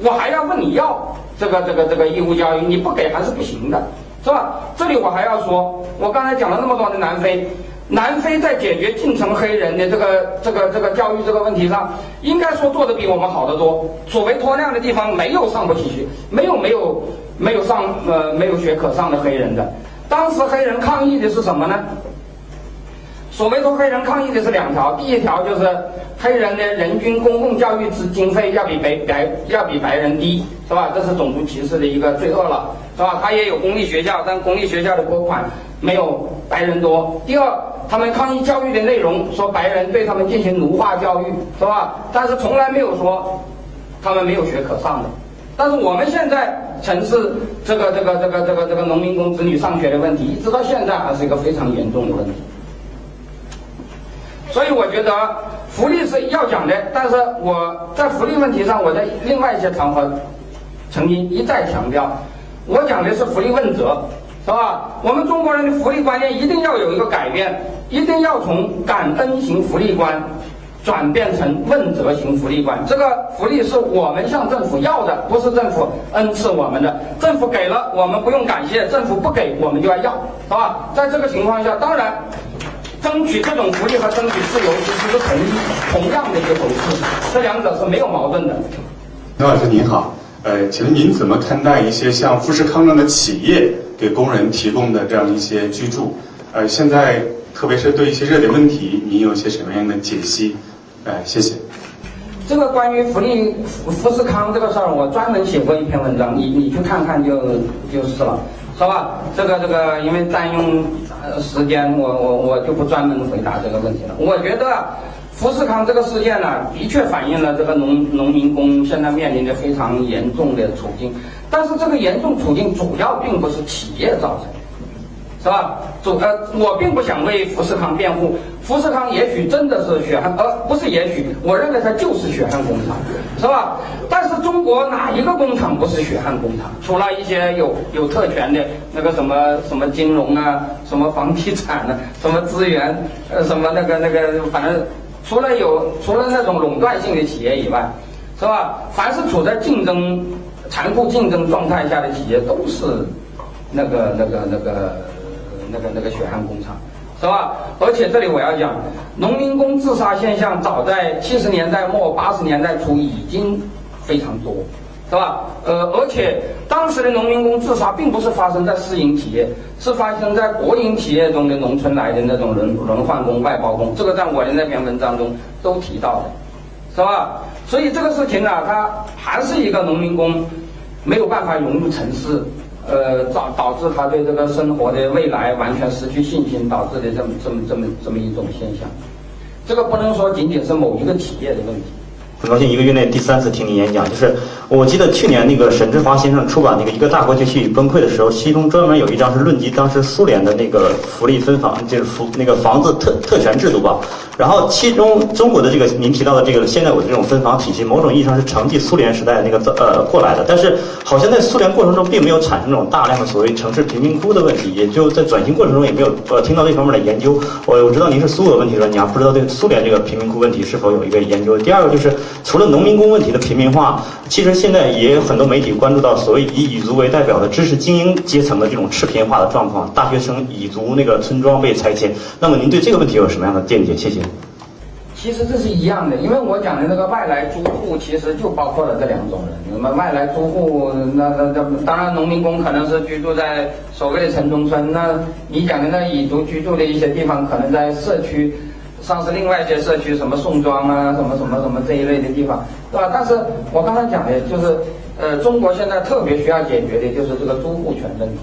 我还要问你要这个这个这个义务教育，你不给还是不行的，是吧？这里我还要说，我刚才讲了那么多的南非。南非在解决进城黑人的这个这个这个教育这个问题上，应该说做的比我们好得多。所谓脱亮的地方，没有上不起学，没有没有没有上呃没有学可上的黑人的。当时黑人抗议的是什么呢？所谓说黑人抗议的是两条，第一条就是黑人的人均公共教育资经费要比白白要比白人低，是吧？这是种族歧视的一个罪恶了，是吧？他也有公立学校，但公立学校的拨款没有白人多。第二。他们抗议教育的内容，说白人对他们进行奴化教育，是吧？但是从来没有说他们没有学可上的。但是我们现在城市这个这个这个这个这个农民工子女上学的问题，一直到现在还是一个非常严重的问题。所以我觉得福利是要讲的，但是我在福利问题上，我在另外一些场合曾经一再强调，我讲的是福利问责。是吧？我们中国人的福利观念一定要有一个改变，一定要从感恩型福利观转变成问责型福利观。这个福利是我们向政府要的，不是政府恩赐我们的。政府给了，我们不用感谢；政府不给，我们就要要，是吧？在这个情况下，当然，争取这种福利和争取自由其实是同一同样的一个回事，这两者是没有矛盾的。刘老师您好，呃，请问您怎么看待一些像富士康这样的企业？给工人提供的这样一些居住，呃，现在特别是对一些热点问题，您有些什么样的解析？呃，谢谢。这个关于福利富富士康这个事儿，我专门写过一篇文章，你你去看看就就是了，好吧？这个这个因为占用呃时间，我我我就不专门回答这个问题了。我觉得富士康这个事件呢，的确反映了这个农农民工现在面临的非常严重的处境。但是这个严重处境主要并不是企业造成的，是吧？主呃，我并不想为富士康辩护。富士康也许真的是血汗，呃，不是也许，我认为它就是血汗工厂，是吧？但是中国哪一个工厂不是血汗工厂？除了一些有有特权的那个什么什么金融啊，什么房地产啊，什么资源，呃，什么那个那个，反正除了有除了那种垄断性的企业以外，是吧？凡是处在竞争。残酷竞争状态下的企业都是那个、那个、那个、那个、那个那个血汗工厂，是吧？而且这里我要讲，农民工自杀现象早在七十年代末、八十年代初已经非常多，是吧？呃，而且当时的农民工自杀并不是发生在私营企业，是发生在国营企业中的农村来的那种轮轮换工、外包工，这个在我的那篇文章中都提到的，是吧？所以这个事情呢，它还是一个农民工。没有办法融入城市，呃，导导致他对这个生活的未来完全失去信心，导致的这么这么这么这么一种现象。这个不能说仅仅是某一个企业的问题。很高兴一个月内第三次听您演讲，就是我记得去年那个沈志华先生出版那个《一个大国崛起与崩溃》的时候，其中专门有一章是论及当时苏联的那个福利分房，就是福那个房子特特权制度吧。然后其中中国的这个您提到的这个现在我的这种分房体系，某种意义上是承继苏联时代那个呃过来的，但是好像在苏联过程中并没有产生这种大量的所谓城市贫民窟的问题，也就在转型过程中也没有呃听到这方面的研究。我我知道您是苏俄问题专家，不知道对苏联这个贫民窟问题是否有一个研究。第二个就是。除了农民工问题的平民化，其实现在也有很多媒体关注到所谓以彝族为代表的知识精英阶层的这种赤贫化的状况，大学生彝族那个村庄被拆迁。那么您对这个问题有什么样的见解？谢谢。其实这是一样的，因为我讲的那个外来租户，其实就包括了这两种人。那么外来租户，那那那当然农民工可能是居住在所谓的城中村，那你讲的那彝族居住的一些地方，可能在社区。上是另外一些社区，什么宋庄啊，什么什么什么这一类的地方，对吧？但是我刚才讲的就是，呃，中国现在特别需要解决的就是这个租户权问题，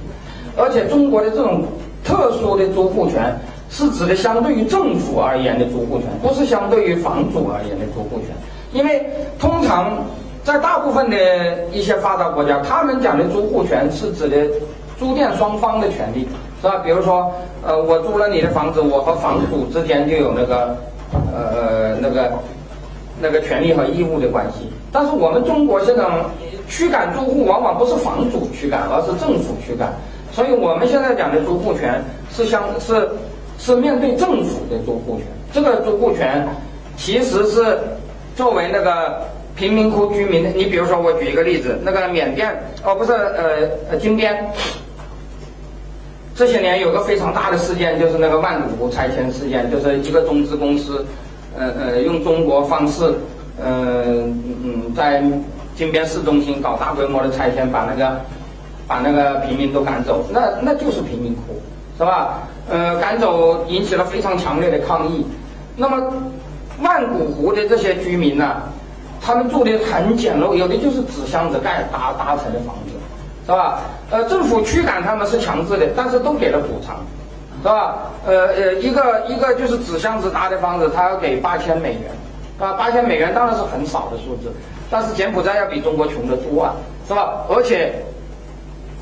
而且中国的这种特殊的租户权是指的相对于政府而言的租户权，不是相对于房主而言的租户权，因为通常。在大部分的一些发达国家，他们讲的租户权是指的租店双方的权利，是吧？比如说，呃，我租了你的房子，我和房主之间就有那个，呃，那个，那个权利和义务的关系。但是我们中国这种驱赶租户，往往不是房主驱赶，而是政府驱赶。所以我们现在讲的租户权是相是是面对政府的租户权。这个租户权其实是作为那个。贫民窟居民，你比如说，我举一个例子，那个缅甸哦，不是，呃呃，金边，这些年有个非常大的事件，就是那个万古湖拆迁事件，就是一个中资公司，呃呃，用中国方式，嗯嗯，在金边市中心搞大规模的拆迁，把那个把那个平民都赶走，那那就是贫民窟，是吧？呃，赶走引起了非常强烈的抗议。那么万古湖的这些居民呢？他们住的很简陋，有的就是纸箱子盖搭搭成的房子，是吧？呃，政府驱赶他们是强制的，但是都给了补偿，是吧？呃呃，一个一个就是纸箱子搭的房子，他要给八千美元，啊，八千美元当然是很少的数字，但是柬埔寨要比中国穷得多啊，是吧？而且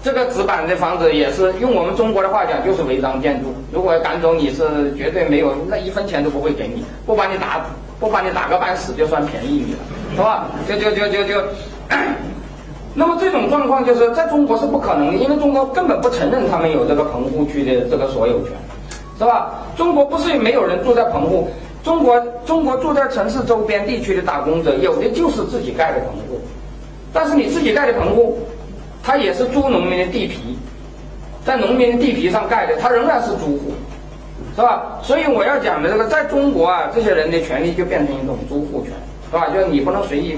这个纸板的房子也是用我们中国的话讲就是违章建筑，如果赶走你是绝对没有那一分钱都不会给你，不把你打不把你打个半死就算便宜你了。是吧？就就就就就，那么这种状况就是在中国是不可能的，因为中国根本不承认他们有这个棚户区的这个所有权，是吧？中国不是没有人住在棚户，中国中国住在城市周边地区的打工者，有的就是自己盖的棚户，但是你自己盖的棚户，他也是租农民的地皮，在农民的地皮上盖的，他仍然是租户，是吧？所以我要讲的这个，在中国啊，这些人的权利就变成一种租户权。是吧？就是你不能随意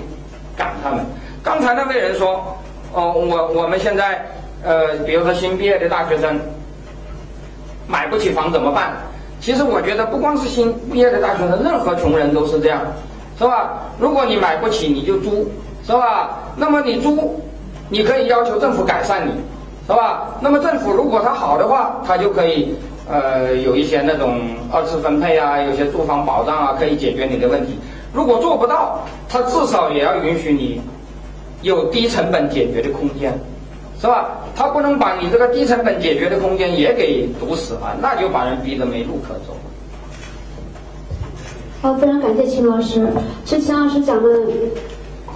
赶他们。刚才那位人说，哦，我我们现在，呃，比如说新毕业的大学生买不起房怎么办？其实我觉得不光是新毕业的大学生，任何穷人都是这样，是吧？如果你买不起，你就租，是吧？那么你租，你可以要求政府改善你，是吧？那么政府如果他好的话，他就可以呃有一些那种二次分配啊，有些住房保障啊，可以解决你的问题。如果做不到，他至少也要允许你有低成本解决的空间，是吧？他不能把你这个低成本解决的空间也给堵死了，那就把人逼得没路可走。好，非常感谢秦老师。其实秦老师讲的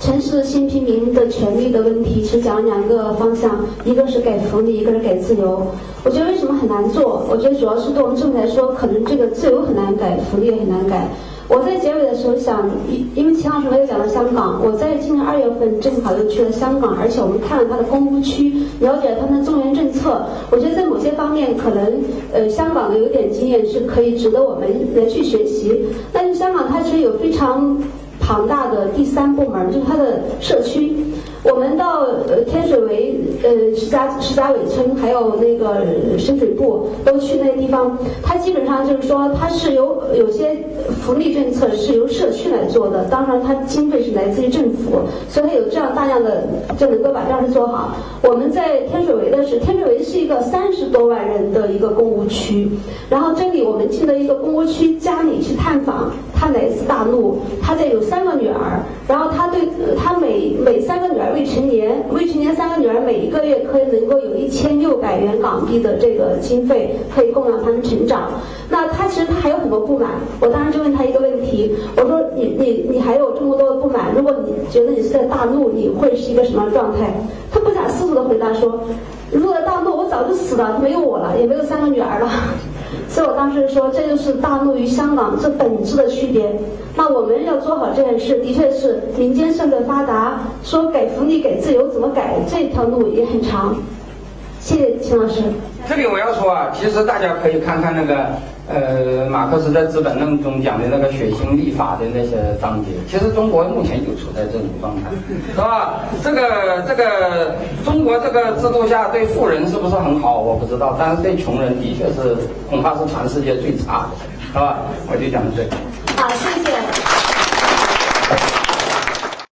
城市新平民的权利的问题，是讲了两个方向，一个是给福利，一个是给自由。我觉得为什么很难做？我觉得主要是对我们政府来说，可能这个自由很难改，福利也很难改。我在结尾的时候想，因因为秦老师没有讲到香港，我在今年二月份正好又去了香港，而且我们看了他的公屋区，了解了他们的中原政策。我觉得在某些方面，可能呃香港的有点经验是可以值得我们来去学习。但是香港它其实有非常庞大的第三部门，就是它的社区。我们到呃天水围、呃石家石家尾村，还有那个深水埗，都去那地方。它基本上就是说，它是由有些福利政策是由社区来做的，当然它经费是来自于政府，所以它有这样大量的就能够把这样的做好。我们在天水围的是天水围是一个三十多万人的一个公务区，然后这里我们进了一个公务区家里去探访，他来自大陆，他在有三个女儿，然后他对他每每三个女儿。未成年，未成年三个女儿每一个月可以能够有一千六百元港币的这个经费，可以供养他们成长。那他其实他还有很多不满，我当时就问他一个问题，我说你你你还有这么多的不满，如果你觉得你是在大陆，你会是一个什么状态？他不假思索的回答说，如果在大陆，我早就死了，没有我了，也没有三个女儿了。所以我当时说，这就是大陆与香港这本质的区别。那我们要做好这件事，的确是民间社会发达，说给福利、给自由怎么改，这条路也很长。谢谢秦老师。这里我要说啊，其实大家可以看看那个。呃，马克思在《资本论》中讲的那个血腥立法的那些章节，其实中国目前就处在这种状态，是吧？这个这个中国这个制度下对富人是不是很好？我不知道，但是对穷人的确是恐怕是全世界最差的，是吧？我就讲这个。好，谢谢。